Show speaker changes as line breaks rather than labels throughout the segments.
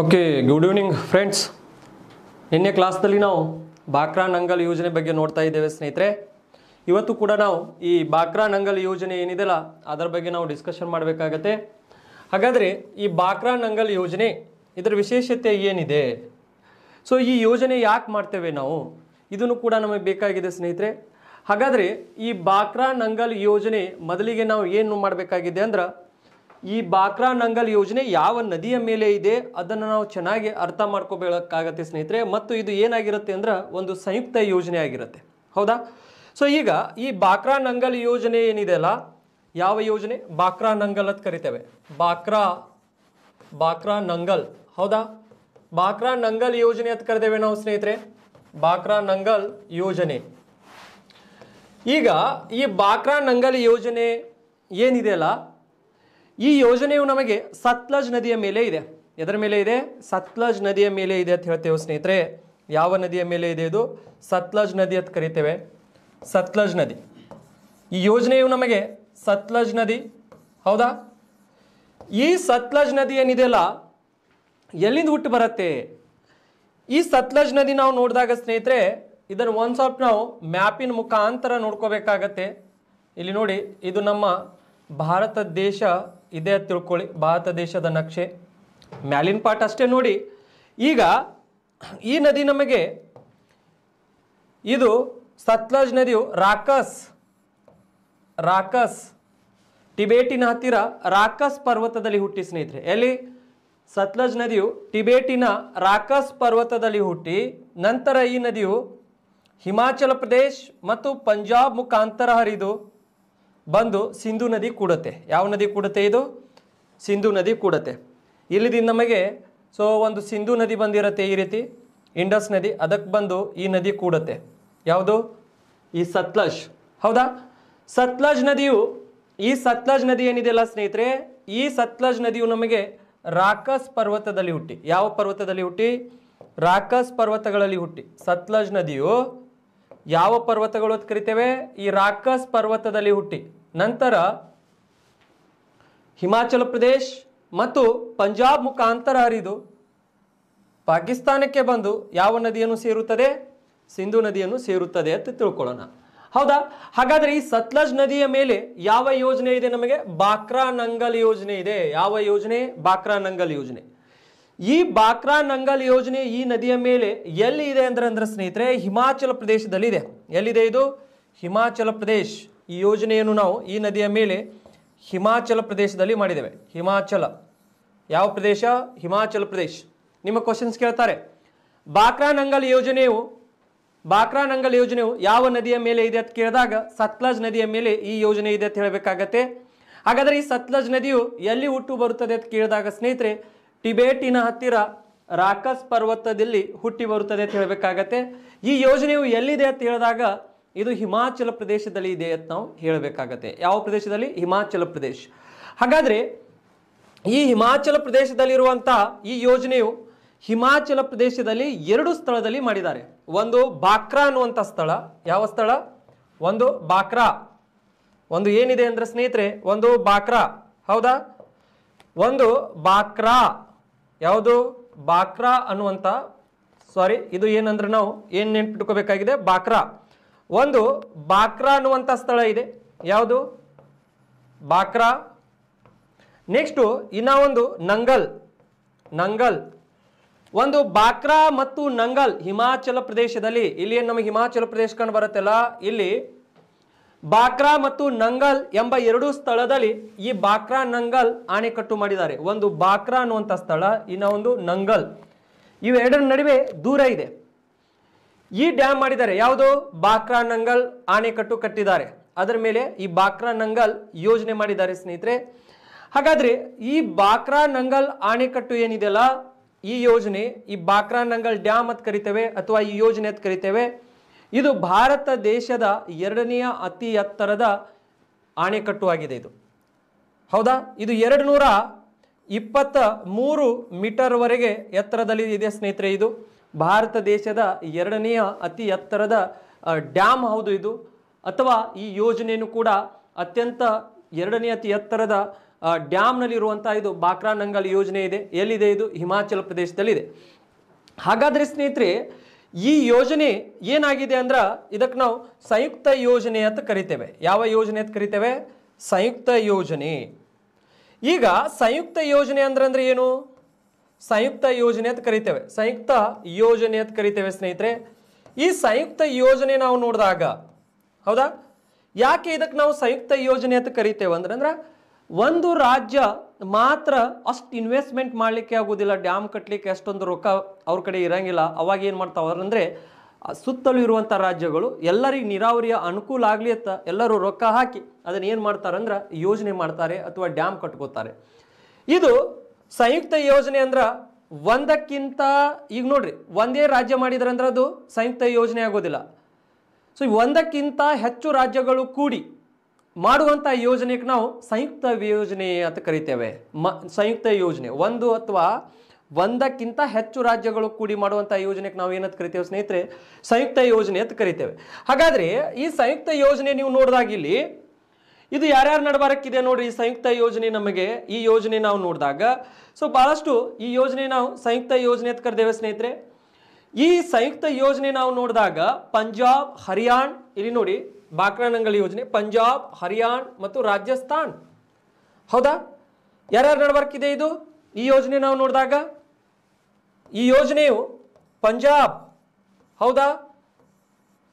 Okay good evening friends ನಿನ್ನೆ ಕ್ಲಾಸ್ನಲ್ಲಿ ನಾವು ಬಾಕ್ರಾ ನಂಗಲ್ ಯೋಜನೆ ಬಗ್ಗೆ ನೋಡ್ತಾ ಇದ್ದೇವೆ, ಸ್ನೇಹಿತರೆ. ಇವತ್ತು ಕೂಡ ನಾವು ಈ ಬಾಕ್ರಾ ನಂಗಲ್ ಯೋಜನೆ ಏನಿದೆಯಲ್ಲ, ಅದರ ಬಗ್ಗೆ ನಾವು ಡಿಸ್ಕಷನ್ ಮಾಡಬೇಕಾಗತ್ತೆ. ಹಾಗಾದರೆ ಈ ಬಾಕ್ರಾ ನಂಗಲ್ ಯೋಜನೆ ಇದರ ವಿಶೇಷತೆ ಏನಿದೆ? ಸೊ ಈ ಯೋಜನೆ ಯಾಕೆ ಮಾಡ್ತೇವೆ ನಾವು? ಇದನ್ನು ಕೂಡ ನಮಗೆ ಬೇಕಾಗಿದೆ, ಸ್ನೇಹಿತರೆ. ಹಾಗಾದರೆ ಈ ಬಾಕ್ರಾ ನಂಗಲ್ ಯೋಜನೆ ಮೊದಲಿಗೆ ನಾವು ಏನು ಮಾಡಬೇಕಾಗಿದೆ ಅಂದ್ರೆ ಈ ಬಾಕ್ರಾ ನಂಗಲ್ ಯೋಜನೆ ಯಾವ ನದಿಯ ಮೇಲೆ ಇದೆ? ಅದನ್ನು ನಾವು ಚೆನ್ನಾಗಿ ಅರ್ಥ ಮಾಡ್ಕೋಬೇಕಾಗತ್ತೆ ಸ್ನೇಹಿತರೆ. ಮತ್ತು ಇದು ಏನಾಗಿರುತ್ತೆ ಅಂದ್ರೆ ಒಂದು ಸಂಯುಕ್ತ ಯೋಜನೆ ಆಗಿರುತ್ತೆ. ಹೌದಾ? ಸೊ ಈಗ ಈ ಬಾಕ್ರಾ ನಂಗಲ್ ಯೋಜನೆ ಏನಿದೆ ಅಲ್ಲ? ಯಾವ ಯೋಜನೆ? ಬಾಕ್ರಾ ನಂಗಲ್ ಅಂತ ಕರಿತೇವೆ. ಬಾಕ್ರಾ ಬಾಕ್ರಾ ನಂಗಲ್. ಹೌದಾ? ಬಾಕ್ರಾ ನಂಗಲ್ ಯೋಜನೆ ಅಂತ ಕರಿತೇವೆ ನಾವು ಸ್ನೇಹಿತರೆ. ಬಾಕ್ರಾ ನಂಗಲ್ ಯೋಜನೆ. ಈಗ ಈ ಬಾಕ್ರಾ ನಂಗಲ್ ಯೋಜನೆ ಏನಿದೆಯಲ್ಲ ಈ ಯೋಜನೆಯು ನಮಗೆ ಸತ್ಲಜ್ ನದಿಯ ಮೇಲೆ ಇದೆ. ಎದರ ಮೇಲೆ ಇದೆ? ಸತ್ಲಜ್ ನದಿಯ ಮೇಲೆ ಇದೆ ಅಂತ ಹೇಳ್ತೇವೆ ಸ್ನೇಹಿತರೆ. ಯಾವ ನದಿಯ ಮೇಲೆ ಇದೆ ಇದು? ಸತ್ಲಜ್ ನದಿ ಅಂತ ಕರಿತೇವೆ. ಸತ್ಲಜ್ ನದಿ. ಈ ಯೋಜನೆಯು ನಮಗೆ ಸತ್ಲಜ್ ನದಿ, ಹೌದಾ? ಈ ಸತ್ಲಜ್ ನದಿ ಏನಿದೆಯಲ್ಲ, ಎಲ್ಲಿಂದ ಹುಟ್ಟು ಬರುತ್ತೆ? ಈ ಸತ್ಲಜ್ ನದಿ ನಾವು ನೋಡಿದಾಗ ಸ್ನೇಹಿತರೆ, ಇದನ್ನು ಒಂದು ಸ್ವಲ್ಪ ನಾವು ಮ್ಯಾಪಿನ ಮುಖಾಂತರ ನೋಡ್ಕೋಬೇಕಾಗತ್ತೆ. ಇಲ್ಲಿ ನೋಡಿ, ಇದು ನಮ್ಮ ಭಾರತ ದೇಶ ಇದೆ ತಿಳ್ಕೊಳ್ಳಿ. ಭಾರತ ದೇಶದ ನಕ್ಷೆ. ಮ್ಯಾಲಿನ ಪಾಠ ಅಷ್ಟೇ ನೋಡಿ. ಈಗ ಈ ನದಿ ನಮಗೆ ಇದು ಸತ್ಲಜ್ ನದಿಯು ರಾಕಸ್ ರಾಕಸ್, ಟಿಬೇಟಿನ ಹತ್ತಿರ ರಾಕಸ್ ಪರ್ವತದಲ್ಲಿ ಹುಟ್ಟಿ ಸ್ನೇಹಿತರೆ. ಎಲ್ಲಿ? ಸತ್ಲಜ್ ನದಿಯು ಟಿಬೇಟಿನ ರಾಕಸ್ ಪರ್ವತದಲ್ಲಿ ಹುಟ್ಟಿ, ನಂತರ ಈ ನದಿಯು ಹಿಮಾಚಲ ಪ್ರದೇಶ್ ಮತ್ತು ಪಂಜಾಬ್ ಮುಖಾಂತರ ಹರಿದು ಬಂದು ಸಿಂಧು ನದಿ ಕೂಡತ್ತೆ. ಯಾವ ನದಿ ಕೂಡತ್ತೆ ಇದು? ಸಿಂಧು ನದಿ ಕೂಡತ್ತೆ. ಇಲ್ಲಿದಿಂದ ನಮಗೆ ಸೊ ಒಂದು ಸಿಂಧು ನದಿ ಬಂದಿರತ್ತೆ ಈ ರೀತಿ ಇಂಡಸ್ ನದಿ ಅದಕ್ಕೆ ಬಂದು ಈ ನದಿ ಕೂಡತ್ತೆ. ಯಾವುದು? ಈ ಸತ್ಲಜ್. ಹೌದಾ? ಸತ್ಲಜ್ ನದಿಯು ಈ ಸತ್ಲಜ್ ನದಿ ಏನಿದೆಯಲ್ಲ ಸ್ನೇಹಿತರೆ? ಈ ಸತ್ಲಜ್ ನದಿಯು ನಮಗೆ ರಾಕಸ್ ಪರ್ವತದಲ್ಲಿ ಹುಟ್ಟಿ. ಯಾವ ಪರ್ವತದಲ್ಲಿ ಹುಟ್ಟಿ? ರಾಕಸ್ ಪರ್ವತಗಳಲ್ಲಿ ಹುಟ್ಟಿ. ಸತ್ಲಜ್ ನದಿಯು ಯಾವ ಪರ್ವತಗಳು ಅಂತ ಕರಿತೇವೆ? ಈ ರಾಕಸ್ ಪರ್ವತದಲ್ಲಿ ಹುಟ್ಟಿ. ನಂತರ ಹಿಮಾಚಲ ಪ್ರದೇಶ್ ಮತ್ತು ಪಂಜಾಬ್ ಮುಖಾಂತರ ಹರಿದು ಪಾಕಿಸ್ತಾನಕ್ಕೆ ಬಂದು ಯಾವ ನದಿಯನ್ನು ಸೇರುತ್ತದೆ? ಸಿಂಧು ನದಿಯನ್ನು ಸೇರುತ್ತದೆ ಅಂತ ತಿಳ್ಕೊಳ್ಳೋಣ. ಹೌದಾ? ಹಾಗಾದ್ರೆ ಈ ಸತ್ಲಜ್ ನದಿಯ ಮೇಲೆ ಯಾವ ಯೋಜನೆ ಇದೆ ನಮಗೆ? ಬಾಕ್ರಾ ನಂಗಲ್ ಯೋಜನೆ ಇದೆ. ಯಾವ ಯೋಜನೆ? ಬಾಕ್ರಾ ನಂಗಲ್ ಯೋಜನೆ. ಈ ಬಾಕ್ರಾ ನಂಗಲ್ ಯೋಜನೆ ಈ ನದಿಯ ಮೇಲೆ ಎಲ್ಲಿ ಇದೆ ಅಂದ್ರೆ ಅಂದ್ರೆ ಸ್ನೇಹಿತರೆ, ಹಿಮಾಚಲ ಪ್ರದೇಶದಲ್ಲಿ ಇದೆ. ಎಲ್ಲಿದೆ ಇದು? ಹಿಮಾಚಲ ಪ್ರದೇಶ್. ಈ ಯೋಜನೆಯನ್ನು ನಾವು ಈ ನದಿಯ ಮೇಲೆ ಹಿಮಾಚಲ ಪ್ರದೇಶದಲ್ಲಿ ಮಾಡಿದ್ದೇವೆ. ಹಿಮಾಚಲ. ಯಾವ ಪ್ರದೇಶ? ಹಿಮಾಚಲ ಪ್ರದೇಶ. ನಿಮ್ಮ ಕ್ವಶನ್ಸ್ ಕೇಳ್ತಾರೆ. ಬಾಕ್ರಾ ನಂಗಲ್ ಯೋಜನೆಯು, ಬಾಕ್ರಾ ನಂಗಲ್ ಯೋಜನೆಯು ಯಾವ ನದಿಯ ಮೇಲೆ ಇದೆ ಅಂತ ಕೇಳಿದಾಗ ಸತ್ಲಜ್ ನದಿಯ ಮೇಲೆ ಈ ಯೋಜನೆ ಇದೆ ಅಂತ ಹೇಳಬೇಕಾಗತ್ತೆ. ಹಾಗಾದರೆ ಈ ಸತ್ಲಜ್ ನದಿಯು ಎಲ್ಲಿ ಹುಟ್ಟು ಬರುತ್ತದೆ ಅಂತ ಕೇಳಿದಾಗ ಸ್ನೇಹಿತರೆ, ಟಿಬೇಟಿನ ಹತ್ತಿರ ರಾಕಸ್ ಪರ್ವತದಲ್ಲಿ ಹುಟ್ಟಿ ಬರುತ್ತದೆ ಅಂತ ಹೇಳಬೇಕಾಗತ್ತೆ. ಈ ಯೋಜನೆಯು ಎಲ್ಲಿದೆ ಅಂತ ಹೇಳಿದಾಗ ಇದು ಹಿಮಾಚಲ ಪ್ರದೇಶದಲ್ಲಿ ಇದೆ ಅಂತ ನಾವು ಹೇಳಬೇಕಾಗತ್ತೆ. ಯಾವ ಪ್ರದೇಶದಲ್ಲಿ? ಹಿಮಾಚಲ ಪ್ರದೇಶ. ಹಾಗಾದರೆ ಈ ಹಿಮಾಚಲ ಪ್ರದೇಶದಲ್ಲಿರುವಂಥ ಈ ಯೋಜನೆಯು ಹಿಮಾಚಲ ಪ್ರದೇಶದಲ್ಲಿ ಎರಡು ಸ್ಥಳದಲ್ಲಿ ಮಾಡಿದ್ದಾರೆ. ಒಂದು ಬಾಕ್ರಾ ಅನ್ನುವಂಥ ಸ್ಥಳ. ಯಾವ ಸ್ಥಳ? ಒಂದು ಬಾಕ್ರಾ. ಒಂದು ಏನಿದೆ ಅಂದ್ರೆ ಸ್ನೇಹಿತರೆ? ಒಂದು ಬಾಕ್ರಾ. ಹೌದಾ? ಒಂದು ಬಾಕ್ರಾ. ಯಾವುದು? ಬಾಕ್ರಾ ಅನ್ನುವಂಥ ಸಾರಿ ಇದು ಏನಂದ್ರೆ ನಾವು ಏನು ನೆನ್ಪಿಟ್ಕೋಬೇಕಾಗಿದೆ? ಬಾಕ್ರಾ. ಒಂದು ಬಾಕ್ರಾ ಅನ್ನುವಂಥ ಸ್ಥಳ ಇದೆ. ಯಾವುದು? ಬಾಕ್ರಾ. ನೆಕ್ಸ್ಟು ಇನ್ನ ಒಂದು ನಂಗಲ್. ನಂಗಲ್. ಒಂದು ಬಾಕ್ರಾ ಮತ್ತು ನಂಗಲ್ ಹಿಮಾಚಲ ಪ್ರದೇಶದಲ್ಲಿ, ಇಲ್ಲಿ ನಮಗೆ ಹಿಮಾಚಲ ಪ್ರದೇಶ ಕಂಡು ಬರುತ್ತಲ್ಲ? ಇಲ್ಲಿ ಬಾಕ್ರಾ ಮತ್ತು ನಂಗಲ್ ಎಂಬ ಎರಡು ಸ್ಥಳದಲ್ಲಿ ಈ ಬಾಕ್ರಾ, ನಂಗಲ್ ಅಣೆಕಟ್ಟು ಮಾಡಿದ್ದಾರೆ. ಒಂದು ಬಾಕ್ರಾ ಅನ್ನುವಂಥ ಸ್ಥಳ, ಇನ್ನ ಒಂದು ನಂಗಲ್. ಇವೆರಡರ ನಡುವೆ ದೂರ ಇದೆ. ಈ ಡ್ಯಾಮ್ ಮಾಡಿದ್ದಾರೆ. ಯಾವುದು? ಬಾಕ್ರಾ ನಂಗಲ್ ಆಣೆಕಟ್ಟು ಕಟ್ಟಿದ್ದಾರೆ. ಅದರ ಮೇಲೆ ಈ ಬಾಕ್ರಾ ನಂಗಲ್ ಯೋಜನೆ ಮಾಡಿದ್ದಾರೆ ಸ್ನೇಹಿತರೆ. ಹಾಗಾದ್ರೆ ಈ ಬಾಕ್ರಾ ನಂಗಲ್ ಆಣೆಕಟ್ಟು ಏನಿದೆಯಲ್ಲ? ಈ ಯೋಜನೆ, ಈ ಬಾಕ್ರಾ ನಂಗಲ್ ಡ್ಯಾಮ್ ಅಂತ ಕರಿತೇವೆ ಅಥವಾ ಈ ಯೋಜನೆ ಅಂತ ಕರಿತೇವೆ, ಇದು ಭಾರತ ದೇಶದ ಎರಡನೆಯ ಅತಿ ಎತ್ತರದ ಆಣೆಕಟ್ಟು ಆಗಿದೆ ಇದು. ಹೌದಾ? ಇದು ಎರಡು ನೂರ ಇಪ್ಪತ್ತ ಮೂರು ಮೀಟರ್ವರೆಗೆ ಎತ್ತರದಲ್ಲಿ ಇದೆ ಸ್ನೇಹಿತರೆ ಇದು. ಭಾರತ ದೇಶದ ಎರಡನೆಯ ಅತಿ ಎತ್ತರದ ಡ್ಯಾಮ್ ಹೌದು ಇದು. ಅಥವಾ ಈ ಯೋಜನೆಯನ್ನು ಕೂಡ ಅತ್ಯಂತ ಎರಡನೇ ಅತಿ ಎತ್ತರದ ಡ್ಯಾಮ್ನಲ್ಲಿ ಇರುವಂಥ ಇದು ಬಾಕ್ರಾ ನಂಗಲ್ ಯೋಜನೆ ಇದೆ. ಎಲ್ಲಿದೆ ಇದು? ಹಿಮಾಚಲ ಪ್ರದೇಶದಲ್ಲಿದೆ. ಹಾಗಾದ್ರೆ ಸ್ನೇಹಿತರೆ, ಈ ಯೋಜನೆ ಏನಾಗಿದೆ ಅಂದ್ರೆ ಇದಕ್ಕೆ ನಾವು ಸಂಯುಕ್ತ ಯೋಜನೆ ಅಂತ ಕರಿತೇವೆ. ಯಾವ ಯೋಜನೆ ಅಂತ ಕರಿತೇವೆ? ಸಂಯುಕ್ತ ಯೋಜನೆ. ಈಗ ಸಂಯುಕ್ತ ಯೋಜನೆ ಅಂದ್ರೆ ಅಂದ್ರೆ ಏನು? ಸಂಯುಕ್ತ ಯೋಜನೆ ಅಂತ ಕರಿತೇವೆ. ಸಂಯುಕ್ತ ಯೋಜನೆ ಅಂತ ಕರಿತೇವೆ ಸ್ನೇಹಿತರೆ. ಈ ಸಂಯುಕ್ತ ಯೋಜನೆ ನಾವು ನೋಡಿದಾಗ, ಹೌದಾ? ಯಾಕೆ ಇದಕ್ಕೆ ನಾವು ಸಂಯುಕ್ತ ಯೋಜನೆ ಅಂತ ಕರಿತೇವೆ ಅಂದ್ರೆ ಅಂದ್ರೆ ಒಂದು ರಾಜ್ಯ ಮಾತ್ರ ಅಷ್ಟು ಇನ್ವೆಸ್ಟ್ಮೆಂಟ್ ಮಾಡಲಿಕ್ಕೆ ಆಗೋದಿಲ್ಲ ಡ್ಯಾಮ್ ಕಟ್ಟಲಿಕ್ಕೆ ಅಷ್ಟೊಂದು ರೊಕ್ಕ ಅವ್ರ ಕಡೆ ಇರಂಗಿಲ್ಲ. ಅವಾಗ ಏನು ಮಾಡ್ತಾವೆ ಅಂದರೆ ಸುತ್ತಲೂ ಇರುವಂಥ ರಾಜ್ಯಗಳು ಎಲ್ಲರಿಗೆ ನೀರಾವರಿಯ ಅನುಕೂಲ ಆಗಲಿ ಅಂತ ಎಲ್ಲರೂ ರೊಕ್ಕ ಹಾಕಿ ಅದನ್ನು ಏನು ಮಾಡ್ತಾರಂದ್ರೆ ಯೋಜನೆ ಮಾಡ್ತಾರೆ ಅಥವಾ ಡ್ಯಾಮ್ ಕಟ್ಕೋತಾರೆ. ಇದು ಸಂಯುಕ್ತ ಯೋಜನೆ ಅಂದ್ರೆ ಒಂದಕ್ಕಿಂತ, ಈಗ ನೋಡ್ರಿ, ಒಂದೇ ರಾಜ್ಯ ಮಾಡಿದ್ರಂದ್ರೆ ಅದು ಸಂಯುಕ್ತ ಯೋಜನೆ ಆಗೋದಿಲ್ಲ. ಸೊ ಒಂದಕ್ಕಿಂತ ಹೆಚ್ಚು ರಾಜ್ಯಗಳು ಕೂಡಿ ಮಾಡುವಂಥ ಯೋಜನೆಗೆ ನಾವು ಸಂಯುಕ್ತ ಯೋಜನೆ ಅಂತ ಕರಿತೇವೆ. ಮ, ಸಂಯುಕ್ತ ಯೋಜನೆ. ಒಂದು ಅಥವಾ ಒಂದಕ್ಕಿಂತ ಹೆಚ್ಚು ರಾಜ್ಯಗಳು ಕೂಡಿ ಮಾಡುವಂಥ ಯೋಜನೆಗೆ ನಾವು ಏನಂತ ಕರಿತೇವೆ ಸ್ನೇಹಿತರೆ? ಸಂಯುಕ್ತ ಯೋಜನೆ ಅಂತ ಕರಿತೇವೆ. ಹಾಗಾದ್ರೆ ಈ ಸಂಯುಕ್ತ ಯೋಜನೆ ನೀವು ನೋಡಿದಾಗ ಇಲ್ಲಿ ಇದು ಯಾರ್ಯಾರ ನಡಬಾರಕ್ಕಿದೆ ನೋಡ್ರಿ ಈ ಸಂಯುಕ್ತ ಯೋಜನೆ ನಮಗೆ, ಈ ಯೋಜನೆ ನಾವು ನೋಡಿದಾಗ. ಸೊ ಬಹಳಷ್ಟು ಈ ಯೋಜನೆ ನಾವು ಸಂಯುಕ್ತ ಯೋಜನೆ ಅಂತ ಕರೆದೇವೆ ಸ್ನೇಹಿತರೆ. ಈ ಸಂಯುಕ್ತ ಯೋಜನೆ ನಾವು ನೋಡಿದಾಗ ಪಂಜಾಬ್, ಹರಿಯಾಣ, ಇಲ್ಲಿ ನೋಡಿ ಬಾಕ್ರಾನಂಗಲ್ ಯೋಜನೆ, ಪಂಜಾಬ್, ಹರಿಯಾಣ ಮತ್ತು ರಾಜಸ್ಥಾನ್. ಹೌದಾ? ಯಾರ್ಯಾರು ನಡಬಾರಕ್ಕಿದೆ ಇದು? ಈ ಯೋಜನೆ ನಾವು ನೋಡಿದಾಗ. ಈ ಯೋಜನೆಯು ಪಂಜಾಬ್, ಹೌದಾ?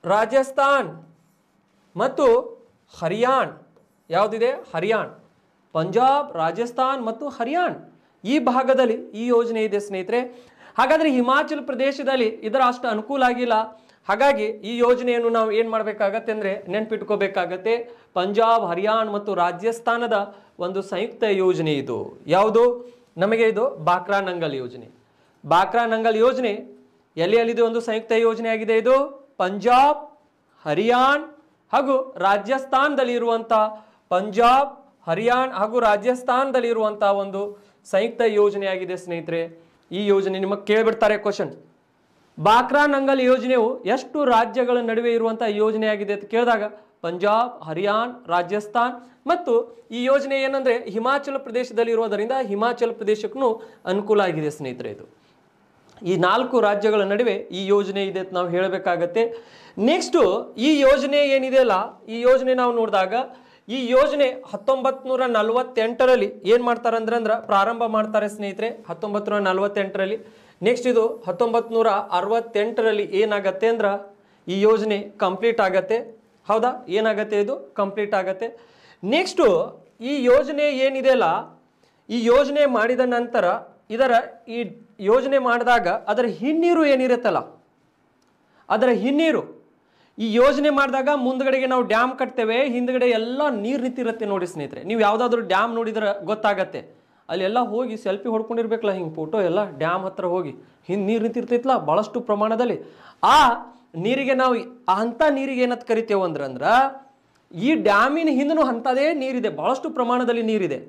ರಾಜಸ್ಥಾನ್ ಮತ್ತು ಹರಿಯಾಣ. ಯಾವುದಿದೆ? ಹರಿಯಾಣ. ಪಂಜಾಬ್, ರಾಜಸ್ಥಾನ್ ಮತ್ತು ಹರಿಯಾಣ. ಈ ಭಾಗದಲ್ಲಿ ಈ ಯೋಜನೆ ಇದೆ ಸ್ನೇಹಿತರೆ. ಹಾಗಾದರೆ ಹಿಮಾಚಲ ಪ್ರದೇಶದಲ್ಲಿ ಇದರ ಅಷ್ಟು ಅನುಕೂಲ ಆಗಿಲ್ಲ. ಹಾಗಾಗಿ ಈ ಯೋಜನೆಯನ್ನು ನಾವು ಏನು ಮಾಡಬೇಕಾಗತ್ತೆ ಅಂದರೆ ನೆನ್ಪಿಟ್ಕೋಬೇಕಾಗತ್ತೆ. ಪಂಜಾಬ್, ಹರಿಯಾಣ ಮತ್ತು ರಾಜಸ್ಥಾನದ ಒಂದು ಸಂಯುಕ್ತ ಯೋಜನೆ ಇದು. ಯಾವುದು? ನಮಗೆ ಇದು ಬಾಕ್ರಾ ನಂಗಲ್ ಯೋಜನೆ. ಬಾಕ್ರಾ ನಂಗಲ್ ಯೋಜನೆ ಎಲ್ಲಿ ಎಲ್ಲಿದು ಒಂದು ಸಂಯುಕ್ತ ಯೋಜನೆ ಆಗಿದೆ ಇದು? ಪಂಜಾಬ್, ಹರಿಯಾಣ ಹಾಗೂ ರಾಜಸ್ಥಾನದಲ್ಲಿ ಇರುವಂಥ ಪಂಜಾಬ್, ಹರಿಯಾಣ ಹಾಗೂ ರಾಜಸ್ಥಾನದಲ್ಲಿ ಇರುವಂತಹ ಒಂದು ಸಂಯುಕ್ತ ಯೋಜನೆ ಆಗಿದೆ ಸ್ನೇಹಿತರೆ. ಈ ಯೋಜನೆ ನಿಮಗೆ ಕೇಳಿಬಿಡ್ತಾರೆ ಕ್ವಶನ್ ಬಾಕ್ರಾ ನಂಗಲ್ ಯೋಜನೆಯು ಎಷ್ಟು ರಾಜ್ಯಗಳ ನಡುವೆ ಇರುವಂತಹ ಯೋಜನೆಯಾಗಿದೆ ಅಂತ ಕೇಳಿದಾಗ ಪಂಜಾಬ್, ಹರಿಯಾಣ, ರಾಜಸ್ಥಾನ್ ಮತ್ತು ಈ ಯೋಜನೆ ಏನಂದ್ರೆ ಹಿಮಾಚಲ ಪ್ರದೇಶದಲ್ಲಿ ಇರೋದರಿಂದ ಹಿಮಾಚಲ ಪ್ರದೇಶಕ್ಕೂ ಅನುಕೂಲ ಆಗಿದೆ ಸ್ನೇಹಿತರೆ ಇದು. ಈ ನಾಲ್ಕು ರಾಜ್ಯಗಳ ನಡುವೆ ಈ ಯೋಜನೆ ಇದೆ ಅಂತ ನಾವು ಹೇಳಬೇಕಾಗತ್ತೆ. ನೆಕ್ಸ್ಟು ಈ ಯೋಜನೆ ಏನಿದೆಯಲ್ಲ ಈ ಯೋಜನೆ ನಾವು ನೋಡಿದಾಗ ಈ ಯೋಜನೆ ಹತ್ತೊಂಬತ್ತು ನೂರ ನಲವತ್ತೆಂಟರಲ್ಲಿ ಏನು ಮಾಡ್ತಾರೆ ಅಂದ್ರೆ ಅಂದ್ರೆ ಪ್ರಾರಂಭ ಮಾಡ್ತಾರೆ ಸ್ನೇಹಿತರೆ ಹತ್ತೊಂಬತ್ತು ನೂರ ನಲವತ್ತೆಂಟರಲ್ಲಿ. ನೆಕ್ಸ್ಟ್ ಇದು ಹತ್ತೊಂಬತ್ತು ನೂರ ಅರವತ್ತೆಂಟರಲ್ಲಿ ಏನಾಗತ್ತೆ ಅಂದ್ರೆ ಈ ಯೋಜನೆ ಕಂಪ್ಲೀಟ್ ಆಗತ್ತೆ. ಹೌದಾ? ಏನಾಗತ್ತೆ ಇದು? ಕಂಪ್ಲೀಟ್ ಆಗತ್ತೆ. ನೆಕ್ಸ್ಟು ಈ ಯೋಜನೆ ಏನಿದೆಯಲ್ಲ ಈ ಯೋಜನೆ ಮಾಡಿದ ನಂತರ ಇದರ ಈ ಯೋಜನೆ ಮಾಡಿದಾಗ ಅದರ ಹಿನ್ನೀರು ಏನಿರುತ್ತಲ್ಲ, ಅದರ ಹಿನ್ನೀರು ಈ ಯೋಜನೆ ಮಾಡಿದಾಗ ಮುಂದ್ಗಡೆಗೆ ನಾವು ಡ್ಯಾಮ್ ಕಟ್ತೇವೆ, ಹಿಂದ್ಗಡೆ ಎಲ್ಲ ನೀರು ನಿಂತಿರುತ್ತೆ ನೋಡಿ ಸ್ನೇಹಿತರೆ. ನೀವು ಯಾವುದಾದ್ರೂ ಡ್ಯಾಮ್ ನೋಡಿದ್ರೆ ಗೊತ್ತಾಗತ್ತೆ. ಅಲ್ಲೆಲ್ಲ ಹೋಗಿ ಸೆಲ್ಫಿ ಹೊಡ್ಕೊಂಡಿರ್ಬೇಕಲ್ಲ ಹಿಂಗೆ ಫೋಟೋ ಎಲ್ಲ, ಡ್ಯಾಮ್ ಹತ್ರ ಹೋಗಿ. ಹಿಂದೆ ನೀರು ನಿಂತಿರ್ತೈತಲ್ಲ ಭಾಳಷ್ಟು ಪ್ರಮಾಣದಲ್ಲಿ. ಆ ನೀರಿಗೆ ನಾವು ಅಂಥ ನೀರಿಗೆ ಏನಂತ ಕರಿತೇವೆ ಅಂದ್ರೆ ಅಂದ್ರೆ, ಈ ಡ್ಯಾಮಿನ ಹಿಂದೂ ಅಂಥದೇ ನೀರಿದೆ ಭಾಳಷ್ಟು ಪ್ರಮಾಣದಲ್ಲಿ ನೀರಿದೆ.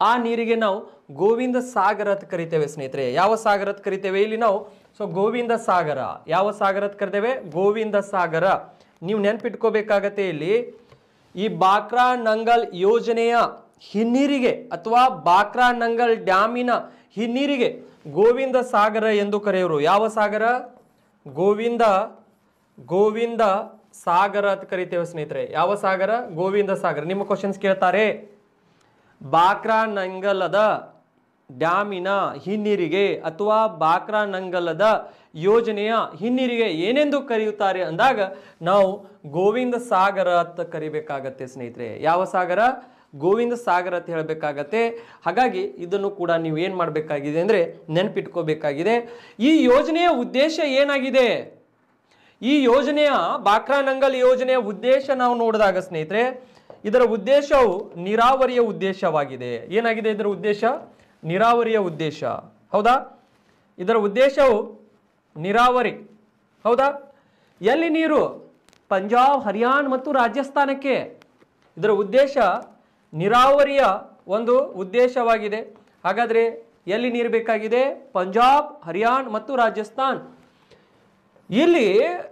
ಆ ನೀರಿಗೆ ನಾವು ಗೋವಿಂದ ಸಾಗರ ಅಂತ ಕರಿತೇವೆ ಸ್ನೇಹಿತರೆ. ಯಾವ ಸಾಗರ ಅಂತ ಕರಿತೇವೆ? ಇಲ್ಲಿ ನಾವು ಸೊ ಗೋವಿಂದ ಸಾಗರ. ಯಾವ ಸಾಗರ ಕರೆದೇವೆ? ಗೋವಿಂದ ಸಾಗರ. ನೀವು ನೆನ್ಪಿಟ್ಕೋಬೇಕಾಗತ್ತೆ ಇಲ್ಲಿ, ಈ ಬಾಕ್ರಾ ನಂಗಲ್ ಯೋಜನೆಯ ಹಿನ್ನೀರಿಗೆ ಅಥವಾ ಬಾಕ್ರಾ ನಂಗಲ್ ಡ್ಯಾಮಿನ ಹಿನ್ನೀರಿಗೆ ಗೋವಿಂದ ಸಾಗರ ಎಂದು ಕರೆಯೋರು. ಯಾವ ಸಾಗರ? ಗೋವಿಂದ ಗೋವಿಂದ ಸಾಗರ ಅಂತ ಕರಿತೇವೆ ಸ್ನೇಹಿತರೆ. ಯಾವ ಸಾಗರ? ಗೋವಿಂದ ಸಾಗರ. ನಿಮ್ಮ ಕ್ವಶನ್ಸ್ ಕೇಳ್ತಾರೆ. ಬಾಕ್ರಾ ನಂಗಲದ ಡ್ಯಾಮಿನ ಹಿನ್ನೀರಿಗೆ ಅಥವಾ ಬಾಕ್ರಾ ನಂಗಲದ ಯೋಜನೆಯ ಹಿನ್ನೀರಿಗೆ ಏನೆಂದು ಕರೆಯುತ್ತಾರೆ ಅಂದಾಗ ನಾವು ಗೋವಿಂದ ಸಾಗರ ಅಂತ ಕರಿಬೇಕಾಗತ್ತೆ ಸ್ನೇಹಿತರೆ. ಯಾವ ಸಾಗರ? ಗೋವಿಂದ ಸಾಗರ ಅಂತ ಹೇಳಬೇಕಾಗತ್ತೆ. ಹಾಗಾಗಿ ಇದನ್ನು ಕೂಡ ನೀವು ಏನು ಮಾಡಬೇಕಾಗಿದೆ ಅಂದರೆ ನೆನಪಿಟ್ಕೋಬೇಕಾಗಿದೆ. ಈ ಯೋಜನೆಯ ಉದ್ದೇಶ ಏನಾಗಿದೆ? ಈ ಯೋಜನೆಯ ಬಾಕ್ರಾನಂಗಲ್ ಯೋಜನೆಯ ಉದ್ದೇಶ ನಾವು ನೋಡಿದಾಗ ಸ್ನೇಹಿತರೆ, ಇದರ ಉದ್ದೇಶವು ನೀರಾವರಿಯ ಉದ್ದೇಶವಾಗಿದೆ. ಏನಾಗಿದೆ ಇದರ ಉದ್ದೇಶ? ನೀರಾವರಿಯ ಉದ್ದೇಶ. ಹೌದಾ? ಇದರ ಉದ್ದೇಶವು ನೀರಾವರಿ. ಹೌದಾ? ಎಲ್ಲಿ ನೀರು? ಪಂಜಾಬ್, ಹರಿಯಾಣ ಮತ್ತು ರಾಜಸ್ಥಾನಕ್ಕೆ. ಇದರ ಉದ್ದೇಶ ನೀರಾವರಿಯ ಒಂದು ಉದ್ದೇಶವಾಗಿದೆ. ಹಾಗಾದರೆ ಎಲ್ಲಿ ನೀರು ಬೇಕಾಗಿದೆ? ಪಂಜಾಬ್, ಹರಿಯಾಣ ಮತ್ತು ರಾಜಸ್ಥಾನ್. ಇಲ್ಲಿ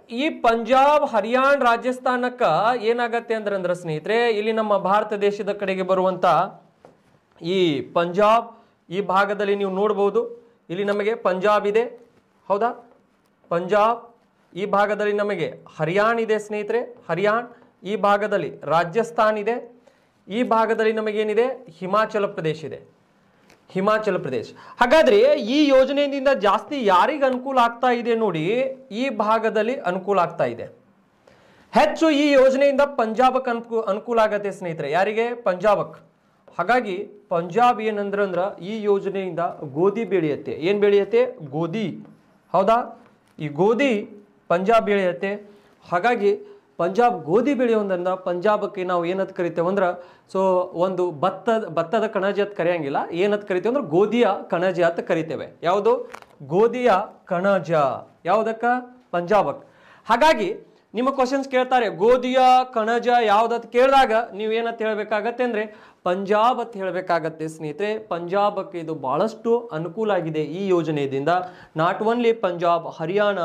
ಈ ಪಂಜಾಬ್, ಹರಿಯಾಣ, ರಾಜಸ್ಥಾನಕ್ಕೆ ಏನಾಗತ್ತೆ ಅಂದ್ರೆ ಅಂದ್ರೆ ಸ್ನೇಹಿತರೆ, ಇಲ್ಲಿ ನಮ್ಮ ಭಾರತ ದೇಶದ ಕಡೆಗೆ ಬರುವಂತ ಈ ಪಂಜಾಬ್ ಈ ಭಾಗದಲ್ಲಿ ನೀವು ನೋಡ್ಬೋದು. ಇಲ್ಲಿ ನಮಗೆ ಪಂಜಾಬ್ ಇದೆ. ಹೌದಾ? ಪಂಜಾಬ್, ಈ ಭಾಗದಲ್ಲಿ ನಮಗೆ ಹರಿಯಾಣ ಇದೆ ಸ್ನೇಹಿತರೆ. ಹರಿಯಾಣ, ಈ ಭಾಗದಲ್ಲಿ ರಾಜಸ್ಥಾನ್ ಇದೆ. ಈ ಭಾಗದಲ್ಲಿ ನಮಗೇನಿದೆ ಹಿಮಾಚಲ ಪ್ರದೇಶ ಇದೆ. ಹಿಮಾಚಲ ಪ್ರದೇಶ. ಹಾಗಾದರೆ ಈ ಯೋಜನೆಯಿಂದ ಜಾಸ್ತಿ ಯಾರಿಗೆ ಅನುಕೂಲ ಆಗ್ತಾ ಇದೆ ನೋಡಿ, ಈ ಭಾಗದಲ್ಲಿ ಅನುಕೂಲ ಆಗ್ತಾ ಇದೆ. ಹೆಚ್ಚು ಈ ಯೋಜನೆಯಿಂದ ಪಂಜಾಬಕ್ಕೆ ಅನುಕೂ, ಅನುಕೂಲ ಆಗತ್ತೆ ಸ್ನೇಹಿತರೆ. ಯಾರಿಗೆ? ಪಂಜಾಬಕ್ಕೆ ಹಾಗಾಗಿ ಪಂಜಾಬ್ ಏನಂದ್ರೆ ಅಂದ್ರೆ ಈ ಯೋಜನೆಯಿಂದ ಗೋಧಿ ಬೆಳೆಯುತ್ತೆ. ಏನು ಬೆಳೆಯುತ್ತೆ? ಗೋಧಿ. ಹೌದಾ? ಈ ಗೋಧಿ ಪಂಜಾಬ್ ಬೆಳೆಯುತ್ತೆ. ಹಾಗಾಗಿ ಪಂಜಾಬ್ ಗೋಧಿ ಬೆಳೆಯೋದ್ರಿಂದ ಪಂಜಾಬಕ್ಕೆ ನಾವು ಏನಂತ ಕರಿತೇವೆ ಅಂದ್ರೆ, ಸೊ ಒಂದು ಭತ್ತದ ಭತ್ತದ ಕಣಜ ಅಂತ ಕರೆಯಂಗಿಲ್ಲ. ಏನಂತ ಕರಿತೇವೆ ಅಂದ್ರೆ ಗೋಧಿಯ ಕಣಜ ಅಂತ ಕರಿತೇವೆ. ಯಾವುದು? ಗೋಧಿಯ ಕಣಜ. ಯಾವುದಕ್ಕ? ಪಂಜಾಬಕ್ಕೆ ಹಾಗಾಗಿ ನಿಮ್ಮ ಕ್ವಶನ್ಸ್ ಕೇಳ್ತಾರೆ, ಗೋಧಿಯ, ಕಣಜ ಯಾವ್ದತ್ ಕೇಳಿದಾಗ ನೀವು ಏನಂತ ಹೇಳಬೇಕಾಗತ್ತೆ ಅಂದರೆ, ಪಂಜಾಬ್ ಅಂತ ಹೇಳಬೇಕಾಗತ್ತೆ ಸ್ನೇಹಿತರೆ. ಪಂಜಾಬಕ್ಕೆ ಇದು ಬಹಳಷ್ಟು ಅನುಕೂಲ ಆಗಿದೆ ಈ ಯೋಜನೆಯಿಂದ. ನಾಟ್ ಓನ್ಲಿ ಪಂಜಾಬ್, ಹರಿಯಾಣ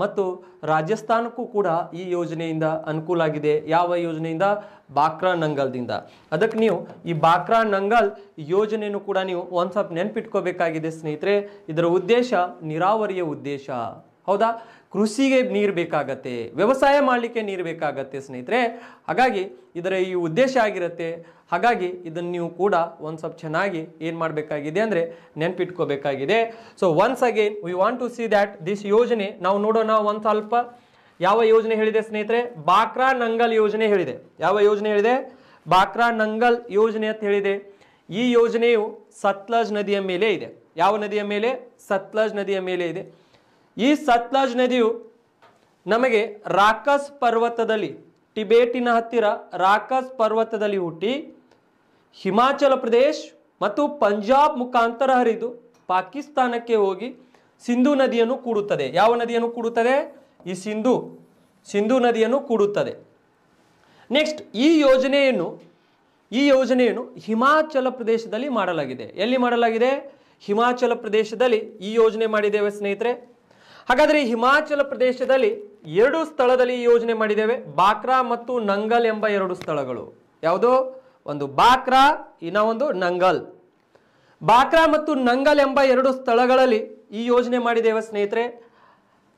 ಮತ್ತು ರಾಜಸ್ಥಾನಕ್ಕೂ ಕೂಡ ಈ ಯೋಜನೆಯಿಂದ ಅನುಕೂಲ ಆಗಿದೆ. ಯಾವ ಯೋಜನೆಯಿಂದ? ಬಾಕ್ರಾ ನಂಗಲ್ದಿಂದ. ಅದಕ್ಕೆ ನೀವು ಈ ಬಾಕ್ರಾ ನಂಗಲ್ ಯೋಜನೆಯನ್ನು ಕೂಡ ನೀವು ಒಂದು ಸ್ವಲ್ಪ ನೆನ್ಪಿಟ್ಕೋಬೇಕಾಗಿದೆ ಸ್ನೇಹಿತರೆ. ಇದರ ಉದ್ದೇಶ, ನೀರಾವರಿಯ ಉದ್ದೇಶ. ಹೌದಾ? ಕೃಷಿಗೆ ನೀರು ಬೇಕಾಗತ್ತೆ, ವ್ಯವಸಾಯ ಮಾಡಲಿಕ್ಕೆ ನೀರು ಬೇಕಾಗತ್ತೆ ಸ್ನೇಹಿತರೆ. ಹಾಗಾಗಿ ಇದರ ಈ ಉದ್ದೇಶ ಆಗಿರುತ್ತೆ. ಹಾಗಾಗಿ ಇದನ್ನು ನೀವು ಕೂಡ ಒಂದು ಸ್ವಲ್ಪ ಚೆನ್ನಾಗಿ ಏನು ಮಾಡಬೇಕಾಗಿದೆ ಅಂದರೆ ನೆನಪಿಟ್ಕೋಬೇಕಾಗಿದೆ. So once again we want to see that this ಯೋಜನೆ, ನಾವು ನೋಡೋಣ ಒಂದು ಸ್ವಲ್ಪ ಯಾವ ಯೋಜನೆ ಹೇಳಿದೆ ಸ್ನೇಹಿತರೆ? ಬಾಕ್ರಾ ನಂಗಲ್ ಯೋಜನೆ ಹೇಳಿದೆ. ಯಾವ ಯೋಜನೆ ಹೇಳಿದೆ? ಬಾಕ್ರಾ ನಂಗಲ್ ಯೋಜನೆ ಅಂತ ಹೇಳಿದೆ. ಈ ಯೋಜನೆಯು ಸತ್ಲಜ್ ನದಿಯ ಮೇಲೆ ಇದೆ. ಯಾವ ನದಿಯ ಮೇಲೆ? ಸತ್ಲಜ್ ನದಿಯ ಮೇಲೆ ಇದೆ. ಈ ಸತ್ಲಾಜ್ ನದಿಯು ನಮಗೆ ರಾಕಸ್ ಪರ್ವತದಲ್ಲಿ, ಟಿಬೇಟಿನ ಹತ್ತಿರ ರಾಕಸ್ ಪರ್ವತದಲ್ಲಿ ಹುಟ್ಟಿ ಹಿಮಾಚಲ ಪ್ರದೇಶ್ ಮತ್ತು ಪಂಜಾಬ್ ಮುಖಾಂತರ ಹರಿದು ಪಾಕಿಸ್ತಾನಕ್ಕೆ ಹೋಗಿ ಸಿಂಧು ನದಿಯನ್ನು ಕೂಡುತ್ತದೆ. ಯಾವ ನದಿಯನ್ನು ಕೂಡುತ್ತದೆ? ಈ ಸಿಂಧು ಸಿಂಧು ನದಿಯನ್ನು ಕೂಡುತ್ತದೆ. ನೆಕ್ಸ್ಟ್ ಈ ಯೋಜನೆಯನ್ನು ಈ ಯೋಜನೆಯನ್ನು ಹಿಮಾಚಲ ಪ್ರದೇಶದಲ್ಲಿ ಮಾಡಲಾಗಿದೆ. ಎಲ್ಲಿ ಮಾಡಲಾಗಿದೆ? ಹಿಮಾಚಲ ಪ್ರದೇಶದಲ್ಲಿ ಈ ಯೋಜನೆ ಮಾಡಿದ್ದೇವೆ ಸ್ನೇಹಿತರೆ. ಹಾಗಾದರೆ ಹಿಮಾಚಲ ಪ್ರದೇಶದಲ್ಲಿ ಎರಡು ಸ್ಥಳದಲ್ಲಿ ಯೋಜನೆ ಮಾಡಿದ್ದೇವೆ. ಬಾಕ್ರಾ ಮತ್ತು ನಂಗಲ್ ಎಂಬ ಎರಡು ಸ್ಥಳಗಳು. ಯಾವುದು? ಒಂದು ಬಾಕ್ರಾ, ಇನ್ನ ಒಂದು ನಂಗಲ್. ಬಾಕ್ರಾ ಮತ್ತು ನಂಗಲ್ ಎಂಬ ಎರಡು ಸ್ಥಳಗಳಲ್ಲಿ ಈ ಯೋಜನೆ ಮಾಡಿದ್ದೇವೆ ಸ್ನೇಹಿತರೆ.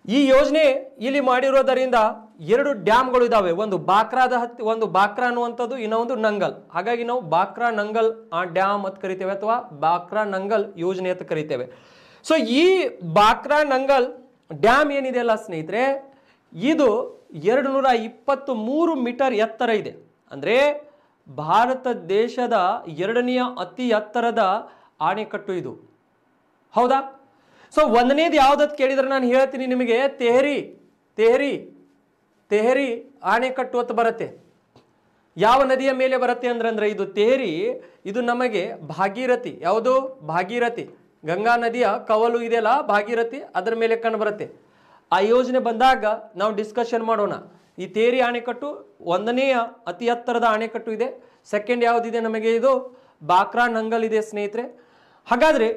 ಈ ಯೋಜನೆ ಇಲ್ಲಿ ಮಾಡಿರೋದರಿಂದ ಎರಡು ಡ್ಯಾಮ್ಗಳು ಇದಾವೆ. ಒಂದು ಬಾಕ್ರಾದ ಹತ್ತಿ, ಒಂದು ಬಾಕ್ರಾ ಅನ್ನುವಂಥದ್ದು ಇನ್ನೊಂದು ನಂಗಲ್. ಹಾಗಾಗಿ ನಾವು ಬಾಕ್ರಾ, ನಂಗಲ್, ಆ ಡ್ಯಾಮ್ ಅಂತ ಕರಿತೇವೆ ಅಥವಾ ಬಾಕ್ರಾ, ನಂಗಲ್ ಯೋಜನೆ ಅಂತ ಕರಿತೇವೆ. ಸೊ ಈ ಬಾಕ್ರಾ, ನಂಗಲ್ ಡ್ಯಾಮ್ ಏನಿದೆ ಅಲ್ಲ ಸ್ನೇಹಿತರೆ, ಇದು ಎರಡು ನೂರ ಇಪ್ಪತ್ತು ಮೂರು ಮೀಟರ್ ಎತ್ತರ ಇದೆ. ಅಂದರೆ ಭಾರತ ದೇಶದ ಎರಡನೆಯ ಅತಿ ಎತ್ತರದ ಆಣೆಕಟ್ಟು ಇದು. ಹೌದಾ? ಸೊ ಒಂದನೇದು ಯಾವ್ದತ್ ಕೇಳಿದ್ರೆ ನಾನು ಹೇಳ್ತೀನಿ ನಿಮಗೆ ತೆಹರಿ ತೆಹರಿ ತೆಹರಿ ಆಣೆಕಟ್ಟು ಅಂತ ಬರುತ್ತೆ. ಯಾವ ನದಿಯ ಮೇಲೆ ಬರುತ್ತೆ ಅಂದ್ರೆ ಇದು ತೇರಿ, ಇದು ನಮಗೆ ಭಾಗೀರಥಿ. ಯಾವುದು? ಭಾಗೀರಥಿ. ಗಂಗಾ ನದಿಯ ಕವಲು ಇದೆಯಲ್ಲ, ಭಾಗೀರಥಿ? ಅದರ ಮೇಲೆ ಕಂಡು ಬರುತ್ತೆ. ಆ ಯೋಜನೆ ಬಂದಾಗ ನಾವು ಡಿಸ್ಕಷನ್ ಮಾಡೋಣ. ಈ ತೇರಿ ಅಣೆಕಟ್ಟು ಒಂದನೆಯ ಅತಿ ಎತ್ತರದ ಅಣೆಕಟ್ಟು ಇದೆ. ಸೆಕೆಂಡ್ ಯಾವುದಿದೆ ನಮಗೆ ಇದು? ಬಾಕ್ರಾ ನಂಗಲ್ ಇದೆ ಸ್ನೇಹಿತರೆ. ಹಾಗಾದರೆ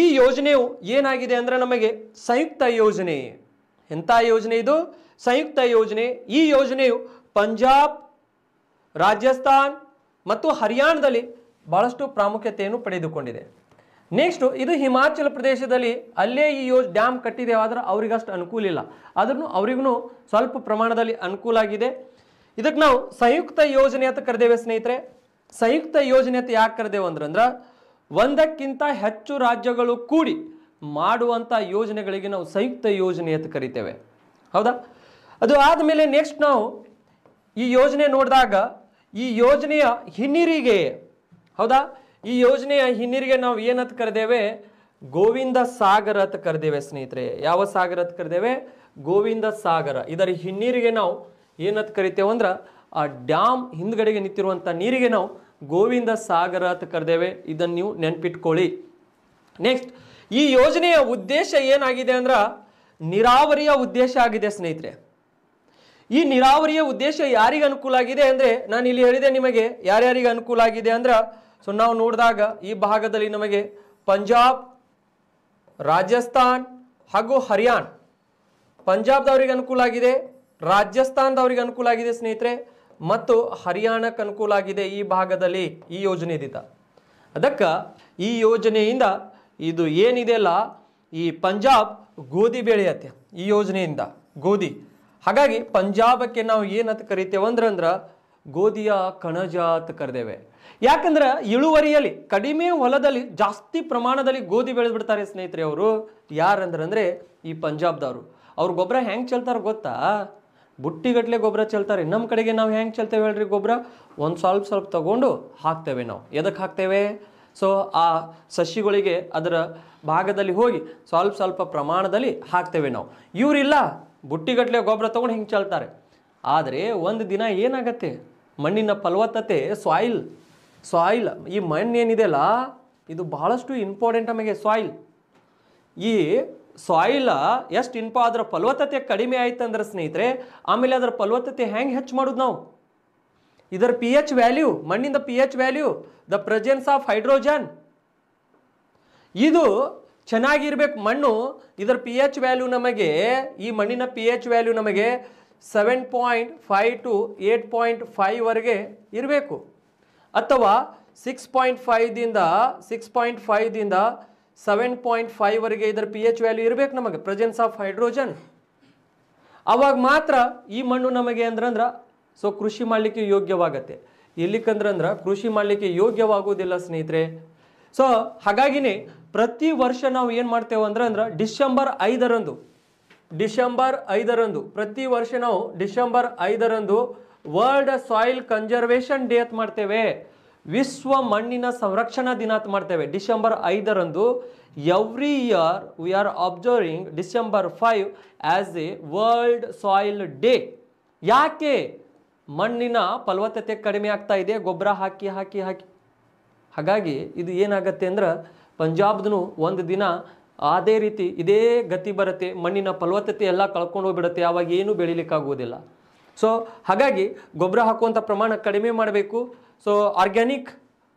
ಈ ಯೋಜನೆಯು ಏನಾಗಿದೆ ಅಂದರೆ ನಮಗೆ ಸಂಯುಕ್ತ ಯೋಜನೆ. ಎಂಥ ಯೋಜನೆ ಇದು? ಸಂಯುಕ್ತ ಯೋಜನೆ. ಈ ಯೋಜನೆಯು ಪಂಜಾಬ್, ರಾಜಸ್ಥಾನ್ ಮತ್ತು ಹರಿಯಾಣದಲ್ಲಿ ಬಹಳಷ್ಟು ಪ್ರಾಮುಖ್ಯತೆಯನ್ನು ಪಡೆದುಕೊಂಡಿದೆ. ನೆಕ್ಸ್ಟ್ ಇದು ಹಿಮಾಚಲ ಪ್ರದೇಶದಲ್ಲಿ ಅಲ್ಲೇ ಈ ಯೋಜ್ ಡ್ಯಾಮ್ ಆದ್ರೆ ಅವರಿಗಷ್ಟು ಅನುಕೂಲ ಇಲ್ಲ. ಆದ್ರೂ ಅವ್ರಿಗೂ ಸ್ವಲ್ಪ ಪ್ರಮಾಣದಲ್ಲಿ ಅನುಕೂಲ ಆಗಿದೆ. ಇದಕ್ಕೆ ನಾವು ಸಂಯುಕ್ತ ಯೋಜನೆ ಅಂತ ಕರೆದೇವೆ ಸ್ನೇಹಿತರೆ. ಸಂಯುಕ್ತ ಯೋಜನೆ ಅಂತ ಯಾಕೆ ಕರೆದೇವು ಅಂದ್ರೆ ಒಂದಕ್ಕಿಂತ ಹೆಚ್ಚು ರಾಜ್ಯಗಳು ಕೂಡಿ ಮಾಡುವಂಥ ಯೋಜನೆಗಳಿಗೆ ನಾವು ಸಂಯುಕ್ತ ಯೋಜನೆ ಅಂತ ಕರಿತೇವೆ. ಹೌದಾ? ಅದು ಆದಮೇಲೆ ನೆಕ್ಸ್ಟ್ ನಾವು ಈ ಯೋಜನೆ ನೋಡಿದಾಗ ಈ ಯೋಜನೆಯ ಹಿನ್ನೀರಿಗೆ, ಹೌದಾ? ಈ ಯೋಜನೆಯ ಹಿನ್ನೀರಿಗೆ ನಾವು ಏನಂತ ಕರೆದೇವೆ? ಗೋವಿಂದ ಸಾಗರ ಅಂತ ಕರೆದೇವೆ ಸ್ನೇಹಿತರೆ. ಯಾವ ಸಾಗರ ಅಂತ ಕರೆದೇವೆ? ಗೋವಿಂದ ಸಾಗರ. ಇದರ ಹಿನ್ನೀರಿಗೆ ನಾವು ಏನಂತ ಕರಿತೇವೆ ಅಂದ್ರೆ, ಆ ಡ್ಯಾಮ್ ಹಿಂದ್ಗಡೆಗೆ ನಿಂತಿರುವಂಥ ನೀರಿಗೆ ನಾವು ಗೋವಿಂದ ಸಾಗರ ಅಂತ ಕರೆದೇವೆ. ಇದನ್ನು ನೀವು ನೆನ್ಪಿಟ್ಕೊಳ್ಳಿ. ನೆಕ್ಸ್ಟ್ ಈ ಯೋಜನೆಯ ಉದ್ದೇಶ ಏನಾಗಿದೆ ಅಂದ್ರೆ, ನೀರಾವರಿಯ ಉದ್ದೇಶ ಆಗಿದೆ ಸ್ನೇಹಿತರೆ. ಈ ನೀರಾವರಿಯ ಉದ್ದೇಶ ಯಾರಿಗೆ ಅನುಕೂಲ ಆಗಿದೆ ಅಂದ್ರೆ ನಾನು ಇಲ್ಲಿ ಹೇಳಿದೆ ನಿಮಗೆ ಯಾರ್ಯಾರಿಗೆ ಅನುಕೂಲ ಆಗಿದೆ ಅಂದ್ರ ಸೊ ನಾವು ನೋಡಿದಾಗ ಈ ಭಾಗದಲ್ಲಿ ನಮಗೆ ಪಂಜಾಬ್, ರಾಜಸ್ಥಾನ್ ಹಾಗೂ ಹರಿಯಾಣ. ಪಂಜಾಬ್ದವ್ರಿಗೆ ಅನುಕೂಲ ಆಗಿದೆ, ರಾಜಸ್ಥಾನದವ್ರಿಗೆ ಅನುಕೂಲ ಆಗಿದೆ ಸ್ನೇಹಿತರೆ, ಮತ್ತು ಹರಿಯಾಣಕ್ಕೆ ಅನುಕೂಲ ಆಗಿದೆ ಈ ಭಾಗದಲ್ಲಿ ಈ ಯೋಜನೆದಿಂದ ಅದಕ್ಕೆ ಈ ಯೋಜನೆಯಿಂದ ಇದು ಏನಿದೆಯಲ್ಲ ಈ ಪಂಜಾಬ್ ಗೋಧಿ ಬೆಳೆಯತ್ತೆ, ಈ ಯೋಜನೆಯಿಂದ ಗೋಧಿ. ಹಾಗಾಗಿ ಪಂಜಾಬಕ್ಕೆ ನಾವು ಏನಂತ ಕರಿತೇವೆ ಅಂದ್ರಂದ್ರ ಗೋಧಿಯ ಕಣಜ ಅಂತ ಕರೆದೇವೆ. ಯಾಕಂದ್ರೆ ಇಳುವರಿಯಲ್ಲಿ ಕಡಿಮೆ ಹೊಲದಲ್ಲಿ ಜಾಸ್ತಿ ಪ್ರಮಾಣದಲ್ಲಿ ಗೋಧಿ ಬೆಳೆದ್ಬಿಡ್ತಾರೆ ಸ್ನೇಹಿತರೆ ಅವರು. ಯಾರಂದ್ರಂದ್ರೆ ಈ ಪಂಜಾಬ್ದವರು. ಅವ್ರು ಗೊಬ್ಬರ ಹೆಂಗೆ ಚೆಲ್ತಾರೆ ಗೊತ್ತಾ? ಬುಟ್ಟಿಗಟ್ಲೆ ಗೊಬ್ಬರ ಚೆಲ್ತಾರೆ. ನಮ್ಮ ಕಡೆಗೆ ನಾವು ಹೆಂಗೆ ಚೆಲ್ತೇವೆ ಹೇಳ್ರಿ ಗೊಬ್ಬರ ಒಂದು ಸ್ವಲ್ಪ ಸ್ವಲ್ಪ ತಗೊಂಡು ಹಾಕ್ತೇವೆ ನಾವು. ಎದಕ್ಕೆ ಹಾಕ್ತೇವೆ? ಸೊ, ಆ ಸಸಿಗಳಿಗೆ ಅದರ ಭಾಗದಲ್ಲಿ ಹೋಗಿ ಸ್ವಲ್ಪ ಸ್ವಲ್ಪ ಪ್ರಮಾಣದಲ್ಲಿ ಹಾಕ್ತೇವೆ ನಾವು. ಇವರಿಲ್ಲ, ಬುಟ್ಟಿಗಟ್ಲೆ ಗೊಬ್ಬರ ತಗೊಂಡು ಹಿಂಗೆ ಚೆಲ್ತಾರೆ. ಆದರೆ ಒಂದು ದಿನ ಏನಾಗತ್ತೆ? ಮಣ್ಣಿನ ಫಲವತ್ತತೆ ಸಾಯಿಲ್ ಸಾಯಿಲ್ ಈ ಮಣ್ಣು ಏನಿದೆಯಲ್ಲ, ಇದು ಬಹಳಷ್ಟು ಇಂಪಾರ್ಟೆಂಟ್ ನಮಗೆ ಸಾಯಿಲ್ ಈ ಸಾಯಿಲ ಎಷ್ಟು ಇನ್ಪ ಅದರ ಫಲವತ್ತತೆ ಕಡಿಮೆ ಆಯ್ತಂದ್ರೆ ಸ್ನೇಹಿತರೆ, ಆಮೇಲೆ ಅದರ ಫಲವತ್ತತೆ ಹೆಂಗೆ ಹೆಚ್ಚು ಮಾಡೋದು ನಾವು? ಇದರ ಪಿ ಎಚ್ ವ್ಯಾಲ್ಯೂ ಮಣ್ಣಿಂದ P H value the presence of hydrogen ಇದು ಚೆನ್ನಾಗಿರ್ಬೇಕು ಮಣ್ಣು, ಇದರ ಪಿ ಎಚ್ ವ್ಯಾಲ್ಯೂ ನಮಗೆ, ಈ ಮಣ್ಣಿನ ಪಿ ಎಚ್ ವ್ಯಾಲ್ಯೂ ನಮಗೆ seven point five to eight point ಫೈವ್ವರೆಗೆ ಇರಬೇಕು. ಅಥವಾ ಸಿಕ್ಸ್ ಪಾಯಿಂಟ್ ಫೈವ್ದಿಂದ ಸಿಕ್ಸ್ ಪಾಯಿಂಟ್ ಫೈವ್ದಿಂದ ಸೆವೆನ್ ಪಾಯಿಂಟ್ ಫೈವ್ವರೆಗೆ ಇದರ ಪಿ ಎಚ್ ವ್ಯಾಲ್ಯೂ ಇರಬೇಕು ನಮಗೆ ಪ್ರೆಸೆನ್ಸ್ ಆಫ್ ಹೈಡ್ರೋಜನ್ ಅವಾಗ ಮಾತ್ರ ಈ ಮಣ್ಣು ನಮಗೆ ಅಂದ್ರಂದ್ರೆ ಸೊ ಕೃಷಿ ಮಾಡಲಿಕ್ಕೆ ಯೋಗ್ಯವಾಗತ್ತೆ. ಎಲ್ಲಿಕಂದ್ರಂದ್ರೆ, ಕೃಷಿ ಮಾಡಲಿಕ್ಕೆ ಯೋಗ್ಯವಾಗುವುದಿಲ್ಲ ಸ್ನೇಹಿತರೆ. ಸೊ ಹಾಗಾಗಿನೇ ಪ್ರತಿ ವರ್ಷ ನಾವು ಏನು ಮಾಡ್ತೇವೆ ಅಂದ್ರೆ ಅಂದ್ರೆ ಡಿಸೆಂಬರ್ ಐದರಂದು ಡಿಸೆಂಬರ್ ಐದರಂದು, ಪ್ರತಿ ವರ್ಷ ನಾವು ಡಿಸೆಂಬರ್ ಐದರಂದು ವರ್ಲ್ಡ್ ಸಾಯಿಲ್ ಕನ್ಸರ್ವೇಷನ್ ಡೇ ಅಂತ ಮಾಡ್ತೇವೆ. ವಿಶ್ವ ಮಣ್ಣಿನ ಸಂರಕ್ಷಣಾ ದಿನ ಅಂತ ಮಾಡ್ತೇವೆ. ಡಿಸೆಂಬರ್ ಐದರಂದು every year we are observing December five as a world soil day ಯಾಕೆ? ಮಣ್ಣಿನ ಫಲವತ್ತತೆ ಕಡಿಮೆ ಆಗ್ತಾ ಇದೆ. ಗೊಬ್ಬರ ಹಾಕಿ ಹಾಕಿ ಹಾಕಿ. ಹಾಗಾಗಿ ಇದು ಏನಾಗತ್ತೆ ಅಂದ್ರೆ ಪಂಜಾಬ್ದನು ಒಂದು ದಿನ ಅದೇ ರೀತಿ ಇದೇ ಗತಿ ಬರುತ್ತೆ. ಮಣ್ಣಿನ ಫಲವತ್ತತೆ ಎಲ್ಲ ಕಳ್ಕೊಂಡು ಹೋಗ್ಬಿಡುತ್ತೆ. ಆವಾಗ ಏನೂ ಬೆಳಿಲಿಕ್ಕಾಗುವುದಿಲ್ಲ. ಸೊ ಹಾಗಾಗಿ ಗೊಬ್ಬರ ಹಾಕುವಂಥ ಪ್ರಮಾಣ ಕಡಿಮೆ ಮಾಡಬೇಕು. ಸೊ ಆರ್ಗ್ಯಾನಿಕ್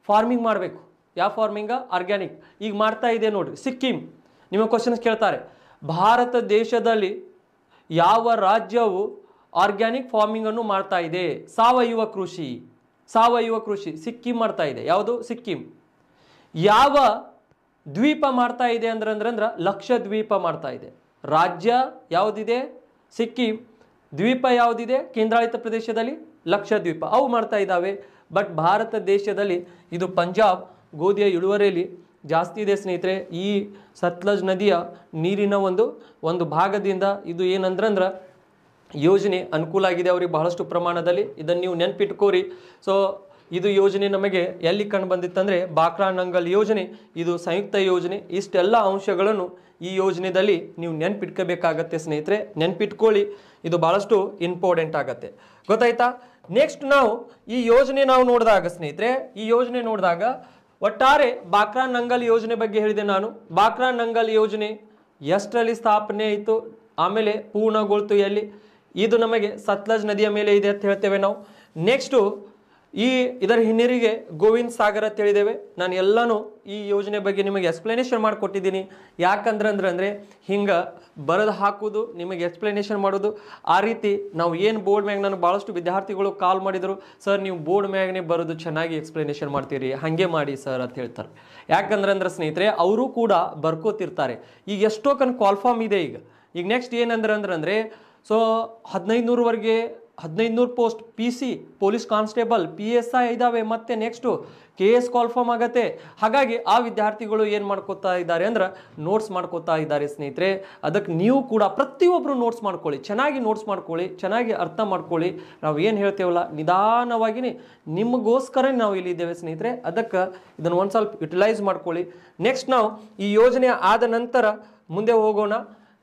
ಫಾರ್ಮಿಂಗ್ ಮಾಡಬೇಕು. ಯಾವ ಫಾರ್ಮಿಂಗ ಆರ್ಗ್ಯಾನಿಕ್ ಈಗ ಮಾಡ್ತಾ ಇದೆ ನೋಡಿರಿ ಸಿಕ್ಕಿಂ ನಿಮ್ಮ ಕ್ವಶನ್ಸ್ ಕೇಳ್ತಾರೆ. ಭಾರತ ದೇಶದಲ್ಲಿ ಯಾವ ರಾಜ್ಯವು ಆರ್ಗ್ಯಾನಿಕ್ ಫಾರ್ಮಿಂಗನ್ನು ಮಾಡ್ತಾ ಇದೆ? ಸಾವಯವ ಕೃಷಿ. ಸಾವಯವ ಕೃಷಿ ಸಿಕ್ಕಿಂ ಮಾಡ್ತಾ ಇದೆ. ಯಾವುದು? ಸಿಕ್ಕಿಂ ಯಾವ ದ್ವೀಪ ಮಾಡ್ತಾ ಇದೆ ಅಂದ್ರೆ ಅಂದ್ರೆ ಲಕ್ಷ ದ್ವೀಪ ಮಾಡ್ತಾ ಇದೆ. ರಾಜ್ಯ ಯಾವುದಿದೆ? ಸಿಕ್ಕಿಂ ದ್ವೀಪ ಯಾವುದಿದೆ? ಕೇಂದ್ರಾಡಳಿತ ಪ್ರದೇಶದಲ್ಲಿ ಲಕ್ಷದ್ವೀಪ. ಅವು ಮಾಡ್ತಾ ಇದ್ದಾವೆ. ಬಟ್ ಭಾರತ ದೇಶದಲ್ಲಿ ಇದು ಪಂಜಾಬ್, ಗೋಧಿಯ ಇಳುವರಿಯಲ್ಲಿ ಜಾಸ್ತಿ ಇದೆ ಸ್ನೇಹಿತರೆ. ಈ ಸತ್ಲಜ್ ನದಿಯ ನೀರಿನ ಒಂದು ಒಂದು ಭಾಗದಿಂದ ಇದು ಏನಂದ್ರಂದ್ರೆ ಯೋಜನೆ ಅನುಕೂಲ ಆಗಿದೆ ಅವ್ರಿಗೆ ಬಹಳಷ್ಟು ಪ್ರಮಾಣದಲ್ಲಿ. ಇದನ್ನು ನೀವು ನೆನ್ಪಿಟ್ಕೋರಿ. ಸೊ ಇದು ಯೋಜನೆ ನಮಗೆ ಎಲ್ಲಿ ಕಂಡು ಬಂದಿತ್ತಂದರೆ, ಬಾಕ್ರಾ ನಂಗಲ್ ಯೋಜನೆ, ಇದು ಸಂಯುಕ್ತ ಯೋಜನೆ. ಇಷ್ಟೆಲ್ಲ ಅಂಶಗಳನ್ನು ಈ ಯೋಜನೆಯಲ್ಲಿ ನೀವು ನೆನ್ಪಿಟ್ಕೋಬೇಕಾಗತ್ತೆ, ಸ್ನೇಹಿತರೆ. ನೆನ್ಪಿಟ್ಕೊಳ್ಳಿ. ಇದು ಬಹಳಷ್ಟು ಇಂಪಾರ್ಟೆಂಟ್ ಆಗತ್ತೆ. ಗೊತ್ತಾಯ್ತಾ? ನೆಕ್ಸ್ಟ್ ನಾವು ಈ ಯೋಜನೆ ನಾವು ನೋಡಿದಾಗ, ಸ್ನೇಹಿತರೆ, ಈ ಯೋಜನೆ ನೋಡಿದಾಗ ಒಟ್ಟಾರೆ ಬಾಕ್ರಾ ನಂಗಲ್ ಯೋಜನೆ ಬಗ್ಗೆ ಹೇಳಿದೆ ನಾನು. ಬಾಕ್ರಾ ನಂಗಲ್ ಯೋಜನೆ ಎಷ್ಟರಲ್ಲಿ ಸ್ಥಾಪನೆ ಆಯಿತು, ಆಮೇಲೆ ಪೂರ್ಣಗೊಳ್ತು ಎಲ್ಲಿ? ಇದು ನಮಗೆ ಸತ್ಲಜ್ ನದಿಯ ಮೇಲೆ ಇದೆ ಅಂತ ಹೇಳ್ತೇವೆ ನಾವು. ನೆಕ್ಸ್ಟು ಈ ಇದರ ಹಿನ್ನೀರಿಗೆ ಗೋವಿಂದ್ ಸಾಗರ್ ಅಂತ ನಾನು ಎಲ್ಲನೂ ಈ ಯೋಜನೆ ಬಗ್ಗೆ ನಿಮಗೆ ಎಕ್ಸ್ಪ್ಲನೇಷನ್ ಮಾಡಿಕೊಟ್ಟಿದ್ದೀನಿ. ಯಾಕಂದ್ರೆ ಅಂದ್ರೆ ಅಂದರೆ ಹಿಂಗೆ ಬರೆದು ಹಾಕೋದು, ನಿಮಗೆ ಎಕ್ಸ್ಪ್ಲನೇಷನ್ ಮಾಡೋದು. ಆ ರೀತಿ ನಾವು ಏನು ಬೋರ್ಡ್ ಮ್ಯಾಗ ನಾನು ಭಾಳಷ್ಟು ವಿದ್ಯಾರ್ಥಿಗಳು ಕಾಲ್ ಮಾಡಿದರು. ಸರ್, ನೀವು ಬೋರ್ಡ್ ಮ್ಯಾಗನೇ ಬರೋದು ಚೆನ್ನಾಗಿ ಎಕ್ಸ್ಪ್ಲನೇಷನ್ ಮಾಡ್ತೀರಿ. ಹಾಗೆ ಮಾಡಿ ಸರ್ ಅಂತ ಹೇಳ್ತಾರೆ. ಯಾಕಂದ್ರೆ ಅಂದ್ರೆ ಸ್ನೇಹಿತರೆ, ಅವರು ಕೂಡ ಬರ್ಕೋತಿರ್ತಾರೆ. ಈಗ ಎಷ್ಟೋ ಕನ್ ಕಾಲ್ಫಾರ್ಮ್ ಇದೆ ಈಗ. ಈಗ ನೆಕ್ಸ್ಟ್ ಏನಂದ್ರೆ ಅಂದ್ರೆ ಅಂದರೆ ಸೊ ಹದಿನೈದು ನೂರವರೆಗೆ ಹದಿನೈದು ನೂರು post P C police constable P S I ಇದ್ದಾವೆ ಮತ್ತೆ ನೆಕ್ಸ್ಟು ಕೆ ಎಸ್ ಕಾಲ್ಫಾರ್ಮ್ ಆಗತ್ತೆ. ಹಾಗಾಗಿ ಆ ವಿದ್ಯಾರ್ಥಿಗಳು ಏನು ಮಾಡ್ಕೋತಾ ಇದ್ದಾರೆ ಅಂದ್ರೆ ನೋಟ್ಸ್ ಮಾಡ್ಕೋತಾ ಇದ್ದಾರೆ ಸ್ನೇಹಿತರೆ. ಅದಕ್ಕೆ ನೀವು ಕೂಡ ಪ್ರತಿಯೊಬ್ಬರು ನೋಟ್ಸ್ ಮಾಡ್ಕೊಳ್ಳಿ. ಚೆನ್ನಾಗಿ ನೋಟ್ಸ್ ಮಾಡ್ಕೊಳ್ಳಿ. ಚೆನ್ನಾಗಿ ಅರ್ಥ ಮಾಡ್ಕೊಳ್ಳಿ. ನಾವು ಏನು ಹೇಳ್ತೇವಲ್ಲ, ನಿಧಾನವಾಗಿನೇ ನಿಮಗೋಸ್ಕರ ನಾವು ಇಲ್ಲಿದ್ದೇವೆ ಸ್ನೇಹಿತರೆ. ಅದಕ್ಕೆ ಇದನ್ನು ಒಂದು ಸ್ವಲ್ಪ ಯುಟಿಲೈಸ್ ಮಾಡ್ಕೊಳ್ಳಿ. ನೆಕ್ಸ್ಟ್ ನಾವು ಈ ಯೋಜನೆ ಆದ ನಂತರ ಮುಂದೆ ಹೋಗೋಣ.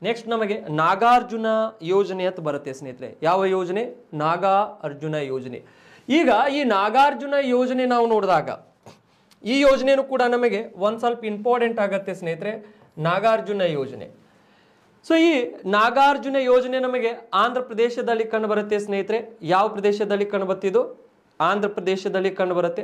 ನೆಕ್ಸ್ಟ್ ನಮಗೆ ನಾಗಾರ್ಜುನ ಯೋಜನೆ ಅಂತ ಬರುತ್ತೆ ಸ್ನೇಹಿತರೆ. ಯಾವ ಯೋಜನೆ? ನಾಗಾ ಅರ್ಜುನ ಯೋಜನೆ. ಈಗ ಈ ನಾಗಾರ್ಜುನ ಯೋಜನೆ ನಾವು ನೋಡಿದಾಗ, ಈ ಯೋಜನೆಯೂ ಕೂಡ ನಮಗೆ ಒಂದು ಸ್ವಲ್ಪ ಇಂಪಾರ್ಟೆಂಟ್ ಆಗುತ್ತೆ ಸ್ನೇಹಿತರೆ, ನಾಗಾರ್ಜುನ ಯೋಜನೆ. ಸೊ ಈ ನಾಗಾರ್ಜುನ ಯೋಜನೆ ನಮಗೆ ಆಂಧ್ರ ಪ್ರದೇಶದಲ್ಲಿ ಕಂಡು ಬರುತ್ತೆ ಸ್ನೇಹಿತರೆ. ಯಾವ ಪ್ರದೇಶದಲ್ಲಿ ಕಂಡು ಬರ್ತಿದ್ದು ಆಂಧ್ರ ಪ್ರದೇಶದಲ್ಲಿ ಕಂಡು ಬರುತ್ತೆ.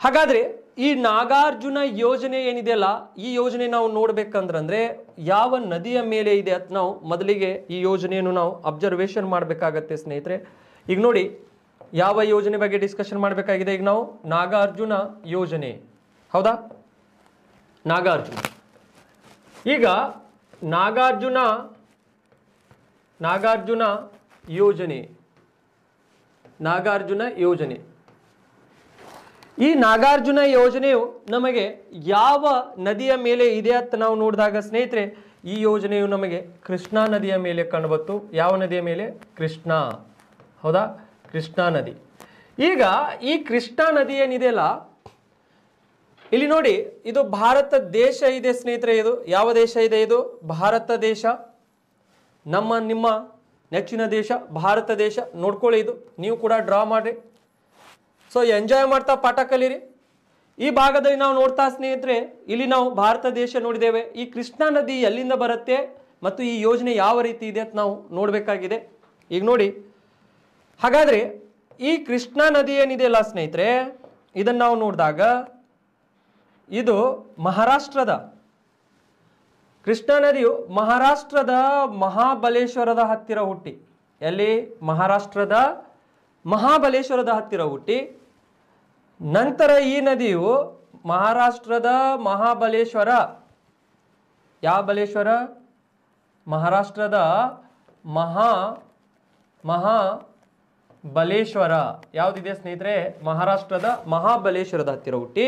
ಹಾಗಾದ್ರೆ ಈ ನಾಗಾರ್ಜುನ ಯೋಜನೆ ಏನಿದೆಯಲ್ಲ ಈ ಯೋಜನೆ ನಾವು ನೋಡ್ಬೇಕಂದ್ರೆ ಯಾವ ನದಿಯ ಮೇಲೆ ಇದೆ ಅಂತ ನಾವು ಮೊದಲಿಗೆ ಈ ಯೋಜನೆಯನ್ನು ನಾವು ಅಬ್ಸರ್ವೇಷನ್ ಮಾಡಬೇಕಾಗತ್ತೆ ಸ್ನೇಹಿತರೆ. ಈಗ ನೋಡಿ, ಯಾವ ಯೋಜನೆ ಬಗ್ಗೆ ಡಿಸ್ಕಷನ್ ಮಾಡಬೇಕಾಗಿದೆ ಈಗ ನಾವು? ನಾಗಾರ್ಜುನ ಯೋಜನೆ. ಹೌದಾ? ನಾಗಾರ್ಜುನ. ಈಗ ನಾಗಾರ್ಜುನ ನಾಗಾರ್ಜುನ ಯೋಜನೆ. ನಾಗಾರ್ಜುನ ಯೋಜನೆ. ಈ ನಾಗಾರ್ಜುನ ಯೋಜನೆಯು ನಮಗೆ ಯಾವ ನದಿಯ ಮೇಲೆ ಇದೆ ಅಂತ ನಾವು ನೋಡಿದಾಗ, ಸ್ನೇಹಿತರೆ, ಈ ಯೋಜನೆಯು ನಮಗೆ ಕೃಷ್ಣಾ ನದಿಯ ಮೇಲೆ ಕಂಡುಬತ್ತು. ಯಾವ ನದಿಯ ಮೇಲೆ? ಕೃಷ್ಣಾ. ಹೌದಾ? ಕೃಷ್ಣಾ ನದಿ. ಈಗ ಈ ಕೃಷ್ಣಾ ನದಿ ಏನಿದೆಯಲ್ಲ ಇಲ್ಲಿ ನೋಡಿ, ಇದು ಭಾರತ ದೇಶ ಇದೆ ಸ್ನೇಹಿತರೆ ಇದು. ಯಾವ ದೇಶ ಇದೆ ಇದು? ಭಾರತ ದೇಶ. ನಮ್ಮ, ನಿಮ್ಮ ನೆಚ್ಚಿನ ದೇಶ, ಭಾರತ ದೇಶ. ನೋಡ್ಕೊಳ್ಳಿ ಇದು. ನೀವು ಕೂಡ ಡ್ರಾ ಮಾಡಿರಿ. ಸೊ ಎಂಜಾಯ್ ಮಾಡ್ತಾ ಪಾಠ ಕಲೀರಿ. ಈ ಭಾಗದಲ್ಲಿ ನಾವು ನೋಡ್ತಾ ಸ್ನೇಹಿತರೆ, ಇಲ್ಲಿ ನಾವು ಭಾರತ ದೇಶ ನೋಡಿದ್ದೇವೆ. ಈ ಕೃಷ್ಣಾ ನದಿ ಎಲ್ಲಿಂದ ಬರುತ್ತೆ ಮತ್ತು ಈ ಯೋಜನೆ ಯಾವ ರೀತಿ ಇದೆ ಅಂತ ನಾವು ನೋಡಬೇಕಾಗಿದೆ. ಈಗ ನೋಡಿ. ಹಾಗಾದರೆ, ಈ ಕೃಷ್ಣಾ ನದಿ ಏನಿದೆಯಲ್ಲ ಸ್ನೇಹಿತರೆ, ಇದನ್ನು ನಾವು ನೋಡಿದಾಗ, ಇದು ಮಹಾರಾಷ್ಟ್ರದ, ಕೃಷ್ಣಾ ನದಿಯು ಮಹಾರಾಷ್ಟ್ರದ ಮಹಾಬಲೇಶ್ವರದ ಹತ್ತಿರ ಹುಟ್ಟಿ. ಎಲ್ಲಿ? ಮಹಾರಾಷ್ಟ್ರದ ಮಹಾಬಲೇಶ್ವರದ ಹತ್ತಿರ ಹುಟ್ಟಿ. ನಂತರ ಈ ನದಿಯು ಮಹಾರಾಷ್ಟ್ರದ ಮಹಾಬಲೇಶ್ವರ. ಯಾವ ಬಲೇಶ್ವರ? ಮಹಾರಾಷ್ಟ್ರದ ಮಹಾ ಮಹಾ ಬಲೇಶ್ವರ. ಯಾವುದಿದೆ ಸ್ನೇಹಿತರೆ? ಮಹಾರಾಷ್ಟ್ರದ ಮಹಾಬಲೇಶ್ವರದ ಹತ್ತಿರ ಹುಟ್ಟಿ.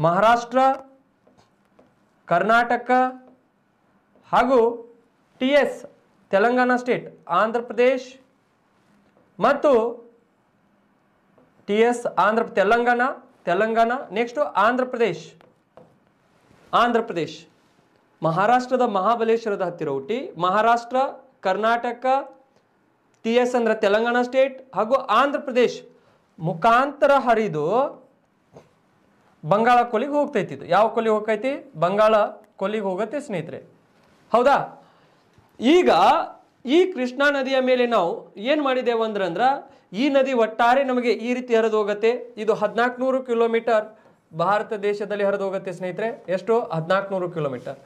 ಮಹಾರಾಷ್ಟ್ರ, ಕರ್ನಾಟಕ ಹಾಗೂ T S, Telangana state Andhra Pradesh ಮತ್ತು T S Andhra Telangana Telangana next Andhra Pradesh Andhra Pradesh ಮಹಾರಾಷ್ಟ್ರದ ಮಹಾಬಲೇಶ್ವರದ ಹತ್ತಿರ ಹುಟ್ಟಿ ಮಹಾರಾಷ್ಟ್ರ ಕರ್ನಾಟಕ ಟಿ ಎಸ್ ಅಂದ್ರೆ ತೆಲಂಗಾಣ ಸ್ಟೇಟ್ ಹಾಗೂ ಆಂಧ್ರ ಪ್ರದೇಶ್ ಮುಖಾಂತರ ಹರಿದು ಬಂಗಾಳ ಕೊಲ್ಲಿಗೆ ಹೋಗ್ತೈತಿ ಇದು. ಯಾವ ಕೊಲ್ಲಿಗೆ ಹೋಗ್ತೈತಿ? ಬಂಗಾಳ ಕೊಲ್ಲಿಗೆ ಹೋಗುತ್ತೆ ಸ್ನೇಹಿತರೆ. ಹೌದಾ? ಈಗ ಈ ಕೃಷ್ಣಾ ನದಿಯ ಮೇಲೆ ನಾವು ಏನು ಮಾಡಿದ್ದೇವೆ ಅಂದ್ರೆ ಈ ನದಿ ಒಟ್ಟಾರೆ ನಮಗೆ ಈ ರೀತಿ ಹರಿದು ಹೋಗುತ್ತೆ. ಇದು ಹದಿನಾಲ್ಕುನೂರು ಕಿಲೋಮೀಟರ್ ಭಾರತ ದೇಶದಲ್ಲಿ ಹರಿದು ಹೋಗುತ್ತೆ ಸ್ನೇಹಿತರೆ. ಎಷ್ಟು? ಹದಿನಾಲ್ಕುನೂರು ಕಿಲೋಮೀಟರ್.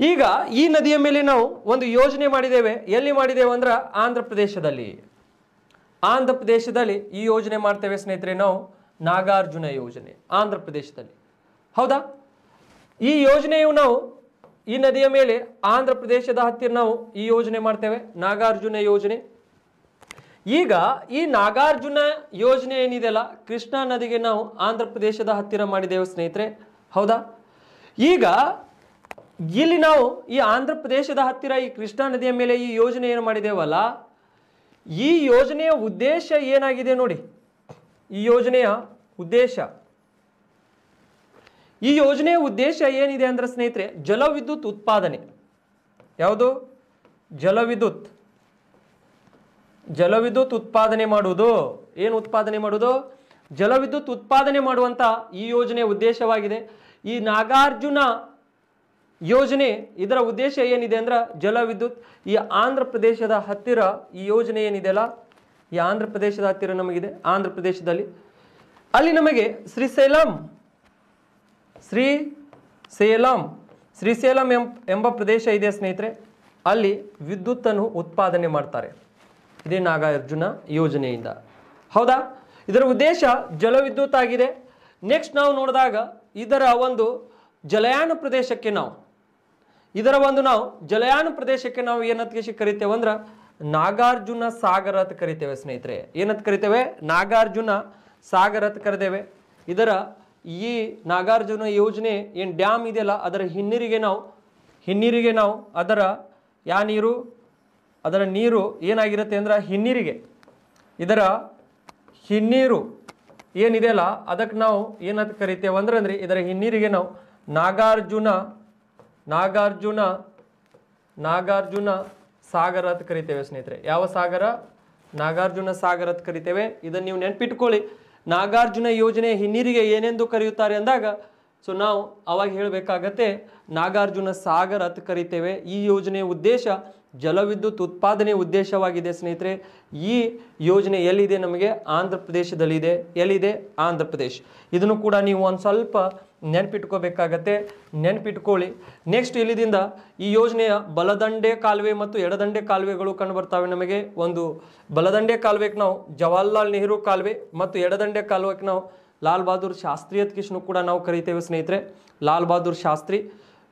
ಈಗ ಈ ನದಿಯ ಮೇಲೆ ನಾವು ಒಂದು ಯೋಜನೆ ಮಾಡಿದ್ದೇವೆ. ಎಲ್ಲಿ ಮಾಡಿದ್ದೇವೆ ಅಂದ್ರೆ ಆಂಧ್ರ ಪ್ರದೇಶದಲ್ಲಿ. ಆಂಧ್ರ ಪ್ರದೇಶದಲ್ಲಿ ಈ ಯೋಜನೆ ಮಾಡ್ತೇವೆ ಸ್ನೇಹಿತರೆ ನಾವು. ನಾಗಾರ್ಜುನ ಯೋಜನೆ, ಆಂಧ್ರ ಪ್ರದೇಶದಲ್ಲಿ. ಹೌದಾ? ಈ ಯೋಜನೆಯು ನಾವು ಈ ನದಿಯ ಮೇಲೆ ಆಂಧ್ರ ಪ್ರದೇಶದ ಹತ್ತಿರ ನಾವು ಈ ಯೋಜನೆ ಮಾಡ್ತೇವೆ. ನಾಗಾರ್ಜುನ ಯೋಜನೆ ಈಗ ಈ ನಾಗಾರ್ಜುನ ಯೋಜನೆ ಏನಿದೆಯಲ್ಲ, ಕೃಷ್ಣಾ ನದಿಗೆ ನಾವು ಆಂಧ್ರ ಪ್ರದೇಶದ ಹತ್ತಿರ ಮಾಡಿದ್ದೇವೆ ಸ್ನೇಹಿತರೆ. ಹೌದಾ? ಈಗ ಇಲ್ಲಿ ನಾವು ಈ ಆಂಧ್ರ ಪ್ರದೇಶದ ಹತ್ತಿರ ಈ ಕೃಷ್ಣಾ ನದಿಯ ಮೇಲೆ ಈ ಯೋಜನೆ ಏನು ಮಾಡಿದ್ದೇವಲ್ಲ, ಈ ಯೋಜನೆಯ ಉದ್ದೇಶ ಏನಾಗಿದೆ ನೋಡಿ. ಈ ಯೋಜನೆಯ ಉದ್ದೇಶ. ಈ ಯೋಜನೆಯ ಉದ್ದೇಶ ಏನಿದೆ ಅಂದ್ರೆ ಸ್ನೇಹಿತರೆ, ಜಲವಿದ್ಯುತ್ ಉತ್ಪಾದನೆ. ಯಾವುದು? ಜಲವಿದ್ಯುತ್. ಜಲವಿದ್ಯುತ್ ಉತ್ಪಾದನೆ ಮಾಡುವುದು. ಏನು ಉತ್ಪಾದನೆ ಮಾಡುವುದು? ಜಲವಿದ್ಯುತ್ ಉತ್ಪಾದನೆ ಮಾಡುವಂತ ಈ ಯೋಜನೆಯ ಉದ್ದೇಶವಾಗಿದೆ. ಈ ನಾಗಾರ್ಜುನ ಯೋಜನೆ, ಇದರ ಉದ್ದೇಶ ಏನಿದೆ ಅಂದ್ರೆ ಜಲವಿದ್ಯುತ್. ಈ ಆಂಧ್ರ ಪ್ರದೇಶದ ಹತ್ತಿರ ಈ ಯೋಜನೆ ಏನಿದೆಯಲ್ಲ ಈ ಆಂಧ್ರ ಪ್ರದೇಶದ ಹತ್ತಿರ ನಮಗಿದೆ, ಆಂಧ್ರ ಪ್ರದೇಶದಲ್ಲಿ. ಅಲ್ಲಿ ನಮಗೆ ಶ್ರೀಶೈಲಂ ಶ್ರೀ ಸೇಲಂ ಶ್ರೀಶೈಲಂ ಎಂಬ ಪ್ರದೇಶ ಇದೆ ಸ್ನೇಹಿತರೆ. ಅಲ್ಲಿ ವಿದ್ಯುತ್ತನ್ನು ಉತ್ಪಾದನೆ ಮಾಡ್ತಾರೆ. ಇದೇ ನಾಗಾರ್ಜುನ ಯೋಜನೆಯಿಂದ. ಹೌದಾ? ಇದರ ಉದ್ದೇಶ ಜಲವಿದ್ಯುತ್ ಆಗಿದೆ ನೆಕ್ಸ್ಟ್ ನಾವು ನೋಡಿದಾಗ ಇದರ ಒಂದು ಜಲಯಾನ ಪ್ರದೇಶಕ್ಕೆ ನಾವು. ಇದರ ಒಂದು ನಾವು ಜಲಯಾನ ಪ್ರದೇಶಕ್ಕೆ ನಾವು ಏನಂತ ಕರಿತೇವೆ ಅಂದ್ರೆ ನಾಗಾರ್ಜುನ ಸಾಗರ ಅಂತ ಕರಿತೇವೆ ಸ್ನೇಹಿತರೆ. ಏನಂತ ಕರಿತೇವೆ? ನಾಗಾರ್ಜುನ ಸಾಗರ ಅಂತ ಕರೆದೇವೆ ಇದರ ಈ ನಾಗಾರ್ಜುನ ಯೋಜನೆ ಏನು ಡ್ಯಾಮ್ ಇದೆಯಲ್ಲ, ಅದರ ಹಿನ್ನೀರಿಗೆ ನಾವು ಹಿನ್ನೀರಿಗೆ ನಾವು ಅದರ ಯಾ ನೀರು ಅದರ ನೀರು ಏನಾಗಿರುತ್ತೆ ಅಂದ್ರೆ ಹಿನ್ನೀರಿಗೆ. ಇದರ ಹಿನ್ನೀರು ಏನಿದೆಯಲ್ಲ ಅದಕ್ಕೆ ನಾವು ಏನಂತ ಕರಿತೇವೆ ಅಂದ್ರೆ ಅಂದ್ರೆ ಇದರ ಹಿನ್ನೀರಿಗೆ ನಾವು ನಾಗಾರ್ಜುನ ನಾಗಾರ್ಜುನ ನಾಗಾರ್ಜುನ ಸಾಗರ ಅಂತ ಕರಿತೇವೆ ಸ್ನೇಹಿತರೆ. ಯಾವ ಸಾಗರ? ನಾಗಾರ್ಜುನ ಸಾಗರ ಅಂತ ಕರಿತೇವೆ. ಇದನ್ನು ನೀವು ನೆನ್ಪಿಟ್ಕೊಳ್ಳಿ. ನಾಗಾರ್ಜುನ ಯೋಜನೆ ಹಿನ್ನೀರಿಗೆ ಏನೆಂದು ಕರೆಯುತ್ತಾರೆ ಅಂದಾಗ ಸೊ ನಾವು ಅವಾಗ ಹೇಳಬೇಕಾಗತ್ತೆ, ನಾಗಾರ್ಜುನ ಸಾಗರ ಅಂತ ಕರಿತೇವೆ. ಈ ಯೋಜನೆಯ ಉದ್ದೇಶ ಜಲವಿದ್ಯುತ್ ಉತ್ಪಾದನೆ ಉದ್ದೇಶವಾಗಿದೆ, ಸ್ನೇಹಿತರೆ. ಈ ಯೋಜನೆ ಎಲ್ಲಿದೆ ನಮಗೆ? ಆಂಧ್ರ ಪ್ರದೇಶದಲ್ಲಿದೆ. ಎಲ್ಲಿದೆ? ಆಂಧ್ರ ಪ್ರದೇಶ್. ಇದನ್ನು ಕೂಡ ನೀವು ಒಂದು ಸ್ವಲ್ಪ ನೆನಪಿಟ್ಕೋಬೇಕಾಗತ್ತೆ. ನೆನಪಿಟ್ಕೊಳ್ಳಿ. ನೆಕ್ಸ್ಟ್ ಇಲ್ಲಿದಿಂದ ಈ ಯೋಜನೆಯ ಬಲದಂಡೆ ಕಾಲುವೆ ಮತ್ತು ಎಡದಂಡೆ ಕಾಲುವೆಗಳು ಕಂಡುಬರ್ತವೆ ನಮಗೆ. ಒಂದು ಬಲದಂಡೆ ಕಾಲುವೆಗೆ ನಾವು ಜವಾಹರ್ಲಾಲ್ ನೆಹರು ಕಾಲುವೆ ಮತ್ತು ಎಡದಂಡೆ ಕಾಲುವೆಗೆ ನಾವು ಲಾಲ್ ಬಹದ್ದೂರ್ ಶಾಸ್ತ್ರಿ ಕೃಷ್ಣ ಕೂಡ ನಾವು ಕರಿತೇವೆ, ಸ್ನೇಹಿತರೆ. ಲಾಲ್ ಬಹದ್ದೂರ್ ಶಾಸ್ತ್ರಿ.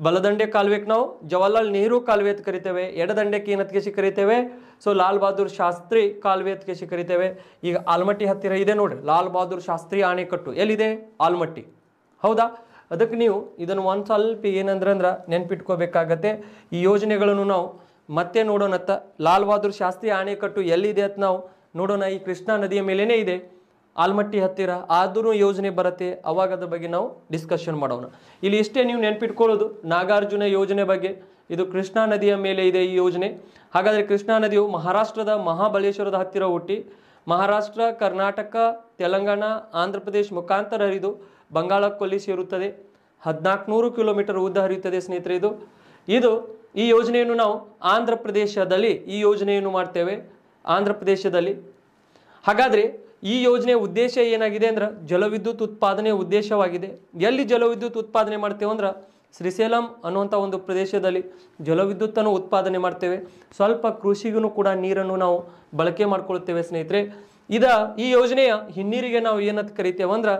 ಬಲದಂಡೆ ಕಾಲುವೆಗೆ ನಾವು, ಜವಾಹರ್ಲಾಲ್ ನೆಹರು ಕಾಲುವೆ ಅಂತ ಕರಿತೇವೆ ಎಡದಂಡೆಗೆ ಏನತ್ ಕೇಸಿ ಕರಿತೇವೆ ಸೊ ಲಾಲ್ ಬಹದ್ದೂರ್ ಶಾಸ್ತ್ರಿ ಕಾಲುವೆ ಅಂತ ಕೇಸಿ ಕರಿತೇವೆ ಈಗ ಆಲ್ಮಟ್ಟಿ ಹತ್ತಿರ ಇದೆ ನೋಡ್ರಿ, ಲಾಲ್ ಬಹದ್ದೂರ್ ಶಾಸ್ತ್ರಿ ಆಣೆಕಟ್ಟು, ಎಲ್ಲಿದೆ? ಆಲ್ಮಟ್ಟಿ. ಹೌದಾ? ಅದಕ್ಕೆ ನೀವು ಇದನ್ನು ಒಂದು ಸ್ವಲ್ಪ ಏನಂದ್ರೆ ಅಂದ್ರೆ ನೆನ್ಪಿಟ್ಕೋಬೇಕಾಗತ್ತೆ. ಈ ಯೋಜನೆಗಳನ್ನು ನಾವು ಮತ್ತೆ ನೋಡೋಣತ್ತ. ಲಾಲ್ ಬಹದ್ದೂರ್ ಶಾಸ್ತ್ರಿ ಆಣೆಕಟ್ಟು ಎಲ್ಲಿದೆ ಅಂತ ನಾವು ನೋಡೋಣ. ಈ ಕೃಷ್ಣಾ ನದಿಯ ಮೇಲೇನೇ ಇದೆ. ಆಲ್ಮಟ್ಟಿ ಹತ್ತಿರ ಆದರೂ ಯೋಜನೆ ಬರುತ್ತೆ ಅವಾಗ ಅದ್ರ ಬಗ್ಗೆ ನಾವು ಡಿಸ್ಕಷನ್ ಮಾಡೋಣ. ಇಲ್ಲಿ ಇಷ್ಟೇ ನೀವು ನೆನ್ಪಿಟ್ಕೊಳ್ಳೋದು, ನಾಗಾರ್ಜುನ ಯೋಜನೆ ಬಗ್ಗೆ. ಇದು ಕೃಷ್ಣಾ ನದಿಯ ಮೇಲೆ ಇದೆ ಈ ಯೋಜನೆ. ಹಾಗಾದರೆ ಕೃಷ್ಣಾ ನದಿಯು ಮಹಾರಾಷ್ಟ್ರದ ಮಹಾಬಲೇಶ್ವರದ ಹತ್ತಿರ ಹುಟ್ಟಿ, ಮಹಾರಾಷ್ಟ್ರ, ಕರ್ನಾಟಕ, ತೆಲಂಗಾಣ, ಆಂಧ್ರ ಪ್ರದೇಶ್ ಮುಖಾಂತರ ಹರಿದು ಬಂಗಾಳ ಕೊಲ್ಲಿ ಸೇರುತ್ತದೆ. ಹದಿನಾಲ್ಕುನೂರು ಕಿಲೋಮೀಟರ್ ಉದ್ದ ಹರಿಯುತ್ತದೆ ಸ್ನೇಹಿತರೆ ಇದು. ಇದು ಈ ಯೋಜನೆಯನ್ನು ನಾವು ಆಂಧ್ರ ಪ್ರದೇಶದಲ್ಲಿ ಈ ಯೋಜನೆಯನ್ನು ಮಾಡ್ತೇವೆ, ಆಂಧ್ರ ಪ್ರದೇಶದಲ್ಲಿ. ಹಾಗಾದರೆ ಈ ಯೋಜನೆಯ ಉದ್ದೇಶ ಏನಾಗಿದೆ ಅಂದ್ರೆ ಜಲವಿದ್ಯುತ್ ಉತ್ಪಾದನೆ ಉದ್ದೇಶವಾಗಿದೆ. ಎಲ್ಲಿ ಜಲವಿದ್ಯುತ್ ಉತ್ಪಾದನೆ ಮಾಡ್ತೇವೆ ಅಂದ್ರೆ ಶ್ರೀಶೈಲಂ ಅನ್ನುವಂಥ ಒಂದು ಪ್ರದೇಶದಲ್ಲಿ ಜಲವಿದ್ಯುತ್ತನ್ನು ಉತ್ಪಾದನೆ ಮಾಡ್ತೇವೆ. ಸ್ವಲ್ಪ ಕೃಷಿಗೂ ಕೂಡ ನೀರನ್ನು ನಾವು ಬಳಕೆ ಮಾಡ್ಕೊಳ್ತೇವೆ ಸ್ನೇಹಿತರೆ. ಇದ ಈ ಯೋಜನೆಯ ಹಿನ್ನೀರಿಗೆ ನಾವು ಏನಂತ ಕರಿತೇವೆ ಅಂದ್ರೆ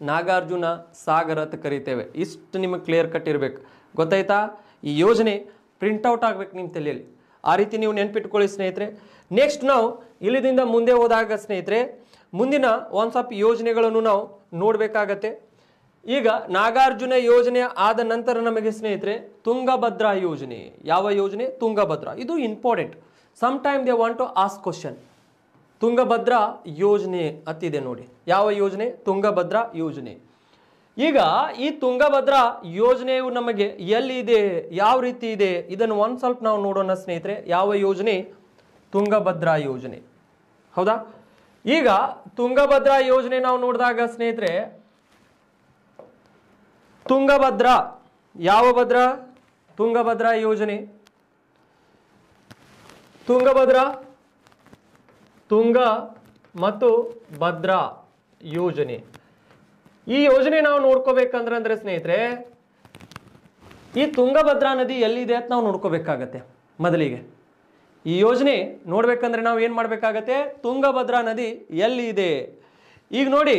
ನಾಗಾರ್ಜುನ ಸಾಗರ ಅಂತ ಕರಿತೇವೆ. ಇಷ್ಟು ನಿಮಗೆ ಕ್ಲಿಯರ್ ಕಟ್ ಇರಬೇಕು. ಗೊತ್ತಾಯ್ತಾ? ಈ ಯೋಜನೆ ಪ್ರಿಂಟೌಟ್ ಆಗ್ಬೇಕು ನಿಮ್ಮ ತಲೆಯಲ್ಲಿ. ಆ ರೀತಿ ನೀವು ನೆನ್ಪಿಟ್ಕೊಳ್ಳಿ ಸ್ನೇಹಿತರೆ. ನೆಕ್ಸ್ಟ್ ನಾವು ಇಲ್ಲಿದಿಂದ ಮುಂದೆ ಹೋದಾಗ ಸ್ನೇಹಿತರೆ, ಮುಂದಿನ ಒಂದು ಸ್ವಲ್ಪ ಯೋಜನೆಗಳನ್ನು ನಾವು ನೋಡಬೇಕಾಗತ್ತೆ. ಈಗ ನಾಗಾರ್ಜುನ ಯೋಜನೆ ಆದ ನಂತರ ನಮಗೆ ಸ್ನೇಹಿತರೆ, ತುಂಗಭದ್ರಾ ಯೋಜನೆ. ಯಾವ ಯೋಜನೆ? ತುಂಗಭದ್ರಾ. ಇದು important some time they want to ask question Tungabhadra ಯೋಜನೆ ಅತ್ತಿದೆ ನೋಡಿ. ಯಾವ ಯೋಜನೆ? ತುಂಗಭದ್ರಾ ಯೋಜನೆ. ಈಗ ಈ ತುಂಗಭದ್ರಾ ಯೋಜನೆಯು ನಮಗೆ ಎಲ್ಲಿ ಇದೆ ಯಾವ ರೀತಿ ಇದೆ? ಇದನ್ನು ಒಂದು ಸ್ವಲ್ಪ ನಾವು ನೋಡೋಣ ಸ್ನೇಹಿತರೆ. ಯಾವ ಯೋಜನೆ? ತುಂಗಭದ್ರಾ ಯೋಜನೆ. ಹೌದಾ? ಈಗ ತುಂಗಭದ್ರಾ ಯೋಜನೆ ನಾವು ನೋಡಿದಾಗ ಸ್ನೇಹಿತರೆ, ತುಂಗಭದ್ರಾ, ಯಾವ ಭದ್ರಾ? ತುಂಗಭದ್ರಾ ಯೋಜನೆ. ತುಂಗಭದ್ರಾ, ತುಂಗ ಮತ್ತು ಭದ್ರಾ ಯೋಜನೆ. ಈ ಯೋಜನೆ ನಾವು ನೋಡ್ಕೋಬೇಕಂದ್ರೆ ಅಂದ್ರೆ ಸ್ನೇಹಿತರೆ, ಈ ತುಂಗಭದ್ರಾ ನದಿ ಎಲ್ಲಿದೆ ಅಂತ ನಾವು ನೋಡ್ಕೋಬೇಕಾಗತ್ತೆ ಮೊದಲಿಗೆ. ಈ ಯೋಜನೆ ನೋಡ್ಬೇಕಂದ್ರೆ ನಾವು ಏನು ಮಾಡಬೇಕಾಗತ್ತೆ? ತುಂಗಭದ್ರಾ ನದಿ ಎಲ್ಲಿ ಇದೆ ಈಗ ನೋಡಿ,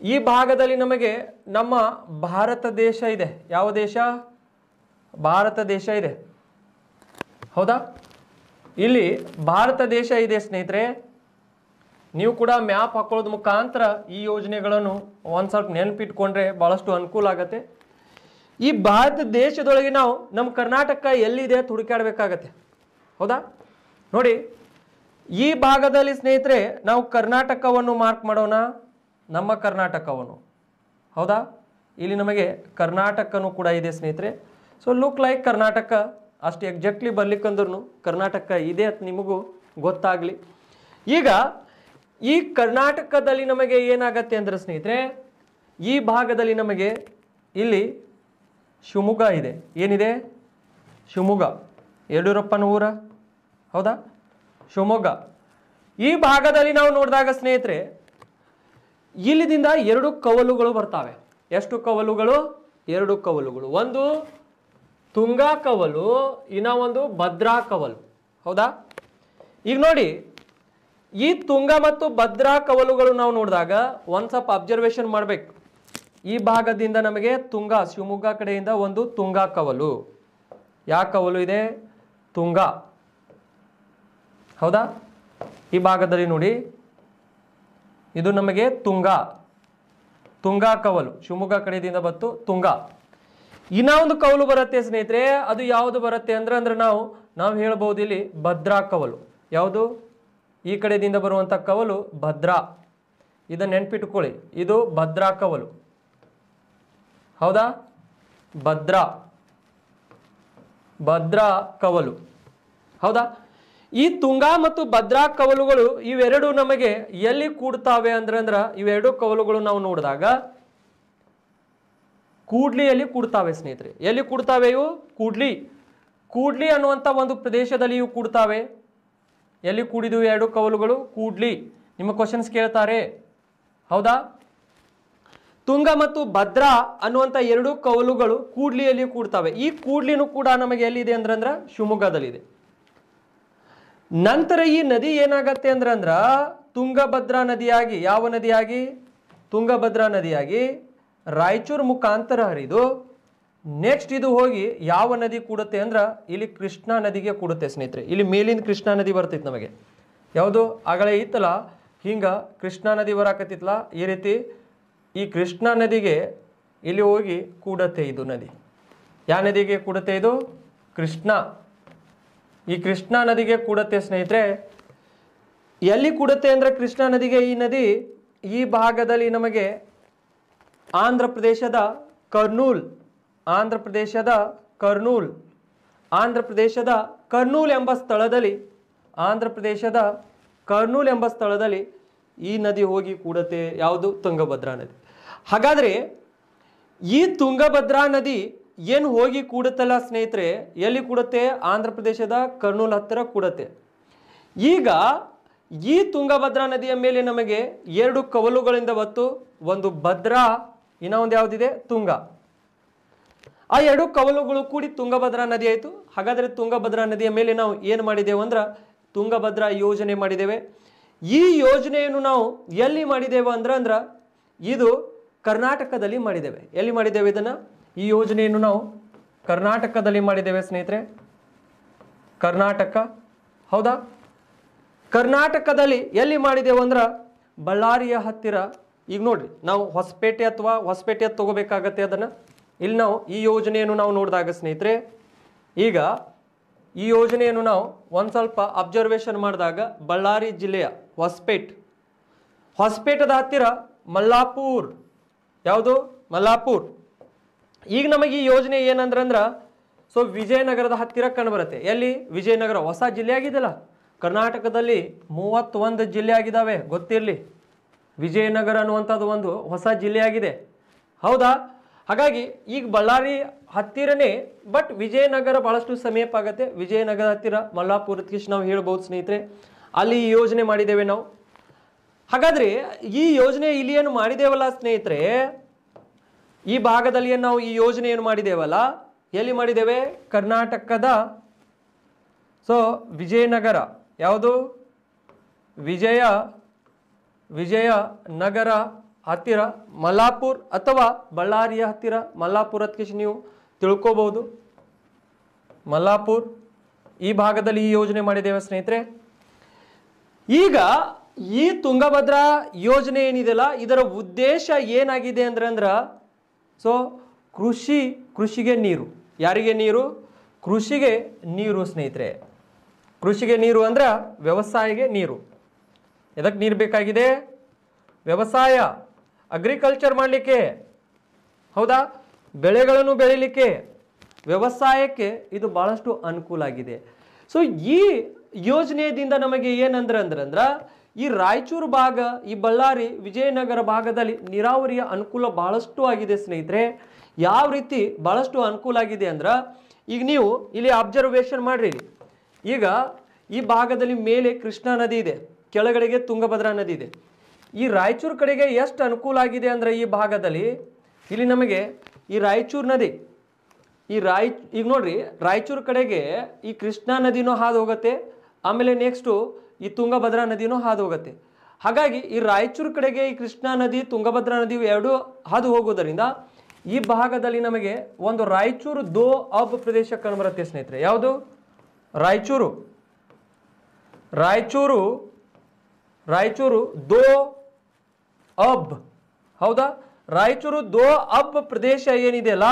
ಈ ಭಾಗದಲ್ಲಿ ನಮಗೆ ನಮ್ಮ ಭಾರತ ದೇಶ ಇದೆ. ಯಾವ ದೇಶ? ಭಾರತ ದೇಶ ಇದೆ. ಹೌದಾ? ಇಲ್ಲಿ ಭಾರತ ದೇಶ ಇದೆ ಸ್ನೇಹಿತರೆ. ನೀವು ಕೂಡ ಮ್ಯಾಪ್ ಹಾಕೊಳ್ಳೋದ್ ಮುಖಾಂತರ ಈ ಯೋಜನೆಗಳನ್ನು ಒಂದು ಸ್ವಲ್ಪ ನೆನಪಿಟ್ಕೊಂಡ್ರೆ ಭಾಳಷ್ಟು ಅನುಕೂಲ ಆಗತ್ತೆ. ಈ ಭಾರತ ದೇಶದೊಳಗೆ ನಾವು ನಮ್ಮ ಕರ್ನಾಟಕ ಎಲ್ಲಿದೆ ಅಂತ ಹುಡುಕಾಡಬೇಕಾಗತ್ತೆ ಹೌದಾ? ನೋಡಿ, ಈ ಭಾಗದಲ್ಲಿ ಸ್ನೇಹಿತರೆ, ನಾವು ಕರ್ನಾಟಕವನ್ನು ಮಾರ್ಕ್ ಮಾಡೋಣ. ನಮ್ಮ ಕರ್ನಾಟಕವನ್ನು. ಹೌದಾ? ಇಲ್ಲಿ ನಮಗೆ ಕರ್ನಾಟಕನೂ ಕೂಡ ಇದೆ ಸ್ನೇಹಿತರೆ. So look like Karnataka. ಅಷ್ಟು ಎಕ್ಸಾಕ್ಟ್ಲಿ ಬರ್ಲಿಕ್ಕಂದ್ರೂ ಕರ್ನಾಟಕ ಇದೆ ಅಂತ ನಿಮಗೂ ಗೊತ್ತಾಗಲಿ. ಈಗ, ಈ ಕರ್ನಾಟಕದಲ್ಲಿ ನಮಗೆ ಏನಾಗತ್ತೆ ಅಂದರೆ ಸ್ನೇಹಿತರೆ, ಈ ಭಾಗದಲ್ಲಿ ನಮಗೆ ಇಲ್ಲಿ ಶಿವಮೊಗ್ಗ ಇದೆ. ಏನಿದೆ? ಶಿವಮೊಗ್ಗ. ಯಡಿಯೂರಪ್ಪನ ಊರ? ಹೌದಾ? ಶಿವಮೊಗ್ಗ. ಈ ಭಾಗದಲ್ಲಿ ನಾವು ನೋಡಿದಾಗ ಸ್ನೇಹಿತರೆ ಇಲ್ಲಿದಿಂದ ಎರಡು ಕವಲುಗಳು ಬರ್ತಾವೆ. ಎಷ್ಟು ಕವಲುಗಳು? ಎರಡು ಕವಲುಗಳು. ಒಂದು ತುಂಗಾ ಕವಲು, ಇನ್ನ ಒಂದು ಭದ್ರಾ ಕವಲು. ಹೌದಾ? ಈಗ ನೋಡಿ, ಈ ತುಂಗ ಮತ್ತು ಭದ್ರಾ ಕವಲುಗಳು ನಾವು ನೋಡಿದಾಗ ಒಂದು ಸ್ವಲ್ಪ ಅಬ್ಸರ್ವೇಷನ್ ಮಾಡಬೇಕು. ಈ ಭಾಗದಿಂದ ನಮಗೆ ತುಂಗಾ, ಶಿವಮೊಗ್ಗ ಕಡೆಯಿಂದ ಒಂದು ತುಂಗಾ ಕವಲು. ಯಾವ ಕವಲು ಇದೆ? ತುಂಗ. ಹೌದಾ? ಈ ಭಾಗದಲ್ಲಿ ನೋಡಿ. ಇದು ನಮಗೆ ತುಂಗ. ತುಂಗಾ ಕವಲು. ಶಿವಮೊಗ್ಗ ಕಡೆಯಿಂದ ಬತ್ತು ತುಂಗ. ಇನ್ನೊಂದು ಕವಲು ಬರುತ್ತೆ ಸ್ನೇಹಿತರೆ, ಅದು ಯಾವುದು ಬರುತ್ತೆ ಅಂದ್ರೆ ಅಂದ್ರೆ ನಾವು ನಾವು ಹೇಳಬಹುದು ಇಲ್ಲಿ ಭದ್ರಾ ಕವಲು. ಯಾವುದು? ಈ ಕಡೆಯಿಂದ ಬರುವಂಥ ಕವಲು ಭದ್ರಾ. ಇದನ್ನು ನೆನ್ಪಿಟ್ಕೊಳ್ಳಿ. ಇದು ಭದ್ರಾ ಕವಲು. ಹೌದಾ? ಭದ್ರಾ. ಭದ್ರಾ ಕವಲು. ಹೌದಾ? ಈ ತುಂಗಾ ಮತ್ತು ಭದ್ರಾ ಕವಲುಗಳು ಇವೆರಡು ನಮಗೆ ಎಲ್ಲಿ ಕೂಡ್ತಾವೆ ಅಂದ್ರೆ ಅಂದ್ರೆ ಇವೆರಡು ಕವಲುಗಳು ನಾವು ನೋಡಿದಾಗ ಕೂಡ್ಲಿಯಲ್ಲಿ ಕೂಡ್ತಾವೆ ಸ್ನೇಹಿತರೆ? ಎಲ್ಲಿ ಕೂಡ್ತಾವೆ ಇವು? ಕೂಡ್ಲಿ. ಕೂಡ್ಲಿ ಅನ್ನುವಂಥ ಒಂದು ಪ್ರದೇಶದಲ್ಲಿ ಇವು ಕೂಡ್ತಾವೆ. ಎಲ್ಲಿ ಕೂಡಿದವು ಎರಡು ಕವಲುಗಳು? ಕೂಡ್ಲಿ. ನಿಮ್ಮ ಕ್ವಶನ್ಸ್ ಕೇಳ್ತಾರೆ. ಹೌದಾ? ತುಂಗ ಮತ್ತು ಭದ್ರಾ ಅನ್ನುವಂಥ ಎರಡು ಕವಲುಗಳು ಕೂಡ್ಲಿಯಲ್ಲಿ ಕೂಡ್ತವೆ. ಈ ಕೂಡ್ಲಿನೂ ಕೂಡ ನಮಗೆ ಎಲ್ಲಿದೆ ಅಂದ್ರೆ ಅಂದ್ರ ಶಿವಮೊಗ್ಗದಲ್ಲಿದೆ. ನಂತರ ಈ ನದಿ ಏನಾಗತ್ತೆ ಅಂದ್ರೆ ಅಂದ್ರ ತುಂಗಭದ್ರಾ ನದಿಯಾಗಿ, ಯಾವ ನದಿಯಾಗಿ? ತುಂಗಭದ್ರಾ ನದಿಯಾಗಿ ರಾಯಚೂರು ಮುಖಾಂತರ ಹರಿದು ನೆಕ್ಸ್ಟ್ ಇದು ಹೋಗಿ ಯಾವ ನದಿ ಕೂಡುತ್ತೆ ಅಂದ್ರೆ ಇಲ್ಲಿ ಕೃಷ್ಣಾ ನದಿಗೆ ಕೂಡುತ್ತೆ ಸ್ನೇಹಿತರೆ. ಇಲ್ಲಿ ಮೇಲಿಂದ ಕೃಷ್ಣಾ ನದಿ ಬರ್ತಿತ್ತು ನಮಗೆ. ಯಾವುದು? ಆಗಲೇ ಇತ್ತಲ್ಲ? ಹಿಂಗ ಕೃಷ್ಣಾ ನದಿ ಬರಾಕತ್ತಿತ್ತಲ್ಲ ಈ ರೀತಿ ಈ ಕೃಷ್ಣಾ ನದಿಗೆ ಇಲ್ಲಿ ಹೋಗಿ ಕೂಡತ್ತೆ ಇದು ನದಿ. ಯಾವ ನದಿಗೆ ಕೂಡತ್ತೆ ಇದು? ಕೃಷ್ಣ. ಈ ಕೃಷ್ಣಾ ನದಿಗೆ ಕೂಡತ್ತೆ ಸ್ನೇಹಿತರೆ, ಎಲ್ಲಿ ಕೂಡತ್ತೆ ಅಂದರೆ ಕೃಷ್ಣಾ ನದಿಗೆ? ಈ ನದಿ ಈ ಭಾಗದಲ್ಲಿ ನಮಗೆ ಆಂಧ್ರ ಪ್ರದೇಶದ ಕರ್ನೂಲ್, ಆಂಧ್ರ ಪ್ರದೇಶದ ಕರ್ನೂಲ್, ಆಂಧ್ರ ಪ್ರದೇಶದ ಕರ್ನೂಲ್ ಎಂಬ ಸ್ಥಳದಲ್ಲಿ, ಆಂಧ್ರ ಪ್ರದೇಶದ ಕರ್ನೂಲ್ ಎಂಬ ಸ್ಥಳದಲ್ಲಿ ಈ ನದಿ ಹೋಗಿ ಕೂಡತ್ತೆ ಯಾವುದು? ತುಂಗಭದ್ರಾ ನದಿ. ಹಾಗಾದರೆ ಈ ತುಂಗಭದ್ರಾ ನದಿ ಏನು ಹೋಗಿ ಕೂಡುತ್ತಲ್ಲ ಸ್ನೇಹಿತರೆ? ಎಲ್ಲಿ ಕೂಡುತ್ತೆ? ಆಂಧ್ರ ಪ್ರದೇಶದ ಕರ್ನೂಲ್ ಹತ್ತಿರ ಕೂಡುತ್ತೆ. ಈಗ ಈ ತುಂಗಭದ್ರಾ ನದಿಯ ಮೇಲೆ ನಮಗೆ ಎರಡು ಕವಲುಗಳಿಂದ ಬತ್ತು ಒಂದು ಭದ್ರಾ ಇನ್ನ ಒಂದು ಯಾವುದಿದೆ? ತುಂಗ. ಆ ಎರಡು ಕವಲುಗಳು ಕೂಡಿ ತುಂಗಭದ್ರಾ ನದಿ ಆಯಿತು. ಹಾಗಾದರೆ ತುಂಗಭದ್ರಾ ನದಿಯ ಮೇಲೆ ನಾವು ಏನು ಮಾಡಿದ್ದೇವೆ ಅಂದ್ರೆ ತುಂಗಭದ್ರಾ ಯೋಜನೆ ಮಾಡಿದ್ದೇವೆ ಈ ಯೋಜನೆಯನ್ನು ನಾವು ಎಲ್ಲಿ ಮಾಡಿದ್ದೇವೆ ಅಂದ್ರೆ ಅಂದ್ರೆ ಇದು ಕರ್ನಾಟಕದಲ್ಲಿ ಮಾಡಿದ್ದೇವೆ. ಎಲ್ಲಿ ಮಾಡಿದ್ದೇವೆ ಇದನ್ನು? ಈ ಯೋಜನೆಯನ್ನು ನಾವು ಕರ್ನಾಟಕದಲ್ಲಿ ಮಾಡಿದ್ದೇವೆ ಸ್ನೇಹಿತರೆ. ಕರ್ನಾಟಕ, ಹೌದಾ? ಕರ್ನಾಟಕದಲ್ಲಿ ಎಲ್ಲಿ ಮಾಡಿದ್ದೇವೆ ಅಂದ್ರೆ ಬಳ್ಳಾರಿಯ ಹತ್ತಿರ, ಈಗ ನೋಡ್ರಿ, ನಾವು ಹೊಸಪೇಟೆ ಅಥವಾ ಹೊಸಪೇಟೆ ತಗೋಬೇಕಾಗತ್ತೆ ಅದನ್ನು. ಇಲ್ಲಿ ನಾವು ಈ ಯೋಜನೆಯನ್ನು ನಾವು ನೋಡಿದಾಗ ಸ್ನೇಹಿತರೆ, ಈಗ ಈ ಯೋಜನೆಯನ್ನು ನಾವು ಒಂದು ಸ್ವಲ್ಪ ಅಬ್ಸರ್ವೇಷನ್ ಮಾಡಿದಾಗ ಬಳ್ಳಾರಿ ಜಿಲ್ಲೆಯ ಹೊಸಪೇಟ್, ಹೊಸಪೇಟದ ಹತ್ತಿರ ಮಲ್ಲಾಪುರ್ ಯಾವುದು? ಮಲ್ಲಾಪುರ್. ಈಗ ನಮಗೆ ಈ ಯೋಜನೆ ಏನಂದ್ರೆ ಅಂದ್ರೆ, ಸೊ ವಿಜಯನಗರದ ಹತ್ತಿರ ಕಂಡುಬರುತ್ತೆ ಎಲ್ಲಿ? ವಿಜಯನಗರ ಹೊಸ ಜಿಲ್ಲೆ ಆಗಿದೆಲ್ಲ. ಕರ್ನಾಟಕದಲ್ಲಿ ಮೂವತ್ತೊಂದು ಜಿಲ್ಲೆ ಆಗಿದ್ದಾವೆ ಗೊತ್ತಿರಲಿ? ವಿಜಯನಗರ ಅನ್ನುವಂಥದ್ದು ಒಂದು ಹೊಸ ಜಿಲ್ಲೆಯಾಗಿದೆ ಹೌದಾ? ಹಾಗಾಗಿ ಈಗ ಬಳ್ಳಾರಿ ಹತ್ತಿರನೇ, ಬಟ್ ವಿಜಯನಗರ ಬಹಳಷ್ಟು ಸಮೀಪ ಆಗುತ್ತೆ. ವಿಜಯನಗರ ಹತ್ತಿರ ಮಲ್ಲಾಪುರಕ್ಕೆ ನಾವು ಹೇಳ್ಬೋದು ಸ್ನೇಹಿತರೆ. ಅಲ್ಲಿ ಈ ಯೋಜನೆ ಮಾಡಿದ್ದೇವೆ ನಾವು. ಹಾಗಾದ್ರೆ ಈ ಯೋಜನೆ ಇಲ್ಲಿ ಏನು ಮಾಡಿದೇವಲ್ಲ ಸ್ನೇಹಿತರೆ? ಈ ಭಾಗದಲ್ಲಿ ನಾವು ಈ ಯೋಜನೆ ಏನು ಮಾಡಿದ್ದೇವಲ್ಲ ಎಲ್ಲಿ ಮಾಡಿದ್ದೇವೆ ಕರ್ನಾಟಕದ. ಸೊ ವಿಜಯನಗರ. ಯಾವುದು? ವಿಜಯ ವಿಜಯ ನಗರ ಹತ್ತಿರ ಮಲ್ಲಾಪುರ್ ಅಥವಾ ಬಳ್ಳಾರಿಯ ಹತ್ತಿರ ಮಲ್ಲಾಪುರ ಅದಕ್ಕೆ ನೀವು ತಿಳ್ಕೋಬಹುದು ಮಲ್ಲಾಪುರ್, ಈ ಭಾಗದಲ್ಲಿ ಈ ಯೋಜನೆ ಮಾಡಿದ್ದೇವೆ ಸ್ನೇಹಿತರೆ. ಈಗ ಈ ತುಂಗಭದ್ರಾ ಯೋಜನೆ ಏನಿದೆಯಲ್ಲ, ಇದರ ಉದ್ದೇಶ ಏನಾಗಿದೆ ಅಂದ್ರೆ ಅಂದ್ರ ಸೊ ಕೃಷಿ, ಕೃಷಿಗೆ ನೀರು. ಯಾರಿಗೆ ನೀರು? ಕೃಷಿಗೆ ನೀರು ಸ್ನೇಹಿತರೆ. ಕೃಷಿಗೆ ನೀರು ಅಂದ್ರೆ ವ್ಯವಸಾಯಗೆ ನೀರು. ಎದಕ್ಕೆ ನೀರು ಬೇಕಾಗಿದೆ? ವ್ಯವಸಾಯ ಅಗ್ರಿಕಲ್ಚರ್ ಮಾಡಲಿಕ್ಕೆ. ಹೌದಾ? ಬೆಳೆಗಳನ್ನು ಬೆಳೀಲಿಕ್ಕೆ. ವ್ಯವಸಾಯಕ್ಕೆ ಇದು ಬಹಳಷ್ಟು ಅನುಕೂಲ ಆಗಿದೆ. ಸೊ ಈ ಯೋಜನೆಯಿಂದ ನಮಗೆ ಏನಂದ್ರೆ ಅಂದ್ರೆ ಅಂದ್ರ ಈ ರಾಯಚೂರು ಭಾಗ, ಈ ಬಳ್ಳಾರಿ, ವಿಜಯನಗರ ಭಾಗದಲ್ಲಿ ನೀರಾವರಿಯ ಅನುಕೂಲ ಬಹಳಷ್ಟು ಆಗಿದೆ ಸ್ನೇಹಿತರೆ. ಯಾವ ರೀತಿ ಬಹಳಷ್ಟು ಅನುಕೂಲ ಆಗಿದೆ ಅಂದ್ರೆ, ಈಗ ನೀವು ಇಲ್ಲಿ ಅಬ್ಸರ್ವೇಷನ್ ಮಾಡ್ರಿ ಈಗ ಈ ಭಾಗದಲ್ಲಿ ಮೇಲೆ ಕೃಷ್ಣಾ ನದಿ ಇದೆ, ಕೆಳಗಡೆಗೆ ತುಂಗಭದ್ರಾ ನದಿ ಇದೆ. ಈ ರಾಯಚೂರು ಕಡೆಗೆ ಎಷ್ಟು ಅನುಕೂಲ ಆಗಿದೆ ಅಂದ್ರೆ ಈ ಭಾಗದಲ್ಲಿ? ಇಲ್ಲಿ ನಮಗೆ ಈ ರಾಯಚೂರು ನದಿ, ಈ ರಾಯ್, ಈಗ ನೋಡ್ರಿ, ರಾಯಚೂರು ಕಡೆಗೆ ಈ ಕೃಷ್ಣಾ ನದಿನೂ ಹಾದು ಹೋಗುತ್ತೆ. ಆಮೇಲೆ ನೆಕ್ಸ್ಟು ಈ ತುಂಗಭದ್ರಾ ನದಿನೂ ಹಾದು ಹೋಗುತ್ತೆ ಹಾಗಾಗಿ ಈ ರಾಯಚೂರು ಕಡೆಗೆ ಈ ಕೃಷ್ಣಾ ನದಿ, ತುಂಗಭದ್ರಾ ನದಿ ಎರಡೂ ಹಾದು ಹೋಗೋದರಿಂದ ಈ ಭಾಗದಲ್ಲಿ ನಮಗೆ ಒಂದು ರಾಯಚೂರು ದೋ ಅಬ್ ಪ್ರದೇಶ ಕಂಡುಬರುತ್ತೆ ಸ್ನೇಹಿತರೆ. ಯಾವುದು? ರಾಯಚೂರು. ರಾಯಚೂರು ರಾಯಚೂರು ದೋ ಅಬ್. ಹೌದಾ? ರಾಯಚೂರು ದೋ ಅಬ್ ಪ್ರದೇಶ ಏನಿದೆಯಲ್ಲ,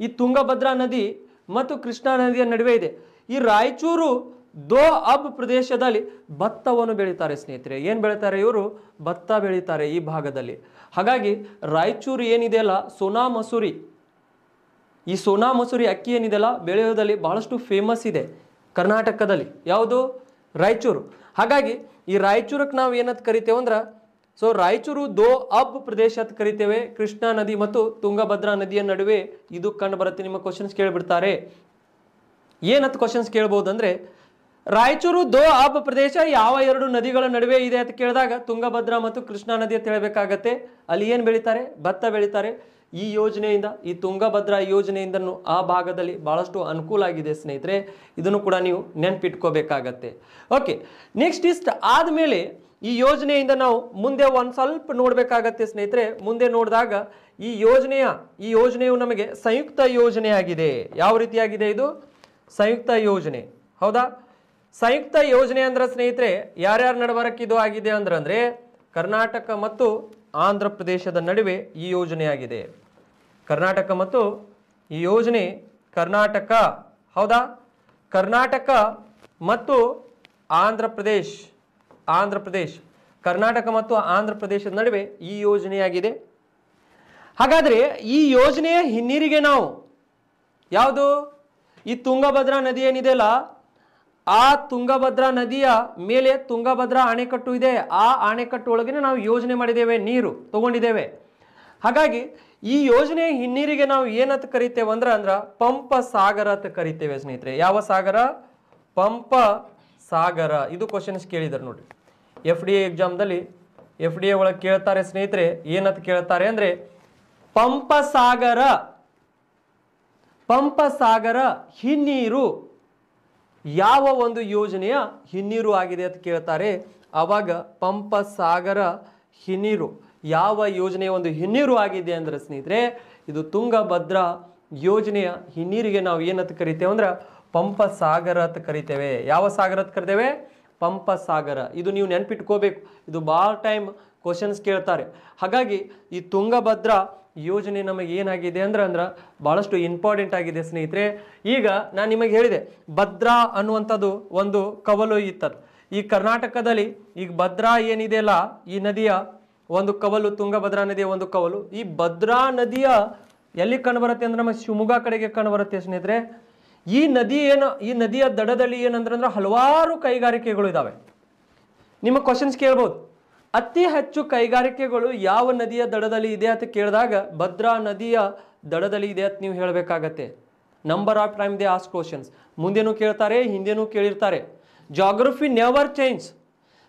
ಈ ತುಂಗಭದ್ರಾ ನದಿ ಮತ್ತು ಕೃಷ್ಣಾ ನದಿಯ ನಡುವೆ ಇದೆ. ಈ ರಾಯಚೂರು ದೋ ಅಬ್ ಪ್ರದೇಶದಲ್ಲಿ ಭತ್ತವನ್ನು ಬೆಳೀತಾರೆ ಸ್ನೇಹಿತರೆ. ಏನು ಬೆಳೀತಾರೆ ಇವರು? ಭತ್ತ ಬೆಳೀತಾರೆ ಈ ಭಾಗದಲ್ಲಿ. ಹಾಗಾಗಿ ರಾಯಚೂರು ಏನಿದೆಯಲ್ಲ ಸೋನಾ ಮಸೂರಿ. ಈ ಸೋನಾ ಮಸೂರಿ ಅಕ್ಕಿ ಏನಿದೆಯಲ್ಲ ಬೆಳೆಯೋದಲ್ಲಿ ಬಹಳಷ್ಟು ಫೇಮಸ್ ಇದೆ ಕರ್ನಾಟಕದಲ್ಲಿ. ಯಾವುದು? ರಾಯಚೂರು. ಹಾಗಾಗಿ ಈ ರಾಯಚೂರಕ್ಕೆ ನಾವು ಏನಂತ ಕರಿತೇವೆ ಅಂದ್ರೆ, ಸೊ ರಾಯಚೂರು ದೋ ಅಬ್ ಪ್ರದೇಶ ಅಂತ ಕರಿತೇವೆ. ಕೃಷ್ಣಾ ನದಿ ಮತ್ತು ತುಂಗಭದ್ರಾ ನದಿಯ ನಡುವೆ ಇದು ಕಂಡು ಬರುತ್ತೆ. ನಿಮ್ಮ ಕ್ವಶನ್ಸ್ ಕೇಳಿಬಿಡ್ತಾರೆ. ಏನಂತ ಕ್ವಶನ್ಸ್ ಕೇಳ್ಬೋದು ಅಂದ್ರೆ ರಾಯಚೂರು ದೋ ಅಬ್ ಪ್ರದೇಶ ಯಾವ ಎರಡು ನದಿಗಳ ನಡುವೆ ಇದೆ ಅಂತ ಕೇಳಿದಾಗ ತುಂಗಭದ್ರಾ ಮತ್ತು ಕೃಷ್ಣಾ ನದಿ ಅಂತ ಹೇಳಬೇಕಾಗತ್ತೆ ಅಲ್ಲಿ ಏನು ಬೆಳೀತಾರೆ? ಭತ್ತ ಬೆಳೀತಾರೆ. ಈ ಯೋಜನೆಯಿಂದ, ಈ ತುಂಗಭದ್ರಾ ಯೋಜನೆಯಿಂದ ಆ ಭಾಗದಲ್ಲಿ ಬಹಳಷ್ಟು ಅನುಕೂಲ ಆಗಿದೆ ಸ್ನೇಹಿತರೆ. ಇದನ್ನು ಕೂಡ ನೀವು ನೆನ್ಪಿಟ್ಕೋಬೇಕಾಗತ್ತೆ. ಓಕೆ ನೆಕ್ಸ್ಟ್ ಇಷ್ಟ ಆದಮೇಲೆ ಈ ಯೋಜನೆಯಿಂದ ನಾವು ಮುಂದೆ ಒಂದು ಸ್ವಲ್ಪ ನೋಡಬೇಕಾಗತ್ತೆ ಸ್ನೇಹಿತರೆ. ಮುಂದೆ ನೋಡಿದಾಗ ಈ ಯೋಜನೆಯ, ಈ ಯೋಜನೆಯು ನಮಗೆ ಸಂಯುಕ್ತ ಯೋಜನೆಯಾಗಿದೆ. ಯಾವ ರೀತಿಯಾಗಿದೆ ಇದು? ಸಂಯುಕ್ತ ಯೋಜನೆ. ಹೌದಾ? ಸಂಯುಕ್ತ ಯೋಜನೆ ಅಂದ್ರೆ ಸ್ನೇಹಿತರೆ, ಯಾರ್ಯಾರು ನಡಬರಕ್ಕೆ ಇದು ಆಗಿದೆ ಅಂದ್ರೆ ಕರ್ನಾಟಕ ಮತ್ತು ಆಂಧ್ರ ಪ್ರದೇಶದ ನಡುವೆ ಈ ಯೋಜನೆಯಾಗಿದೆ. ಕರ್ನಾಟಕ ಮತ್ತು ಈ ಯೋಜನೆ ಕರ್ನಾಟಕ, ಹೌದಾ? ಕರ್ನಾಟಕ ಮತ್ತು ಆಂಧ್ರ ಪ್ರದೇಶ್ ಆಂಧ್ರ ಪ್ರದೇಶ್, ಕರ್ನಾಟಕ ಮತ್ತು ಆಂಧ್ರ ಪ್ರದೇಶದ ನಡುವೆ ಈ ಯೋಜನೆಯಾಗಿದೆ. ಹಾಗಾದ್ರೆ ಈ ಯೋಜನೆಯ ಹಿನ್ನೀರಿಗೆ ನಾವು ಯಾವುದು? ಈ ತುಂಗಭದ್ರಾ ನದಿ ಏನಿದೆಯಲ್ಲ ಆ ತುಂಗಭದ್ರಾ ನದಿಯ ಮೇಲೆ ತುಂಗಭದ್ರಾ ಅಣೆಕಟ್ಟು ಇದೆ. ಆ ಅಣೆಕಟ್ಟು ಒಳಗೇನೆ ನಾವು ಯೋಜನೆ ಮಾಡಿದ್ದೇವೆ, ನೀರು ತಗೊಂಡಿದ್ದೇವೆ. ಹಾಗಾಗಿ ಈ ಯೋಜನೆ ಹಿನ್ನೀರಿಗೆ ನಾವು ಏನಂತ ಕರಿತೇವೆ ಅಂದ್ರೆ ಅಂದ್ರೆ ಪಂಪ ಸಾಗರ ಅಂತ ಕರಿತೇವೆ ಸ್ನೇಹಿತರೆ. ಯಾವ ಸಾಗರ? ಪಂಪ ಸಾಗರ. ಇದು ಕ್ವಶನ್ಸ್ ಕೇಳಿದ್ರು ನೋಡ್ರಿ. ಎಫ್ ಡಿ ಎ ಎಕ್ಸಾಮ್ದಲ್ಲಿ ಎಫ್ ಡಿ ಎ ಒಳಗೆ ಕೇಳ್ತಾರೆ ಸ್ನೇಹಿತರೆ. ಏನಂತ ಕೇಳ್ತಾರೆ ಅಂದ್ರೆ, ಪಂಪ ಸಾಗರ ಪಂಪ ಸಾಗರ ಹಿನ್ನೀರು ಯಾವ ಒಂದು ಯೋಜನೆಯ ಹಿನ್ನೀರು ಆಗಿದೆ ಅಂತ ಕೇಳ್ತಾರೆ. ಆವಾಗ ಪಂಪ ಸಾಗರ ಹಿನ್ನೀರು. ಯಾವ ಯೋಜನೆಯ ಒಂದು ಹಿನ್ನೀರು ಆಗಿದೆ ಅಂದ್ರೆ ಸ್ನೇಹಿತರೆ, ಇದು ತುಂಗಭದ್ರಾ ಯೋಜನೆಯ ಹಿನ್ನೀರಿಗೆ ನಾವು ಏನಂತ ಕರಿತೇವೆ ಅಂದ್ರೆ ಪಂಪ ಸಾಗರ ಅಂತ ಕರಿತೇವೆ. ಯಾವ ಸಾಗರ ಅಂತ ಕರಿತೇವೆ? ಪಂಪ ಸಾಗರ ಇದು ನೀವು ನೆನ್ಪಿಟ್ಕೋಬೇಕು. ಇದು ಭಾಳ ಟೈಮ್ ಕ್ವಶನ್ಸ್ ಕೇಳ್ತಾರೆ. ಹಾಗಾಗಿ ಈ ತುಂಗಭದ್ರಾ ಯೋಜನೆ ನಮಗೆ ಏನಾಗಿದೆ ಅಂದ್ರೆ ಅಂದ್ರೆ ಭಾಳಷ್ಟು ಇಂಪಾರ್ಟೆಂಟ್ ಆಗಿದೆ ಸ್ನೇಹಿತರೆ. ಈಗ ನಾನು ನಿಮಗೆ ಹೇಳಿದೆ, ಭದ್ರಾ ಅನ್ನುವಂಥದ್ದು ಒಂದು ಕವಲು ಇತ್ತದು. ಈ ಕರ್ನಾಟಕದಲ್ಲಿ ಈಗ ಭದ್ರಾ ಏನಿದೆಯಲ್ಲ ಈ ನದಿಯ ಒಂದು ಕವಲು, ತುಂಗಭದ್ರಾ ನದಿಯ ಒಂದು ಕವಲು. ಈ ಭದ್ರಾ ನದಿಯ ಎಲ್ಲಿ ಕಂಡುಬರುತ್ತೆ ಅಂದ್ರೆ ನಮಗೆ ಶಿವಮೊಗ್ಗ ಕಡೆಗೆ ಕಂಡುಬರುತ್ತೆ ಸ್ನೇಹಿತರೆ. ಈ ನದಿ ಏನು, ಈ ನದಿಯ ದಡದಲ್ಲಿ ಏನಂದ್ರೆ ಅಂದ್ರೆ ಹಲವಾರು ಕೈಗಾರಿಕೆಗಳು ಇದಾವೆ. ನಿಮ್ಮ ಕ್ವಶನ್ಸ್ ಕೇಳ್ಬೋದು. ಅತಿ ಹೆಚ್ಚು ಕೈಗಾರಿಕೆಗಳು ಯಾವ ನದಿಯ ದಡದಲ್ಲಿ ಇದೆ ಅಂತ ಕೇಳಿದಾಗ ಭದ್ರಾ ನದಿಯ ದಡದಲ್ಲಿ ಇದೆ ಅಂತ ನೀವು ಹೇಳಬೇಕಾಗತ್ತೆ. Number of time they ask questions ಮುಂದೆನೂ ಕೇಳ್ತಾರೆ, ಹಿಂದೆನೂ ಕೇಳಿರ್ತಾರೆ. ಜಾಗ್ರಫಿ ನೆವರ್ ಚೇಂಜ್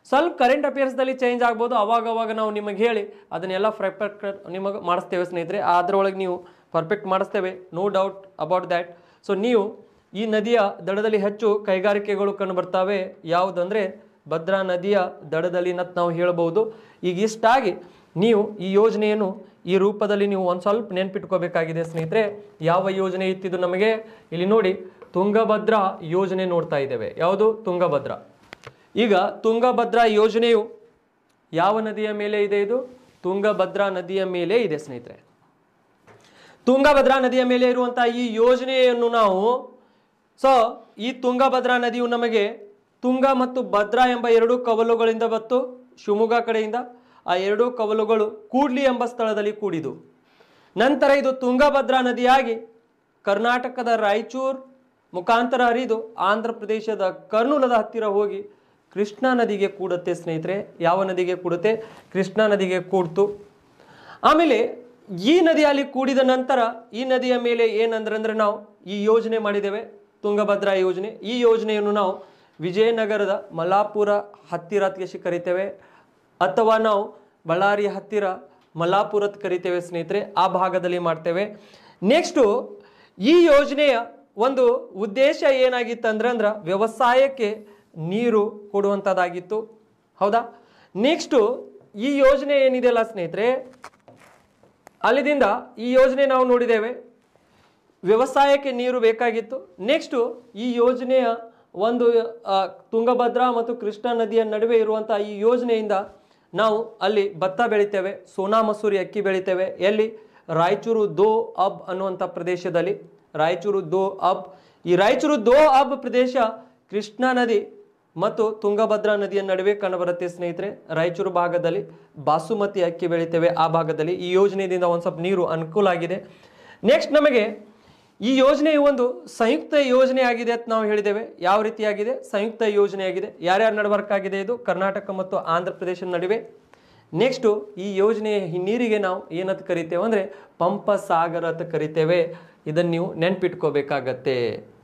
ಸ್ವಲ್ಪ ಕರೆಂಟ್ ಅಫೇರ್ಸ್ದಲ್ಲಿ ಚೇಂಜ್ ಆಗ್ಬೋದು, ಅವಾಗವಾಗ ಅವಾಗ ನಾವು ನಿಮಗೆ ಹೇಳಿ ಅದನ್ನೆಲ್ಲ ಪರ್ಫೆಕ್ಟ್ ನಿಮಗೆ ಮಾಡಿಸ್ತೇವೆ ಸ್ನೇಹಿತರೆ. ಅದರೊಳಗೆ ನೀವು perfect ಮಾಡಿಸ್ತೇವೆ no doubt about that so ನೀವು ಈ ನದಿಯ ದಡದಲ್ಲಿ ಹೆಚ್ಚು ಕೈಗಾರಿಕೆಗಳು ಕಂಡು ಬರ್ತವೆ. ಯಾವುದಂದ್ರೆ ಭದ್ರಾ ನದಿಯ ದಡದಲ್ಲಿ ನತ್ ನಾವು ಹೇಳಬಹುದು ಈಗ ಇಷ್ಟಾಗಿ ನೀವು ಈ ಯೋಜನೆಯನ್ನು ಈ ರೂಪದಲ್ಲಿ ನೀವು ಒಂದು ಸ್ವಲ್ಪ ನೆನ್ಪಿಟ್ಕೋಬೇಕಾಗಿದೆ ಸ್ನೇಹಿತರೆ. ಯಾವ ಯೋಜನೆ ಇತ್ತಿದ್ದು ನಮಗೆ? ಇಲ್ಲಿ ನೋಡಿ, ತುಂಗಭದ್ರಾ ಯೋಜನೆ ನೋಡ್ತಾ ಇದ್ದೇವೆ. ಯಾವುದು? ತುಂಗಭದ್ರಾ. ಈಗ ತುಂಗಭದ್ರಾ ಯೋಜನೆಯು ಯಾವ ನದಿಯ ಮೇಲೆ ಇದೆ ಇದು? ತುಂಗಭದ್ರಾ ನದಿಯ ಮೇಲೆ ಇದೆ ಸ್ನೇಹಿತರೆ. ತುಂಗಭದ್ರಾ ನದಿಯ ಮೇಲೆ ಇರುವಂತಹ ಈ ಯೋಜನೆಯನ್ನು ನಾವು ಸೊ ಈ ತುಂಗಭದ್ರಾ ನದಿಯು ನಮಗೆ ತುಂಗ ಮತ್ತು ಭದ್ರಾ ಎಂಬ ಎರಡು ಕವಲುಗಳಿಂದ ಬತ್ತು ಶಿವಮೊಗ್ಗ ಕಡೆಯಿಂದ ಆ ಎರಡೂ ಕವಲುಗಳು ಕೂಡ್ಲಿ ಎಂಬ ಸ್ಥಳದಲ್ಲಿ ಕೂಡಿದು. ನಂತರ ಇದು ತುಂಗಭದ್ರಾ ನದಿಯಾಗಿ ಕರ್ನಾಟಕದ ರಾಯಚೂರ್ ಮುಖಾಂತರ ಹರಿದು ಆಂಧ್ರ ಪ್ರದೇಶದ ಕರ್ನೂಲದ ಹತ್ತಿರ ಹೋಗಿ ಕೃಷ್ಣಾ ನದಿಗೆ ಕೂಡುತ್ತೆ ಸ್ನೇಹಿತರೆ. ಯಾವ ನದಿಗೆ ಕೂಡುತ್ತೆ? ಕೃಷ್ಣಾ ನದಿಗೆ ಕೂಡ್ತು. ಆಮೇಲೆ ಈ ನದಿಯಲ್ಲಿ ಕೂಡಿದ ನಂತರ ಈ ನದಿಯ ಮೇಲೆ ಏನಂದ್ರೆ ನಾವು ಈ ಯೋಜನೆ ಮಾಡಿದ್ದೇವೆ ತುಂಗಭದ್ರಾ ಯೋಜನೆ. ಈ ಯೋಜನೆಯನ್ನು ನಾವು ವಿಜಯನಗರದ ಮಲಾಪುರ ಹತ್ತಿರ ಅಂತ ಕರಿತೇವೆ ಅಥವಾ ನಾವು ಬಳ್ಳಾರಿ ಹತ್ತಿರ ಮಲಾಪುರ ಅಂತ ಕರಿತೇವೆ ಸ್ನೇಹಿತರೆ, ಆ ಭಾಗದಲ್ಲಿ ಮಾಡ್ತೇವೆ. ನೆಕ್ಸ್ಟು ಈ ಯೋಜನೆಯ ಒಂದು ಉದ್ದೇಶ ಏನಾಗಿತ್ತು ಅಂದ್ರೆ ಅಂದ್ರೆ ವ್ಯವಸಾಯಕ್ಕೆ ನೀರು ಕೊಡುವಂಥದ್ದಾಗಿತ್ತು ಹೌದಾ? ನೆಕ್ಸ್ಟು ಈ ಯೋಜನೆ ಏನಿದೆಯಲ್ಲ ಸ್ನೇಹಿತರೆ ಅಲ್ಲಿದಿಂದ ಈ ಯೋಜನೆ ನಾವು ನೋಡಿದ್ದೇವೆ. ವ್ಯವಸಾಯಕ್ಕೆ ನೀರು ಬೇಕಾಗಿತ್ತು. ನೆಕ್ಸ್ಟು ಈ ಯೋಜನೆಯ ಒಂದು ತುಂಗಭದ್ರಾ ಮತ್ತು ಕೃಷ್ಣಾ ನದಿಯ ನಡುವೆ ಇರುವಂಥ ಈ ಯೋಜನೆಯಿಂದ ನಾವು ಅಲ್ಲಿ ಭತ್ತ ಬೆಳಿತೇವೆ, ಸೋನಾ ಮಸೂರಿ ಅಕ್ಕಿ ಬೆಳಿತೇವೆ. ಎಲ್ಲಿ? ರಾಯಚೂರು ದೋ ಅಬ್ ಅನ್ನುವಂಥ ಪ್ರದೇಶದಲ್ಲಿ. ರಾಯಚೂರು ದೋ ಅಬ್. ಈ ರಾಯಚೂರು ದೋ ಅಬ್ ಪ್ರದೇಶ ಕೃಷ್ಣಾ ನದಿ ಮತ್ತು ತುಂಗಭದ್ರಾ ನದಿಯ ನಡುವೆ ಕಂಡುಬರುತ್ತೆ ಸ್ನೇಹಿತರೆ. ರಾಯಚೂರು ಭಾಗದಲ್ಲಿ ಬಾಸುಮತಿ ಅಕ್ಕಿ ಬೆಳಿತೇವೆ. ಆ ಭಾಗದಲ್ಲಿ ಈ ಯೋಜನೆಯಿಂದ ಒಂದು ಸ್ವಲ್ಪ ನೀರು ಅನುಕೂಲ ಆಗಿದೆ. ನೆಕ್ಸ್ಟ್ ನಮಗೆ ಈ ಯೋಜನೆಯು ಒಂದು ಸಂಯುಕ್ತ ಯೋಜನೆ ಆಗಿದೆ ಅಂತ ನಾವು ಹೇಳಿದ್ದೇವೆ. ಯಾವ ರೀತಿಯಾಗಿದೆ? ಸಂಯುಕ್ತ ಯೋಜನೆ ಆಗಿದೆ ನಡವರ್ಕ್ ಆಗಿದೆ ಇದು? ಕರ್ನಾಟಕ ಮತ್ತು ಆಂಧ್ರ ಪ್ರದೇಶ ನಡುವೆ. ನೆಕ್ಸ್ಟು ಈ ಯೋಜನೆಯ ಹಿನ್ನೀರಿಗೆ ನಾವು ಏನಂತ ಕರಿತೇವೆ ಅಂದರೆ ಪಂಪ ಸಾಗರ ಅಂತ ಕರಿತೇವೆ. ಇದನ್ನು ನೀವು ನೆನ್ಪಿಟ್ಕೋಬೇಕಾಗತ್ತೆ.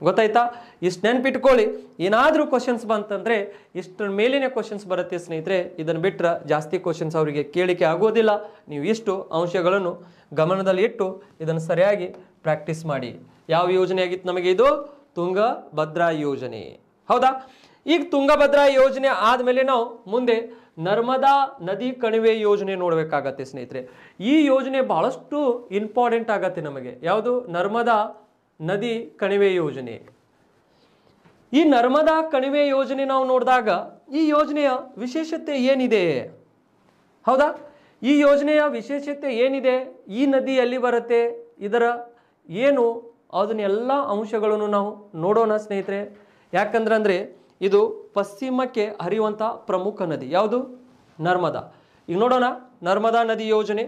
ಗೊತ್ತಾಯ್ತಾ? ಇಷ್ಟು ನೆನ್ಪಿಟ್ಕೊಳ್ಳಿ. ಏನಾದರೂ ಕ್ವಶನ್ಸ್ ಬಂತಂದರೆ, ಇಷ್ಟರ ಮೇಲಿನ ಕ್ವಶನ್ಸ್ ಬರುತ್ತೆ ಸ್ನೇಹಿತರೆ. ಇದನ್ನು ಬಿಟ್ಟರೆ ಜಾಸ್ತಿ ಕ್ವಶನ್ಸ್ ಅವರಿಗೆ ಕೇಳಿಕೆ ಆಗೋದಿಲ್ಲ. ನೀವು ಇಷ್ಟು ಅಂಶಗಳನ್ನು ಗಮನದಲ್ಲಿ ಇಟ್ಟು ಇದನ್ನು ಸರಿಯಾಗಿ ಪ್ರಾಕ್ಟೀಸ್ ಮಾಡಿ. ಯಾವ ಯೋಜನೆ ಆಗಿತ್ತು ನಮಗೆ ಇದು? ತುಂಗಭದ್ರಾ ಯೋಜನೆ. ಹೌದಾ? ಈಗ ತುಂಗಭದ್ರಾ ಯೋಜನೆ ಆದಮೇಲೆ ನಾವು ಮುಂದೆ ನರ್ಮದಾ ನದಿ ಕಣಿವೆ ಯೋಜನೆ ನೋಡಬೇಕಾಗತ್ತೆ ಸ್ನೇಹಿತರೆ. ಈ ಯೋಜನೆ ಬಹಳಷ್ಟು ಇಂಪಾರ್ಟೆಂಟ್ ಆಗತ್ತೆ ನಮಗೆ. ಯಾವುದು? ನರ್ಮದಾ ನದಿ ಕಣಿವೆ ಯೋಜನೆ. ಈ ನರ್ಮದಾ ಕಣಿವೆ ಯೋಜನೆ ನಾವು ನೋಡಿದಾಗ ಈ ಯೋಜನೆಯ ವಿಶೇಷತೆ ಏನಿದೆ? ಹೌದಾ? ಈ ಯೋಜನೆಯ ವಿಶೇಷತೆ ಏನಿದೆ? ಈ ನದಿ ಎಲ್ಲಿ ಬರುತ್ತೆ? ಇದರ ಏನು? ಅದನ್ನೆಲ್ಲ ಅಂಶಗಳನ್ನು ನಾವು ನೋಡೋಣ ಸ್ನೇಹಿತರೆ. ಯಾಕಂದ್ರೆ ಅಂದರೆ ಇದು ಪಶ್ಚಿಮಕ್ಕೆ ಹರಿಯುವಂಥ ಪ್ರಮುಖ ನದಿ. ಯಾವುದು? ನರ್ಮದಾ. ಈಗ ನೋಡೋಣ ನರ್ಮದಾ ನದಿ ಯೋಜನೆ.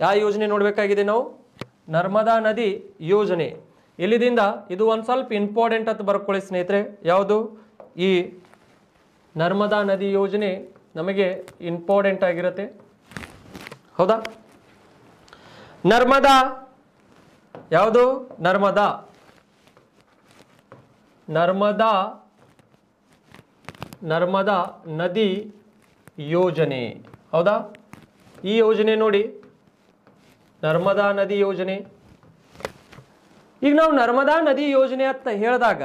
ಯಾವ ಯೋಜನೆ ನೋಡಬೇಕಾಗಿದೆ ನಾವು? ನರ್ಮದಾ ನದಿ ಯೋಜನೆ. ಇಲ್ಲಿದಿಂದ ಇದು ಒಂದು ಸ್ವಲ್ಪ ಇಂಪಾರ್ಟೆಂಟ್ ಅಂತ ಬರ್ಕೊಳ್ಳಿ ಸ್ನೇಹಿತರೆ. ಯಾವುದು? ಈ ನರ್ಮದಾ ನದಿ ಯೋಜನೆ ನಮಗೆ ಇಂಪಾರ್ಟೆಂಟ್ ಆಗಿರುತ್ತೆ. ಹೌದಾ? ನರ್ಮದಾ. ಯಾವುದು? ನರ್ಮದಾ. ನರ್ಮದಾ ನರ್ಮದಾ ನದಿ ಯೋಜನೆ. ಹೌದಾ? ಈ ಯೋಜನೆ ನೋಡಿ. ನರ್ಮದಾ ನದಿ ಯೋಜನೆ. ಈಗ ನಾವು ನರ್ಮದಾ ನದಿ ಯೋಜನೆ ಅಂತ ಹೇಳಿದಾಗ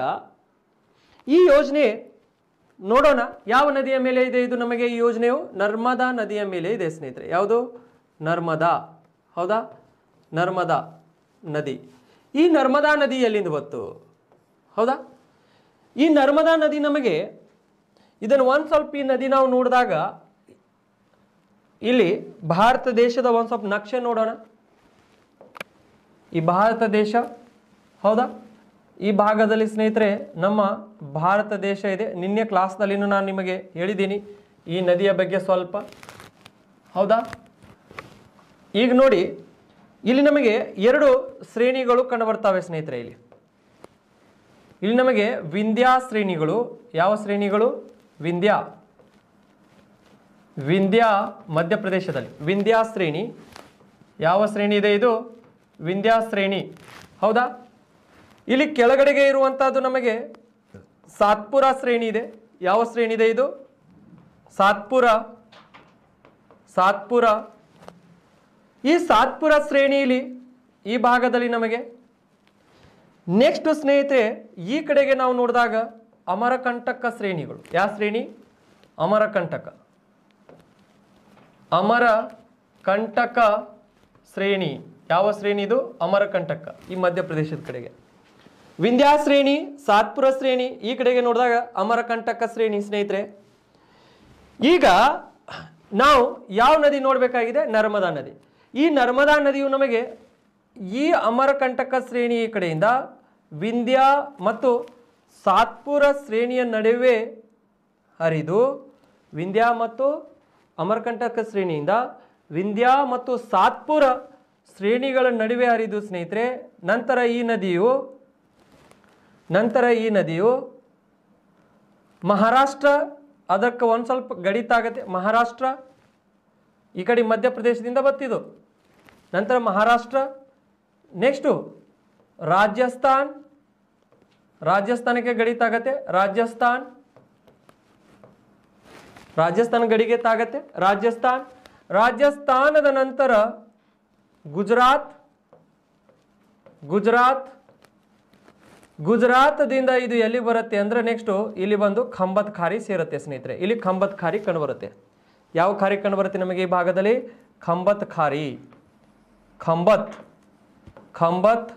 ಈ ಯೋಜನೆ ನೋಡೋಣ. ಯಾವ ನದಿಯ ಮೇಲೆ ಇದೆ ಇದು ನಮಗೆ ಈ ಯೋಜನೆಯು? ನರ್ಮದಾ ನದಿಯ ಮೇಲೆ ಇದೆ ಸ್ನೇಹಿತರೆ. ಯಾವುದು? ನರ್ಮದಾ. ಹೌದಾ? ನರ್ಮದಾ ನದಿ. ಈ ನರ್ಮದಾ ನದಿ ಎಲ್ಲಿಂದ ಬಂತು. ಹೌದಾ? ಈ ನರ್ಮದಾ ನದಿ ನಮಗೆ ಇದನ್ನು ಒಂದು ಸ್ವಲ್ಪ ಈ ನದಿ ನಾವು ನೋಡಿದಾಗ ಇಲ್ಲಿ ಭಾರತ ದೇಶದ ಒಂದು ಸ್ವಲ್ಪ ನಕ್ಷೆ ನೋಡೋಣ. ಈ ಭಾರತ ದೇಶ, ಹೌದಾ? ಈ ಭಾಗದಲ್ಲಿ ಸ್ನೇಹಿತರೆ, ನಮ್ಮ ಭಾರತ ದೇಶ ಇದೆ. ನಿನ್ನೆ ಕ್ಲಾಸ್ನಲ್ಲಿನೂ ನಾನು ನಿಮಗೆ ಹೇಳಿದ್ದೀನಿ ಈ ನದಿಯ ಬಗ್ಗೆ ಸ್ವಲ್ಪ. ಹೌದಾ? ಈಗ ನೋಡಿ, ಇಲ್ಲಿ ನಮಗೆ ಎರಡು ಶ್ರೇಣಿಗಳು ಕಂಡುಬರ್ತವೆ ಸ್ನೇಹಿತರೆ ಇಲ್ಲಿ. ಇಲ್ಲಿ ನಮಗೆ ವಿಂಧ್ಯಾ ಶ್ರೇಣಿಗಳು, ಯಾವ ಶ್ರೇಣಿಗಳು? ವಿಂಧ್ಯಾ ವಿಂಧ್ಯಾ ಮಧ್ಯಪ್ರದೇಶದಲ್ಲಿ. ವಿಂಧ್ಯಾ ಶ್ರೇಣಿ. ಯಾವ ಶ್ರೇಣಿ ಇದೆ ಇದು? ವಿಂಧ್ಯಾ ಶ್ರೇಣಿ. ಹೌದಾ? ಇಲ್ಲಿ ಕೆಳಗಡೆಗೆ ಇರುವಂತಹದ್ದು ನಮಗೆ ಸಾತ್ಪುರ ಶ್ರೇಣಿ ಇದೆ. ಯಾವ ಶ್ರೇಣಿ ಇದೆ ಇದು? ಸಾತ್ಪುರ. ಸಾತ್ಪುರ. ಈ ಸಾತ್ಪುರ ಶ್ರೇಣಿಯಲ್ಲಿ ಈ ಭಾಗದಲ್ಲಿ ನಮಗೆ ನೆಕ್ಸ್ಟ್ ಸ್ನೇಹಿತರೆ, ಈ ಕಡೆಗೆ ನಾವು ನೋಡಿದಾಗ ಅಮರಕಂಟಕ ಶ್ರೇಣಿಗಳು. ಯಾವ ಶ್ರೇಣಿ? ಅಮರಕಂಟಕ. ಅಮರ ಕಂಟಕ ಶ್ರೇಣಿ. ಯಾವ ಶ್ರೇಣಿ ಇದು? ಅಮರಕಂಟಕ. ಈ ಮಧ್ಯಪ್ರದೇಶದ ಕಡೆಗೆ. ವಿಂಧ್ಯಾ ಶ್ರೇಣಿ, ಸಾತ್ಪುರ ಶ್ರೇಣಿ, ಈ ಕಡೆಗೆ ನೋಡಿದಾಗ ಅಮರಕಂಟಕ ಶ್ರೇಣಿ ಸ್ನೇಹಿತರೆ. ಈಗ ನಾವು ಯಾವ ನದಿ ನೋಡಬೇಕಾಗಿದೆ? ನರ್ಮದಾ ನದಿ. ಈ ನರ್ಮದಾ ನದಿಯು ನಮಗೆ ಈ ಅಮರಕಂಟಕ ಶ್ರೇಣಿ ಕಡೆಯಿಂದ ವಿಂಧ್ಯ ಮತ್ತು ಸಾತ್ಪುರ ಶ್ರೇಣಿಯ ನಡುವೆ ಹರಿದು ವಿಂಧ್ಯ ಮತ್ತು ಅಮರಕಂಟಕ ಶ್ರೇಣಿಯಿಂದ ವಿಂಧ್ಯ ಮತ್ತು ಸಾತ್ಪುರ ಶ್ರೇಣಿಗಳ ನಡುವೆ ಹರಿದು ಸ್ನೇಹಿತರೆ, ನಂತರ ಈ ನದಿಯು, ನಂತರ ಈ ನದಿಯು ಮಹಾರಾಷ್ಟ್ರ, ಅದಕ್ಕೆ ಒಂದು ಸ್ವಲ್ಪ ಗಡಿತಾಗತ್ತೆ ಮಹಾರಾಷ್ಟ್ರ ಈ ಕಡೆ ಮಧ್ಯಪ್ರದೇಶದಿಂದ ಬತ್ತಿದು ನಂತರ ಮಹಾರಾಷ್ಟ್ರ ನೆಕ್ಸ್ಟು ರಾಜಸ್ಥಾನ್, ರಾಜಸ್ಥಾನಕ್ಕೆ ಗಡಿತಾಗತ್ತೆ ರಾಜಸ್ಥಾನ್, ರಾಜಸ್ಥಾನ ಗಡಿಗೆ ತಾಗತ್ತೆ, ರಾಜಸ್ಥಾನ್, ರಾಜಸ್ಥಾನದ ನಂತರ ಗುಜರಾತ್ ಗುಜರಾತ್, ಗುಜರಾತ್ದಿಂದ ಇದು ಎಲ್ಲಿ ಬರುತ್ತೆ ಅಂದ್ರೆ ನೆಕ್ಸ್ಟು ಇಲ್ಲಿ ಬಂದು ಖಂಬತ್ ಖಾರಿ ಸೇರುತ್ತೆ ಸ್ನೇಹಿತರೆ. ಇಲ್ಲಿ ಖಂಬತ್ ಖಾರಿ ಕಂಡು ಬರುತ್ತೆ. ಯಾವ ಖಾರಿ ಕಂಡು ಬರುತ್ತೆ ನಮಗೆ ಈ ಭಾಗದಲ್ಲಿ? ಖಂಬತ್ ಖಾರಿ ಖಂಬತ್. ಖಂಬತ್.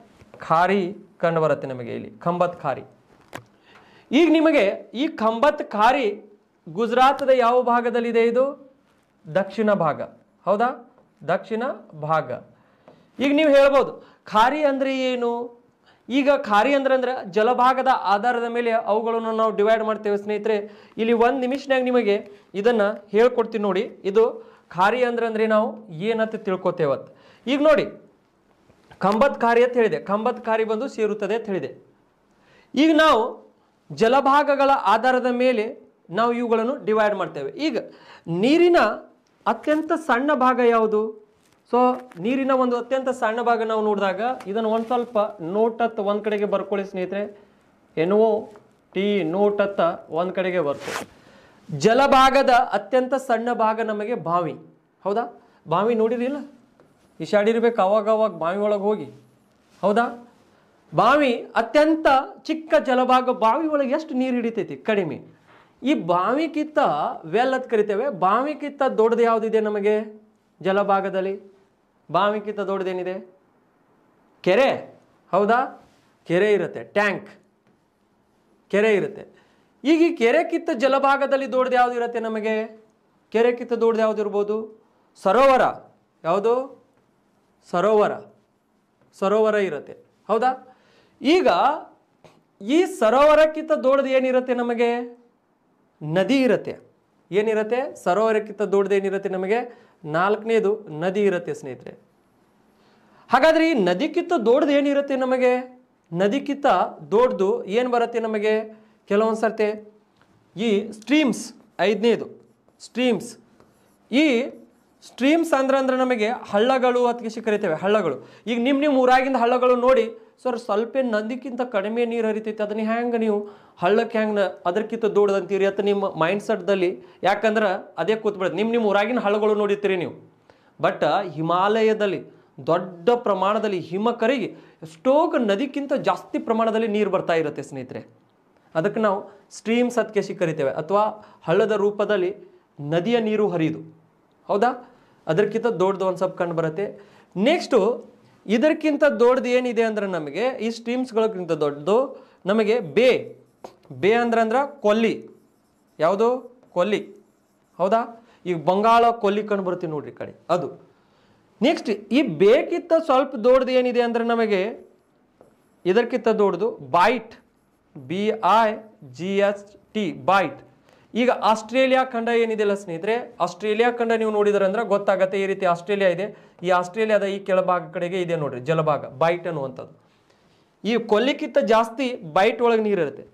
ಖಾರಿ ಕಂಡು ಬರುತ್ತೆ ನಮಗೆ ಇಲ್ಲಿ, ಖಂಬತ್ ಖಾರಿ. ಈಗ ನಿಮಗೆ ಈ ಖಂಬತ್ ಖಾರಿ ಗುಜರಾತದ ಯಾವ ಭಾಗದಲ್ಲಿದೆ ಇದು? ದಕ್ಷಿಣ ಭಾಗ. ಹೌದಾ? ದಕ್ಷಿಣ ಭಾಗ. ಈಗ ನೀವು ಹೇಳ್ಬೋದು, ಖಾರಿ ಅಂದ್ರೆ ಏನು? ಈಗ ಖಾರಿ ಅಂದ್ರೆ ಅಂದ್ರೆ ಜಲಭಾಗದ ಆಧಾರದ ಮೇಲೆ ಅವುಗಳನ್ನು ನಾವು ಡಿವೈಡ್ ಮಾಡ್ತೇವೆ ಸ್ನೇಹಿತರೆ. ಇಲ್ಲಿ ಒಂದು ನಿಮಿಷನಾಗ ನಿಮಗೆ ಇದನ್ನು ಹೇಳ್ಕೊಡ್ತೀನಿ ನೋಡಿ. ಇದು ಖಾರಿ ಅಂದ್ರೆ ಅಂದರೆ ನಾವು ಏನಂತ ತಿಳ್ಕೊತೇವತ್ತು ಈಗ ನೋಡಿ ಕಂಬತ್ ಕಾರಿ ಅಂತ ಹೇಳಿದೆ. ಕಂಬತ್ ಕಾರಿ ಬಂದು ಸೇರುತ್ತದೆ ಅಂತ ಹೇಳಿದೆ. ಈಗ ನಾವು ಜಲಭಾಗಗಳ ಆಧಾರದ ಮೇಲೆ ನಾವು ಇವುಗಳನ್ನು ಡಿವೈಡ್ ಮಾಡ್ತೇವೆ. ಈಗ ನೀರಿನ ಅತ್ಯಂತ ಸಣ್ಣ ಭಾಗ ಯಾವುದು? ಸೊ ನೀರಿನ ಒಂದು ಅತ್ಯಂತ ಸಣ್ಣ ಭಾಗ ನಾವು ನೋಡಿದಾಗ ಇದನ್ನು ಒಂದು ಸ್ವಲ್ಪ ನೋಟತ್ ಒಂದು ಕಡೆಗೆ ಬರ್ಕೊಳ್ಳಿ ಸ್ನೇಹಿತರೆ. ಎನ್ ಒ ಟಿ ನೋಟತ್ತ ಒಂದು ಕಡೆಗೆ ಬರ್ತು. ಜಲಭಾಗದ ಅತ್ಯಂತ ಸಣ್ಣ ಭಾಗ ನಮಗೆ ಬಾವಿ. ಹೌದಾ? ಬಾವಿ ನೋಡಿರಿಲ್ಲ ಇಶಾಡಿರ್ಬೇಕು ಅವಾಗ ಅವಾಗ ಬಾವಿ ಒಳಗೆ ಹೋಗಿ. ಹೌದಾ? ಬಾವಿ ಅತ್ಯಂತ ಚಿಕ್ಕ ಜಲಭಾಗ, ಬಾವಿ ಒಳಗೆ ಎಷ್ಟು ನೀರು ಹಿಡಿತೈತಿ? ಕಡಿಮೆ. ಈ ಬಾವಿಗಿಂತ ವೆಲ್ ಅಂತ ಕರಿತೇವೆ. ಬಾವಿಗಿಂತ ದೊಡ್ಡದು ಯಾವುದಿದೆ ನಮಗೆ? ಜಲಭಾಗದಲ್ಲಿ. ಬಾವಿಗಿಂತ ದೊಡ್ಡದೇನಿದೆ? ಕೆರೆ. ಹೌದಾ? ಕೆರೆ ಇರುತ್ತೆ, ಟ್ಯಾಂಕ್. ಕೆರೆ ಇರುತ್ತೆ. ಈಗ ಈ ಕೆರೆಕ್ಕಿಂತ ಜಲಭಾಗದಲ್ಲಿ ದೊಡ್ಡದು ಯಾವುದು ಇರುತ್ತೆ ನಮಗೆ? ಕಿತ್ತ ದೊಡ್ಡದು ಯಾವ್ದು ಇರ್ಬೋದು? ಸರೋವರ. ಯಾವುದು? ಸರೋವರ ಸರೋವರ ಇರುತ್ತೆ. ಹೌದಾ? ಈಗ ಈ ಸರೋವರಕ್ಕಿಂತ ದೊಡ್ಡದು ಏನಿರುತ್ತೆ ನಮಗೆ? ನದಿ ಇರುತ್ತೆ. ಏನಿರುತ್ತೆ? ಸರೋವರಕ್ಕಿಂತ ದೊಡ್ಡದು ಏನಿರುತ್ತೆ ನಮಗೆ? ನಾಲ್ಕನೇದು ನದಿ ಇರುತ್ತೆ ಸ್ನೇಹಿತರೆ. ಹಾಗಾದ್ರೆ ಈ ನದಿಕ್ಕಿಂತ ದೊಡ್ಡದು ಏನಿರುತ್ತೆ ನಮಗೆ? ನದಿಕ್ಕಿಂತ ದೊಡ್ಡದು ಏನು ಬರುತ್ತೆ ನಮಗೆ? ಕೆಲವೊಂದು ಸರ್ತಿ ಈ ಸ್ಟ್ರೀಮ್ಸ್, ಐದನೇದು ಸ್ಟ್ರೀಮ್ಸ್. ಈ ಸ್ಟ್ರೀಮ್ಸ್ ಅಂದ್ರೆ ಅಂದ್ರೆ ನಮಗೆ ಹಳ್ಳಗಳು ಅದಕ್ಕೆ ಕರಿತೇವೆ, ಹಳ್ಳಗಳು. ಈಗ ನಿಮ್ಮ ನಿಮ್ಮ ಊರಾಗಿಂದ ಹಳ್ಳಗಳು ನೋಡಿ, ಸರ್ ಸ್ವಲ್ಪ ನದಿಕ್ಕಿಂತ ಕಡಿಮೆ ನೀರು ಹರಿತೈತೆ, ಅದನ್ನ ಹೆಂಗೆ ನೀವು ಹಳ್ಳಕ್ಕೆ ಹೆಂಗೆ ಅದಕ್ಕಿಂತ ದೂಡದಂತೀರಿ ಅಥವಾ ನಿಮ್ಮ ಮೈಂಡ್ ಸೆಟ್ದಲ್ಲಿ ಯಾಕಂದ್ರೆ ಅದೇ ಕೂತ್ಬಿಡುತ್ತೆ. ನಿಮ್ಮ ನಿಮ್ಮ ಊರಾಗಿನ ಹಳ್ಳಗಳು ನೋಡಿರ್ತೀರಿ ನೀವು. ಬಟ್ ಹಿಮಾಲಯದಲ್ಲಿ ದೊಡ್ಡ ಪ್ರಮಾಣದಲ್ಲಿ ಹಿಮ ಕರಗಿ ಎಷ್ಟೋ ನದಿಗಿಂತ ಜಾಸ್ತಿ ಪ್ರಮಾಣದಲ್ಲಿ ನೀರು ಬರ್ತಾ ಇರುತ್ತೆ ಸ್ನೇಹಿತರೆ. ಅದಕ್ಕೆ ನಾವು ಸ್ಟ್ರೀಮ್ಸ್ ಅದಕ್ಕೆ ಕರಿತೇವೆ. ಅಥವಾ ಹಳ್ಳದ ರೂಪದಲ್ಲಿ ನದಿಯ ನೀರು ಹರಿಯುದು. ಹೌದಾ? ಅದಕ್ಕಿಂತ ದೊಡ್ಡದು ಒಂದು ಸ್ವಲ್ಪ ಕಂಡು ಬರುತ್ತೆ. ನೆಕ್ಸ್ಟು ಇದಕ್ಕಿಂತ ದೊಡ್ಡದು ಏನಿದೆ ಅಂದ್ರೆ ನಮಗೆ ಈ ಸ್ಟ್ರೀಮ್ಸ್ಗಳಕ್ಕಿಂತ ದೊಡ್ಡದು ನಮಗೆ ಬೇ. ಬೇ ಅಂದ್ರೆ ಅಂದ್ರೆ ಕೊಲ್ಲಿ. ಯಾವುದು? ಕೊಲ್ಲಿ. ಹೌದಾ? ಈಗ ಬಂಗಾಳ ಕೊಲ್ಲಿ ಕಂಡು ಬರುತ್ತೆ ನೋಡ್ರಿ ಕಡೆ. ಅದು. ನೆಕ್ಸ್ಟ್ ಈ ಬೇಕಿತ್ತ ಸ್ವಲ್ಪ ದೊಡ್ಡದು ಏನಿದೆ ಅಂದ್ರೆ ನಮಗೆ ಇದಕ್ಕಿಂತ ದೊಡ್ಡದು bight B I G S T bight ಈಗ ಆಸ್ಟ್ರೇಲಿಯಾ ಖಂಡ ಏನಿದೆಯಲ್ಲ ಸ್ನೇಹಿತರೆ? ಆಸ್ಟ್ರೇಲಿಯಾ ಖಂಡ ನೀವು ನೋಡಿದ್ರೆ ಅಂದ್ರೆ ಗೊತ್ತಾಗತ್ತೆ, ಈ ರೀತಿ ಆಸ್ಟ್ರೇಲಿಯಾ ಇದೆ. ಈ ಆಸ್ಟ್ರೇಲಿಯಾದ ಈ ಕೆಳಭಾಗ ಕಡೆಗೆ ಇದೆ ನೋಡ್ರಿ, ಜಲಭಾಗ, ಬೈಟ್ ಅನ್ನುವಂಥದ್ದು. ಈ ಕೊಲ್ಲಿಕ್ಕಿಂತ ಜಾಸ್ತಿ ಬೈಟ್ ಒಳಗೆ ನೀರಿರುತ್ತೆ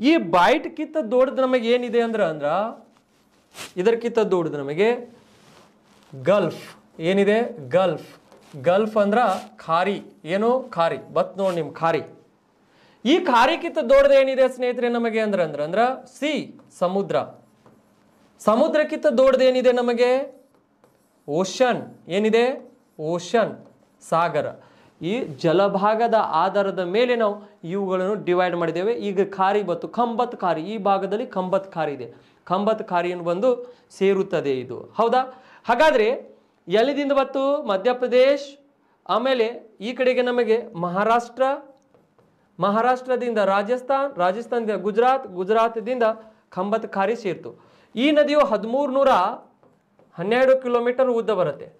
ಈ ಬೈಟ್ಕಿಂತ ದೊಡ್ಡದು ನಮಗೆ ಏನಿದೆ ಅಂದ್ರೆ ಅಂದ್ರೆ ಇದಕ್ಕಿಂತ ದೊಡ್ಡದು ನಮಗೆ ಗಲ್ಫ್. ಏನಿದೆ? ಗಲ್ಫ್. ಗಲ್ಫ್ ಅಂದ್ರೆ ಖಾರಿ. ಏನು? ಖಾರಿ. ಬತ್ ನೋಡಿ ನಿಮ್ಮ ಖಾರಿ. ಈ ಖಾರಿಕ್ಕಿಂತ ದೊಡ್ಡದು ಏನಿದೆ ಸ್ನೇಹಿತರೆ ನಮಗೆ ಅಂದ್ರೆ ಅಂದ್ರೆ, ಅಂದ್ರ, ಸಿ, ಸಮುದ್ರ. ಸಮುದ್ರಕ್ಕಿಂತ ದೊಡ್ಡದು ಏನಿದೆ ನಮಗೆ? ಓಷನ್. ಏನಿದೆ? ಓಷನ್. ಸಾಗರ. ಈ ಜಲಭಾಗದ ಆಧಾರದ ಮೇಲೆ ನಾವು ಇವುಗಳನ್ನು ಡಿವೈಡ್ ಮಾಡಿದ್ದೇವೆ. ಈಗ ಖಾರಿ ಬತ್ತು ಕಂಬತ್ ಖಾರಿ. ಈ ಭಾಗದಲ್ಲಿ ಕಂಬತ್ ಖಾರಿ ಇದೆ. ಕಂಬತ್ ಖಾರಿಯನ್ನು ಬಂದು ಸೇರುತ್ತದೆ ಇದು. ಹೌದಾ? ಹಾಗಾದ್ರೆ ಎಲ್ಲಿದಿಂದ ಬತ್ತು ಮಧ್ಯಪ್ರದೇಶ್. ಆಮೇಲೆ ಈ ಕಡೆಗೆ ನಮಗೆ ಮಹಾರಾಷ್ಟ್ರ. ಮಹಾರಾಷ್ಟ್ರದಿಂದ ರಾಜಸ್ಥಾನ್, ರಾಜಸ್ಥಾನದಿಂದ ಗುಜರಾತ್, ಗುಜರಾತ್ದಿಂದ ಖಂಬತ್ ಖಾರಿ ಸೇರ್ತು. ಈ ನದಿಯು ಹದಿಮೂರು ನೂರ ಹನ್ನೆರಡು ಕಿಲೋಮೀಟರ್ ಉದ್ದ ಬರುತ್ತೆ.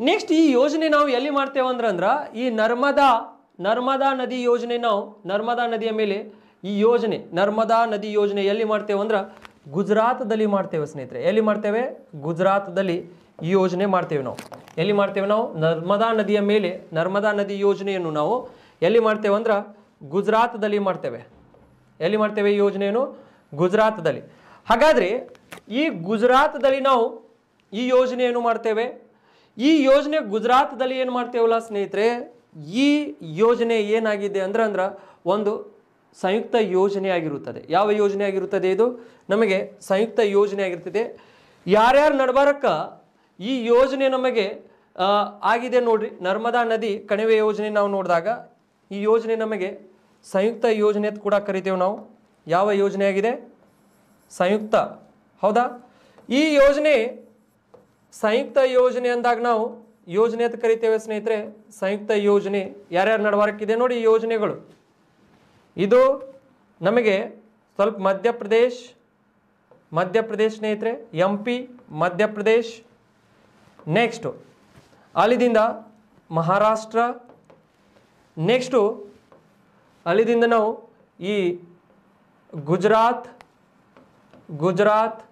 ನೆಕ್ಸ್ಟ್ ಈ ಯೋಜನೆ ನಾವು ಎಲ್ಲಿ ಮಾಡ್ತೇವೆ ಅಂದ್ರೆ ಈ ನರ್ಮದಾ ನರ್ಮದಾ ನದಿ ಯೋಜನೆ ನಾವು, ನರ್ಮದಾ ನದಿಯ ಮೇಲೆ ಈ ಯೋಜನೆ, ನರ್ಮದಾ ನದಿ ಯೋಜನೆ ಎಲ್ಲಿ ಮಾಡ್ತೇವೆ ಅಂದ್ರೆ, ಗುಜರಾತದಲ್ಲಿ ಮಾಡ್ತೇವೆ ಸ್ನೇಹಿತರೆ. ಎಲ್ಲಿ ಮಾಡ್ತೇವೆ? ಗುಜರಾತದಲ್ಲಿ ಈ ಯೋಜನೆ ಮಾಡ್ತೇವೆ ನಾವು. ಎಲ್ಲಿ ಮಾಡ್ತೇವೆ ನಾವು? ನರ್ಮದಾ ನದಿಯ ಮೇಲೆ, ನರ್ಮದಾ ನದಿ ಯೋಜನೆಯನ್ನು ನಾವು ಎಲ್ಲಿ ಮಾಡ್ತೇವೆ ಅಂದ್ರೆ ಗುಜರಾತದಲ್ಲಿ ಮಾಡ್ತೇವೆ. ಎಲ್ಲಿ ಮಾಡ್ತೇವೆ ಈ ಯೋಜನೆಯನ್ನು ಗುಜರಾತದಲ್ಲಿ. ಹಾಗಾದ್ರೆ ಈ ಗುಜರಾತದಲ್ಲಿ ನಾವು ಈ ಯೋಜನೆಯನ್ನು ಮಾಡ್ತೇವೆ? ಈ ಯೋಜನೆ ಗುಜರಾತದಲ್ಲಿ ಏನು ಮಾಡ್ತೇವಲ್ಲ ಸ್ನೇಹಿತರೆ? ಈ ಯೋಜನೆ ಏನಾಗಿದೆ ಅಂದ್ರೆ ಅಂದ್ರೆ ಒಂದು ಸಂಯುಕ್ತ ಯೋಜನೆಯಾಗಿರುತ್ತದೆ ಯಾವ ಯೋಜನೆ ಆಗಿರುತ್ತದೆ ಇದು? ನಮಗೆ ಸಂಯುಕ್ತ ಯೋಜನೆ ಆಗಿರ್ತದೆ. ಯಾರ್ಯಾರು ನಡಬಾರಕ್ಕ ಈ ಯೋಜನೆ ನಮಗೆ ಆಗಿದೆ ನೋಡ್ರಿ. ನರ್ಮದಾ ನದಿ ಕಣಿವೆ ಯೋಜನೆ ನಾವು ನೋಡಿದಾಗ ಈ ಯೋಜನೆ ನಮಗೆ ಸಂಯುಕ್ತ ಯೋಜನೆ ಅಂತ ಕೂಡ ಕರಿತೇವೆ ನಾವು. ಯಾವ ಯೋಜನೆ ಆಗಿದೆ? ಸಂಯುಕ್ತ. ಹೌದಾ? ಈ ಯೋಜನೆ ಸಂಯುಕ್ತ ಯೋಜನೆ ಅಂದಾಗ ನಾವು ಯೋಜನೆ ಅಂತ ಕರಿತೇವೆ ಸ್ನೇಹಿತರೆ. ಸಂಯುಕ್ತ ಯೋಜನೆ ಯಾರ್ಯಾರು ನಡವಾರಕ್ಕಿದೆ ನೋಡಿ ಈ ಯೋಜನೆಗಳು. ಇದು ನಮಗೆ ಸ್ವಲ್ಪ ಮಧ್ಯಪ್ರದೇಶ್ ಮಧ್ಯಪ್ರದೇಶ್ ಸ್ನೇಹಿತರೆ ಎಂ ಪಿ ಮಧ್ಯಪ್ರದೇಶ್. ನೆಕ್ಸ್ಟು ಅಲ್ಲಿದಿಂದ ಮಹಾರಾಷ್ಟ್ರ ನೆಕ್ಸ್ಟು ಅಲ್ಲಿದಿಂದ ನಾವು ಈ ಗುಜರಾತ್ ಗುಜರಾತ್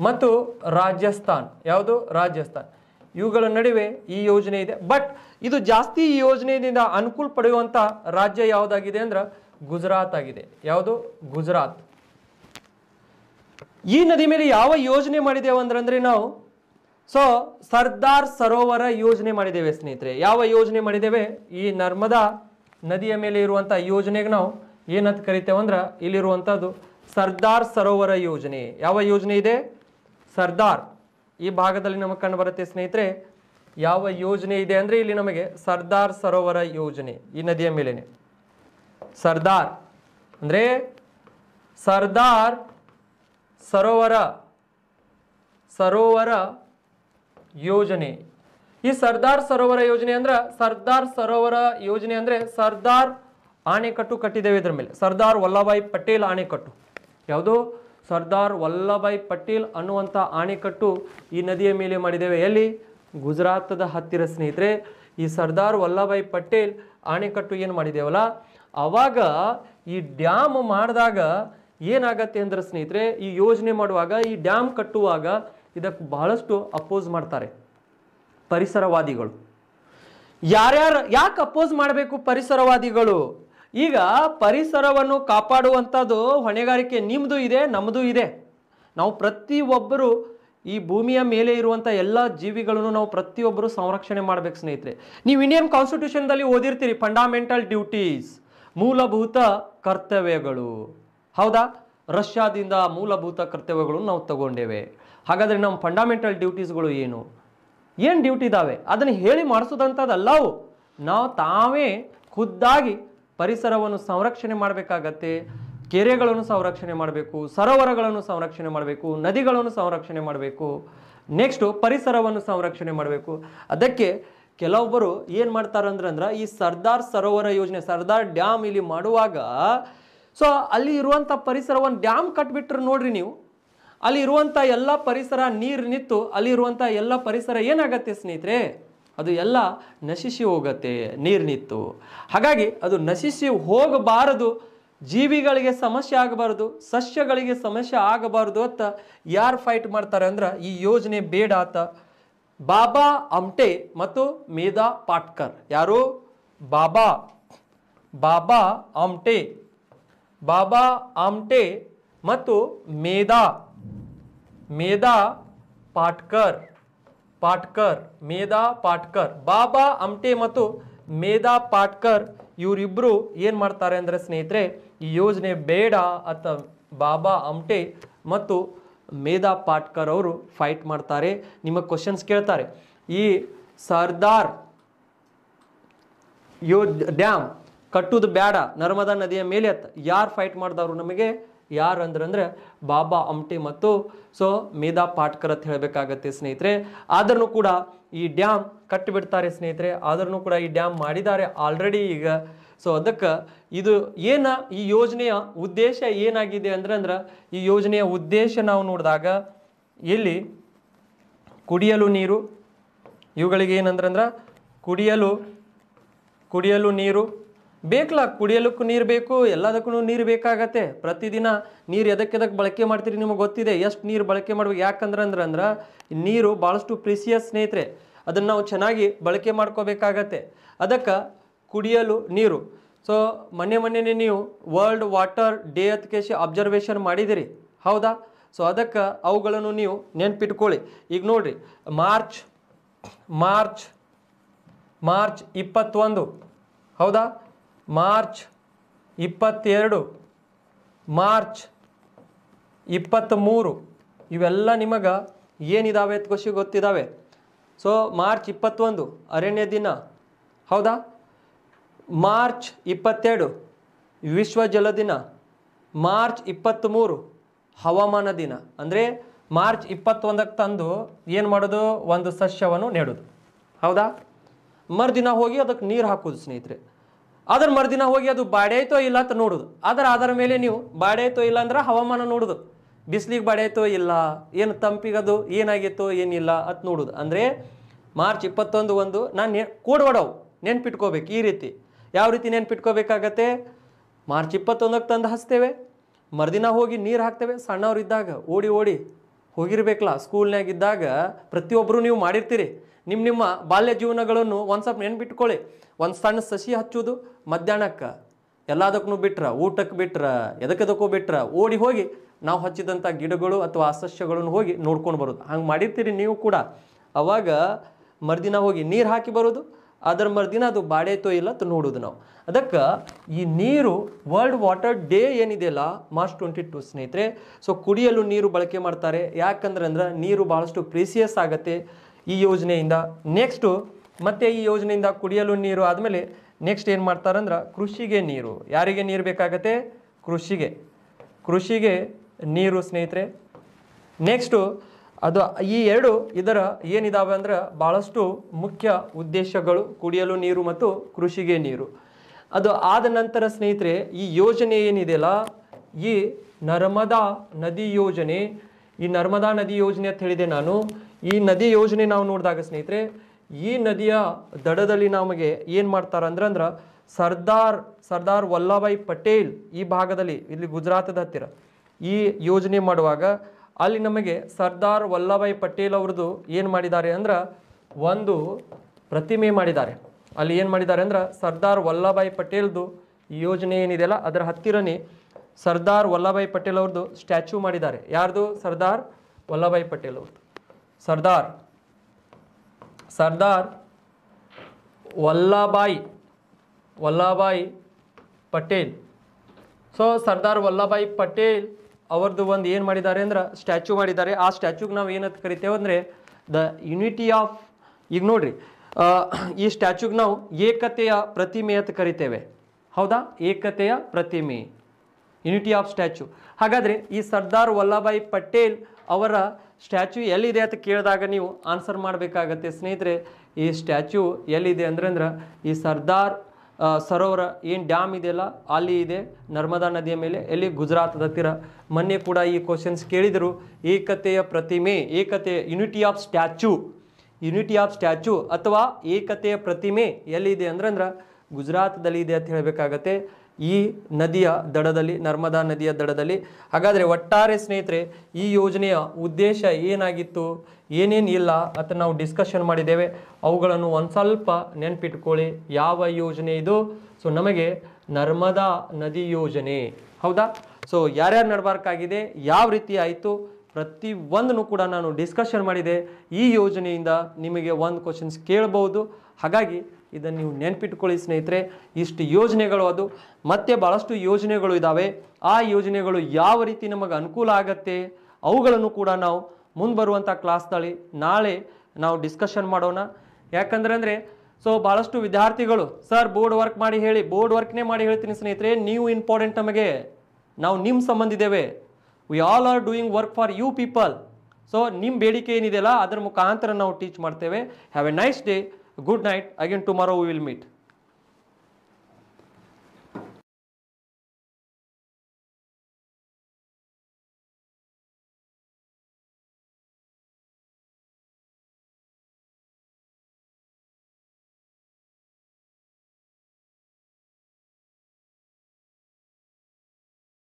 ಮತ್ತು ರಾಜಸ್ಥಾನ್. ಯಾವುದು? ರಾಜಸ್ಥಾನ್. ಇವುಗಳ ನಡುವೆ ಈ ಯೋಜನೆ ಇದೆ. ಬಟ್ ಇದು ಜಾಸ್ತಿ ಈ ಯೋಜನೆಯಿಂದ ಅನುಕೂಲ ಪಡೆಯುವಂಥ ರಾಜ್ಯ ಯಾವುದಾಗಿದೆ ಅಂದ್ರೆ ಗುಜರಾತ್ ಆಗಿದೆ. ಯಾವುದು? ಗುಜರಾತ್. ಈ ನದಿ ಮೇಲೆ ಯಾವ ಯೋಜನೆ ಮಾಡಿದ್ದೇವೆ ಅಂದ್ರೆ ಅಂದ್ರೆ ನಾವು ಸೊ ಸರ್ದಾರ್ ಸರೋವರ ಯೋಜನೆ ಮಾಡಿದ್ದೇವೆ, ಸ್ನೇಹಿತರೆ. ಯಾವ ಯೋಜನೆ ಮಾಡಿದ್ದೇವೆ? ಈ ನರ್ಮದಾ ನದಿಯ ಮೇಲೆ ಇರುವಂಥ ಯೋಜನೆಗೆ ನಾವು ಏನಂತ ಕರಿತೇವೆ ಅಂದ್ರೆ ಇಲ್ಲಿರುವಂಥದ್ದು ಸರ್ದಾರ್ ಸರೋವರ ಯೋಜನೆ. ಯಾವ ಯೋಜನೆ ಇದೆ? ಸರ್ದಾರ್. ಈ ಭಾಗದಲ್ಲಿ ನಮಗೆ ಕಂಡು ಬರುತ್ತೆ, ಸ್ನೇಹಿತರೆ, ಯಾವ ಯೋಜನೆ ಇದೆ ಅಂದರೆ ಇಲ್ಲಿ ನಮಗೆ ಸರ್ದಾರ್ ಸರೋವರ ಯೋಜನೆ ಈ ನದಿಯ ಮೇಲೇನೆ. ಸರ್ದಾರ್ ಅಂದರೆ ಸರ್ದಾರ್ ಸರೋವರ ಸರೋವರ ಯೋಜನೆ. ಈ ಸರ್ದಾರ್ ಸರೋವರ ಯೋಜನೆ ಅಂದ್ರೆ ಸರ್ದಾರ್ ಸರೋವರ ಯೋಜನೆ ಅಂದ್ರೆ ಸರ್ದಾರ್ ಆಣೆಕಟ್ಟು ಕಟ್ಟಿದ್ದೇವೆ ಇದರ ಮೇಲೆ. ಸರ್ದಾರ್ ವಲ್ಲಭಾಯಿ ಪಟೇಲ್ ಆಣೆಕಟ್ಟು. ಯಾವುದು? ಸರ್ದಾರ್ ವಲ್ಲಭಾಯಿ ಪಟೇಲ್ ಅನ್ನುವಂಥ ಆಣೆಕಟ್ಟು ಈ ನದಿಯ ಮೇಲೆ ಮಾಡಿದ್ದೇವೆ. ಎಲ್ಲಿ? ಗುಜರಾತದ ಹತ್ತಿರ ಸ್ನೇಹಿತರೆ, ಈ ಸರ್ದಾರ್ ವಲ್ಲಭಾಯ್ ಪಟೇಲ್ ಆಣೆಕಟ್ಟು ಏನು ಮಾಡಿದ್ದೇವಲ್ಲ? ಅವಾಗ ಈ ಡ್ಯಾಮ್ ಮಾಡಿದಾಗ ಏನಾಗತ್ತೆ ಅಂದ್ರೆ ಸ್ನೇಹಿತರೆ, ಈ ಯೋಜನೆ ಮಾಡುವಾಗ ಈ ಡ್ಯಾಮ್ ಕಟ್ಟುವಾಗ ಇದಕ್ಕೆ ಬಹಳಷ್ಟು ಅಪೋಸ್ ಮಾಡ್ತಾರೆ ಪರಿಸರವಾದಿಗಳು. ಯಾರ್ಯಾರು, ಯಾಕೆ ಅಪೋಸ್ ಮಾಡಬೇಕು ಪರಿಸರವಾದಿಗಳು? ಈಗ ಪರಿಸರವನ್ನು ಕಾಪಾಡುವಂಥದ್ದು ಹೊಣೆಗಾರಿಕೆ ನಿಮ್ಮದು ಇದೆ ನಮ್ಮದು ಇದೆ. ನಾವು ಪ್ರತಿಯೊಬ್ಬರು ಈ ಭೂಮಿಯ ಮೇಲೆ ಇರುವಂಥ ಎಲ್ಲ ಜೀವಿಗಳನ್ನು ನಾವು ಪ್ರತಿಯೊಬ್ಬರು ಸಂರಕ್ಷಣೆ ಮಾಡಬೇಕು ಸ್ನೇಹಿತರೆ. ನೀವು ಇಂಡಿಯನ್ ಕಾನ್ಸ್ಟಿಟ್ಯೂಷನ್ದಲ್ಲಿ ಓದಿರ್ತೀರಿ ಫಂಡಾಮೆಂಟಲ್ ಡ್ಯೂಟೀಸ್ ಮೂಲಭೂತ ಕರ್ತವ್ಯಗಳು. ಹೌದಾ? ರಷ್ಯಾದಿಂದ ಮೂಲಭೂತ ಕರ್ತವ್ಯಗಳನ್ನು ನಾವು ತಗೊಂಡೇವೆ. ಹಾಗಾದರೆ ನಮ್ಮ ಫಂಡಾಮೆಂಟಲ್ ಡ್ಯೂಟೀಸ್ಗಳು ಏನು? ಏನು ಡ್ಯೂಟಿ ಇದ್ದಾವೆ ಅದನ್ನು ಹೇಳಿ ಮಾಡಿಸೋದಂಥದ್ದಲ್ಲವು ನಾವು ತಾವೇ ಖುದ್ದಾಗಿ ಪರಿಸರವನ್ನು ಸಂರಕ್ಷಣೆ ಮಾಡಬೇಕಾಗತ್ತೆ, ಕೆರೆಗಳನ್ನು ಸಂರಕ್ಷಣೆ ಮಾಡಬೇಕು, ಸರೋವರಗಳನ್ನು ಸಂರಕ್ಷಣೆ ಮಾಡಬೇಕು, ನದಿಗಳನ್ನು ಸಂರಕ್ಷಣೆ ಮಾಡಬೇಕು ನೆಕ್ಸ್ಟು ಪರಿಸರವನ್ನು ಸಂರಕ್ಷಣೆ ಮಾಡಬೇಕು. ಅದಕ್ಕೆ ಕೆಲವೊಬ್ಬರು ಏನು ಮಾಡ್ತಾರೆ ಅಂದ್ರೆ ಅಂದ್ರೆ ಈ ಸರ್ದಾರ್ ಸರೋವರ ಯೋಜನೆ, ಸರ್ದಾರ್ ಡ್ಯಾಮ್ ಇಲ್ಲಿ ಮಾಡುವಾಗ ಸೊ ಅಲ್ಲಿ ಇರುವಂಥ ಪರಿಸರವನ್ನು ಡ್ಯಾಮ್ ಕಟ್ಬಿಟ್ರೆ ನೋಡ್ರಿ ನೀವು ಅಲ್ಲಿ ಇರುವಂಥ ಎಲ್ಲ ಪರಿಸರ ನೀರು ನಿಂತು ಅಲ್ಲಿ ಇರುವಂಥ ಎಲ್ಲ ಪರಿಸರ ಏನಾಗತ್ತೆ ಸ್ನೇಹಿತರೆ? ಅದು ಎಲ್ಲ ನಶಿಸಿ ಹೋಗತ್ತೆ ನೀರು ನಿಂತು. ಹಾಗಾಗಿ ಅದು ನಶಿಸಿ ಹೋಗಬಾರದು. ಜೀವಿಗಳಿಗೆ ಸಮಸ್ಯೆ ಆಗಬಾರದು. ಸಸ್ಯಗಳಿಗೆ ಸಮಸ್ಯೆ ಆಗಬಾರದು ಅಂತ ಯಾರು ಫೈಟ್ ಮಾಡ್ತಾರೆ ಅಂದ್ರೆ ಈ ಯೋಜನೆ ಬೇಡ ಅಂತ ಬಾಬಾ ಅಮ್ಟೆ ಮತ್ತು ಮೇಧಾ ಪಾಟ್ಕರ್. ಯಾರು? ಬಾಬಾ. ಬಾಬಾ ಅಮ್ಟೆ. ಬಾಬಾ ಅಮ್ಟೆ ಮತ್ತು ಮೇಧಾ. ಮೇಧಾ ಪಾಟ್ಕರ್ ಪಾಟ್ಕರ್, ಮೇಧಾ ಪಾಟ್ಕರ್, ಬಾಬಾ ಅಮ್ಟೆ ಮತ್ತು ಮೇಧಾ ಪಾಟ್ಕರ್ ಇವರಿಬ್ಬರು ಏನು ಮಾಡ್ತಾರೆ ಅಂದರೆ ಸ್ನೇಹಿತರೆ, ಈ ಯೋಜನೆ ಬೇಡ ಅಂತ ಬಾಬಾ ಅಮ್ಟೆ ಮತ್ತು ಮೇಧಾ ಪಾಟ್ಕರ್ ಅವರು ಫೈಟ್ ಮಾಡ್ತಾರೆ. ನಿಮಗೆ ಕ್ವಶನ್ಸ್ ಕೇಳ್ತಾರೆ. ಈ ಸರ್ದಾರ್ ಯೋ ಡ್ಯಾಮ್ ಕಟ್ಟುದು ಬೇಡ ನರ್ಮದಾ ನದಿಯ ಮೇಲೆ ಯಾರು ಫೈಟ್ ಮಾಡಿದವರು ನಮಗೆ? ಯಾರು ಅಂದ್ರೆ ಬಾಬಾ ಅಮ್ಟಿ ಮತ್ತು ಸೊ ಮೇಧಾ ಪಾಟ್ಕರ್ ಅಂತ ಹೇಳಬೇಕಾಗತ್ತೆ ಸ್ನೇಹಿತರೆ. ಆದ್ರೂ ಕೂಡ ಈ ಡ್ಯಾಮ್ ಕಟ್ಟಿಬಿಡ್ತಾರೆ ಸ್ನೇಹಿತರೆ. ಆದ್ರೂ ಕೂಡ ಈ ಡ್ಯಾಮ್ ಮಾಡಿದ್ದಾರೆ ಆಲ್ರೆಡಿ ಈಗ. ಸೊ ಅದಕ್ಕೆ ಇದು ಏನ ಈ ಯೋಜನೆಯ ಉದ್ದೇಶ ಏನಾಗಿದೆ ಅಂದ್ರೆ ಅಂದ್ರೆ ಈ ಯೋಜನೆಯ ಉದ್ದೇಶ ನಾವು ನೋಡಿದಾಗ ಇಲ್ಲಿ ಕುಡಿಯಲು ನೀರು, ಇವುಗಳಿಗೆ ಏನಂದ್ರೆ ಅಂದ್ರೆ ಕುಡಿಯಲು ಕುಡಿಯಲು ನೀರು ಬೇಕಲ್ಲ ಕುಡಿಯಲಕ್ಕೂ ನೀರು ಬೇಕು ಎಲ್ಲದಕ್ಕೂ ನೀರು ಬೇಕಾಗತ್ತೆ. ಪ್ರತಿದಿನ ನೀರು ಎದಕ್ಕೆ ಎದಕ್ಕೆ ಬಳಕೆ ಮಾಡ್ತೀರಿ ನಿಮಗೆ ಗೊತ್ತಿದೆ. ಎಷ್ಟು ನೀರು ಬಳಕೆ ಮಾಡ್ಬೇಕು? ಯಾಕಂದ್ರೆ ಅಂದ್ರೆ ಅಂದ್ರೆ ನೀರು ಭಾಳಷ್ಟು ಪ್ರಿಸಿಯಸ್ ಸ್ನೇಹಿತರೆ. ಅದನ್ನು ನಾವು ಚೆನ್ನಾಗಿ ಬಳಕೆ ಮಾಡ್ಕೋಬೇಕಾಗತ್ತೆ. ಅದಕ್ಕೆ ಕುಡಿಯಲು ನೀರು. ಸೊ ಮೊನ್ನೆ ಮೊನ್ನೆನೇ ನೀವು ವರ್ಲ್ಡ್ ವಾಟರ್ ಡೇ ಕೇಸಿ ಅಬ್ಸರ್ವೇಷನ್ ಮಾಡಿದಿರಿ. ಹೌದಾ? ಸೊ, ಅದಕ್ಕೆ ಅವುಗಳನ್ನು ನೀವು ನೆನ್ಪಿಟ್ಕೊಳ್ಳಿ. ಈಗ ನೋಡ್ರಿ ಮಾರ್ಚ್ ಮಾರ್ಚ್ ಮಾರ್ಚ್ ಇಪ್ಪತ್ತೊಂದು. ಹೌದಾ? ಮಾರ್ಚ್ ಇಪ್ಪತ್ತೆರಡು, ಮಾರ್ಚ್ ಇಪ್ಪತ್ತ್ಮೂರು. ಇವೆಲ್ಲ ನಿಮಗೆ ಏನಿದಾವೆ ಅಂತ ಖುಷಿ ಗೊತ್ತಿದ್ದಾವೆ ಸೊ ಮಾರ್ಚ್ ಇಪ್ಪತ್ತೊಂದು, ಅರಣ್ಯ ದಿನ. ಹೌದಾ? ಮಾರ್ಚ್ ಇಪ್ಪತ್ತೆರಡು, ವಿಶ್ವ ಜಲ ದಿನ. ಮಾರ್ಚ್ ಇಪ್ಪತ್ತ್ಮೂರು, ಹವಾಮಾನ ದಿನ. ಅಂದರೆ, ಮಾರ್ಚ್ ಇಪ್ಪತ್ತೊಂದಕ್ಕೆ ತಂದು ಏನು ಮಾಡೋದು? ಒಂದು ಸಸ್ಯವನ್ನು ನೆಡೋದು. ಹೌದಾ? ಮರುದಿನ ಹೋಗಿ ಅದಕ್ಕೆ ನೀರು ಹಾಕೋದು ಸ್ನೇಹಿತರೆ. ಅದ್ರ ಮರುದಿನ ಹೋಗಿ ಅದು ಬಾಡೈತೋ ಇಲ್ಲ ಅಂತ ನೋಡೋದು. ಅದರ ಅದರ ಮೇಲೆ ನೀವು ಬಾಡೈತೋ ಇಲ್ಲ ಅಂದ್ರೆ ಹವಾಮಾನ ನೋಡೋದು. ಬಿಸಿಲಿಗೆ ಬಾಡಾಯ್ತೋ ಇಲ್ಲ, ಏನು ತಂಪಿಗದು ಏನಾಗಿತ್ತೋ ಏನಿಲ್ಲ ಅಂತ ನೋಡೋದು. ಅಂದರೆ ಮಾರ್ಚ್ ಇಪ್ಪತ್ತೊಂದು ಒಂದು ನಾನು ಕೋಡ್ ಒಡವು, ನೆನ್ಪಿಟ್ಕೋಬೇಕು ಈ ರೀತಿ. ಯಾವ ರೀತಿ ನೆನ್ಪಿಟ್ಕೋಬೇಕಾಗತ್ತೆ? ಮಾರ್ಚ್ ಇಪ್ಪತ್ತೊಂದಕ್ಕೆ ತಂದು ಹಚ್ತೇವೆ. ಮರುದಿನ ಹೋಗಿ ನೀರು ಹಾಕ್ತೇವೆ. ಸಣ್ಣವ್ರು ಓಡಿ ಓಡಿ ಹೋಗಿರ್ಬೇಕಲ್ಲ ಸ್ಕೂಲ್ನಾಗ ಇದ್ದಾಗ ಪ್ರತಿಯೊಬ್ಬರು ನೀವು ಮಾಡಿರ್ತೀರಿ. ನಿಮ್ಮ ನಿಮ್ಮ ಬಾಲ್ಯ ಜೀವನಗಳನ್ನು ಒಂದು ಸ್ವಲ್ಪ ನೆನ್ಪಿಟ್ಕೊಳ್ಳಿ. ಒಂದು ಸಣ್ಣ ಸಸಿ ಹಚ್ಚೋದು ಮಧ್ಯಾಹ್ನಕ್ಕೆ. ಎಲ್ಲದಕ್ಕೂ ಬಿಟ್ರೆ, ಊಟಕ್ಕೆ ಬಿಟ್ರೆ, ಎದಕ್ಕೆದಕ್ಕೂ ಬಿಟ್ರೆ, ಓಡಿ ಹೋಗಿ ನಾವು ಹಚ್ಚಿದಂಥ ಗಿಡಗಳು ಅಥವಾ ಸಸ್ಯಗಳನ್ನು ಹೋಗಿ ನೋಡ್ಕೊಂಡು ಬರೋದು. ಹಂಗೆ ಮಾಡಿರ್ತೀರಿ ನೀವು ಕೂಡ. ಅವಾಗ ಮರುದಿನ ಹೋಗಿ ನೀರು ಹಾಕಿ ಬರೋದು. ಅದರ ಮರುದಿನ ಅದು ಬಾಡೈತೋ ಇಲ್ಲ ಅಂತ ನೋಡೋದು ನಾವು. ಅದಕ್ಕೆ ಈ ನೀರು ವರ್ಲ್ಡ್ ವಾಟರ್ ಡೇ ಏನಿದೆಯಲ್ಲ ಮಾರ್ಚ್ ಟ್ವೆಂಟಿ ಟು ಸ್ನೇಹಿತರೆ. ಸೊ ಕುಡಿಯಲು ನೀರು ಬಳಕೆ ಮಾಡ್ತಾರೆ. ಯಾಕಂದ್ರೆ ಅಂದ್ರೆ ನೀರು ಭಾಳಷ್ಟು ಪ್ರೀಸಿಯಸ್ ಆಗತ್ತೆ. ಈ ಯೋಜನೆಯಿಂದ ನೆಕ್ಸ್ಟು ಮತ್ತೆ ಈ ಯೋಜನೆಯಿಂದ ಕುಡಿಯಲು ನೀರು ಆದಮೇಲೆ ನೆಕ್ಸ್ಟ್ ಏನು ಮಾಡ್ತಾರಂದ್ರೆ ಕೃಷಿಗೆ ನೀರು. ಯಾರಿಗೆ ನೀರು ಬೇಕಾಗತ್ತೆ? ಕೃಷಿಗೆ. ಕೃಷಿಗೆ ನೀರು ಸ್ನೇಹಿತರೆ. ನೆಕ್ಸ್ಟು ಅದು ಈ ಎರಡು ಇದರ ಏನಿದಾವೆ ಅಂದ್ರೆ ಭಾಳಷ್ಟು ಮುಖ್ಯ ಉದ್ದೇಶಗಳು ಕುಡಿಯಲು ನೀರು ಮತ್ತು ಕೃಷಿಗೆ ನೀರು. ಅದು ಆದ ನಂತರ ಸ್ನೇಹಿತರೆ ಈ ಯೋಜನೆ ಏನಿದೆಯಲ್ಲ, ಈ ನರ್ಮದಾ ನದಿ ಯೋಜನೆ. ಈ ನರ್ಮದಾ ನದಿ ಯೋಜನೆ ಅಂತ ಹೇಳಿದೆ ನಾನು. ಈ ನದಿ ಯೋಜನೆ ನಾವು ನೋಡಿದಾಗ ಸ್ನೇಹಿತರೆ, ಈ ನದಿಯ ದಡದಲ್ಲಿ ನಮಗೆ ಏನು ಮಾಡ್ತಾರೆ ಅಂದ್ರೆ ಅಂದ್ರೆ ಸರ್ದಾರ್ ಸರ್ದಾರ್ ವಲ್ಲಭಾಯಿ ಪಟೇಲ್ ಈ ಭಾಗದಲ್ಲಿ, ಇಲ್ಲಿ ಗುಜರಾತದ ಹತ್ತಿರ ಈ ಯೋಜನೆ ಮಾಡುವಾಗ ಅಲ್ಲಿ ನಮಗೆ ಸರ್ದಾರ್ ವಲ್ಲಭಾಯಿ ಪಟೇಲ್ ಅವ್ರದ್ದು ಏನು ಮಾಡಿದ್ದಾರೆ ಅಂದ್ರೆ, ಒಂದು ಪ್ರತಿಮೆ ಮಾಡಿದ್ದಾರೆ. ಅಲ್ಲಿ ಏನು ಮಾಡಿದ್ದಾರೆ ಅಂದ್ರೆ, ಸರ್ದಾರ್ ವಲ್ಲಭಾಯಿ ಪಟೇಲ್ದು ಈ ಯೋಜನೆ ಏನಿದೆಯಲ್ಲ ಅದರ ಹತ್ತಿರನೇ ಸರ್ದಾರ್ ವಲ್ಲಭಾಯಿ ಪಟೇಲ್ ಅವ್ರದ್ದು ಸ್ಟ್ಯಾಚ್ಯೂ ಮಾಡಿದ್ದಾರೆ. ಯಾರ್ದು? ಸರ್ದಾರ್ ವಲ್ಲಭಾಯಿ ಪಟೇಲ್ ಅವ್ರದ್ದು. ಸರ್ದಾರ್. ಸರ್ದಾರ್ ವಲ್ಲಭಾಯ್ ವಲ್ಲಭಾಯ್ ಪಟೇಲ್. ಸೊ ಸರ್ದಾರ್ ವಲ್ಲಭಾಯ್ ಪಟೇಲ್ ಅವ್ರದ್ದು ಒಂದು ಏನು ಮಾಡಿದ್ದಾರೆ ಅಂದ್ರೆ ಸ್ಟ್ಯಾಚು ಮಾಡಿದ್ದಾರೆ. ಆ ಸ್ಟ್ಯಾಚುಗೆ ನಾವು ಏನಂತ ಕರಿತೇವೆ ಅಂದರೆ ದ ಯುನಿಟಿ ಆಫ್, ಈಗ ನೋಡ್ರಿ ಈ ಸ್ಟ್ಯಾಚುಗೆ ನಾವು ಏಕತೆಯ ಪ್ರತಿಮೆ ಅಂತ ಕರಿತೇವೆ. ಹೌದಾ? ಏಕತೆಯ ಪ್ರತಿಮೆ. ಯುನಿಟಿ ಆಫ್ ಸ್ಟ್ಯಾಚು ಹಾಗಾದರೆ ಈ ಸರ್ದಾರ್ ವಲ್ಲಭಾಯ್ ಪಟೇಲ್ ಅವರ ಸ್ಟ್ಯಾಚ್ಯೂ ಎಲ್ಲಿದೆ ಅಂತ ಕೇಳಿದಾಗ ನೀವು ಆನ್ಸರ್ ಮಾಡಬೇಕಾಗತ್ತೆ. ಸ್ನೇಹಿತರೆ, ಈ ಸ್ಟ್ಯಾಚ್ಯೂ ಎಲ್ಲಿದೆ ಅಂದ್ರೆ ಅಂದ್ರೆ ಈ ಸರ್ದಾರ್ ಸರೋವರ ಏನು ಡ್ಯಾಮ್ ಇದೆಯಲ್ಲ ಅಲ್ಲಿ ಇದೆ. ನರ್ಮದಾ ನದಿಯ ಮೇಲೆ, ಎಲ್ಲಿ ಗುಜರಾತದ ಹತ್ತಿರ. ಮೊನ್ನೆ ಕೂಡ ಈ ಕ್ವಶನ್ಸ್ ಕೇಳಿದರು. ಏಕತೆಯ ಪ್ರತಿಮೆ, ಏಕತೆ unity of statue unity of statue ಅಥವಾ ಏಕತೆಯ ಪ್ರತಿಮೆ ಎಲ್ಲಿದೆ ಅಂದ್ರೆ ಅಂದ್ರೆ ಗುಜರಾತದಲ್ಲಿ ಇದೆ ಅಂತ ಹೇಳಬೇಕಾಗತ್ತೆ. ಈ ನದಿಯ ದಡದಲ್ಲಿ, ನರ್ಮದಾ ನದಿಯ ದಡದಲ್ಲಿ. ಹಾಗಾದರೆ ಒಟ್ಟಾರೆ ಸ್ನೇಹಿತರೆ, ಈ ಯೋಜನೆಯ ಉದ್ದೇಶ ಏನಾಗಿತ್ತು? ಏನೇನು ಇಲ್ಲ? ಅಂತ ನಾವು ಡಿಸ್ಕಷನ್ ಮಾಡಿದ್ದೇವೆ. ಅವುಗಳನ್ನು ಒಂದು ಸ್ವಲ್ಪ ನೆನಪಿಟ್ಕೊಳ್ಳಿ. ಯಾವ ಯೋಜನೆ ಇದು? ಸೊ ನಮಗೆ ನರ್ಮದಾ ನದಿ ಯೋಜನೆ. ಹೌದಾ? ಸೊ ಯಾರ್ಯಾರು ನಡಬಾರ್ಕಾಗಿದೆ? ಯಾವ ರೀತಿ ಆಯಿತು? ಪ್ರತಿ ಒಂದನ್ನು ಕೂಡ ನಾನು ಡಿಸ್ಕಷನ್ ಮಾಡಿದೆ. ಈ ಯೋಜನೆಯಿಂದ ನಿಮಗೆ ಒಂದು ಕ್ವಶನ್ಸ್ ಕೇಳಬಹುದು. ಹಾಗಾಗಿ ಇದನ್ನು ನೀವು ನೆನ್ಪಿಟ್ಕೊಳ್ಳಿ ಸ್ನೇಹಿತರೆ. ಇಷ್ಟು ಯೋಜನೆಗಳು ಅದು. ಮತ್ತೆ ಭಾಳಷ್ಟು ಯೋಜನೆಗಳು ಇದ್ದಾವೆ ಆ ಯೋಜನೆಗಳು ಯಾವ ರೀತಿ ನಮಗೆ ಅನುಕೂಲ ಆಗತ್ತೆ ಅವುಗಳನ್ನು ಕೂಡ ನಾವು ಮುಂದೆ ಬರುವಂಥ ಕ್ಲಾಸ್ನಲ್ಲಿ ನಾಳೆ ನಾವು ಡಿಸ್ಕಷನ್ ಮಾಡೋಣ. ಯಾಕಂದ್ರೆ ಅಂದರೆ, ಸೊ ಭಾಳಷ್ಟು ವಿದ್ಯಾರ್ಥಿಗಳು, ಸರ್, ಬೋರ್ಡ್ ವರ್ಕ್ ಮಾಡಿ ಹೇಳಿ, ಬೋರ್ಡ್ ವರ್ಕ್ನೇ ಮಾಡಿ ಹೇಳ್ತೀನಿ ಸ್ನೇಹಿತರೆ. ನೀವು ಇಂಪಾರ್ಟೆಂಟ್ ನಮಗೆ. ನಾವು ನಿಮ್ಮ ಸಂಬಂಧ ಇದ್ದೇವೆ. We all are doing work for you people so ನಿಮ್ಮ ಬೇಡಿಕೆ ಏನಿದೆಯಲ್ಲ, ಅದರ ಮುಖಾಂತರ ನಾವು ಟೀಚ್ ಮಾಡ್ತೇವೆ. Have a nice day good night again tomorrow we will meet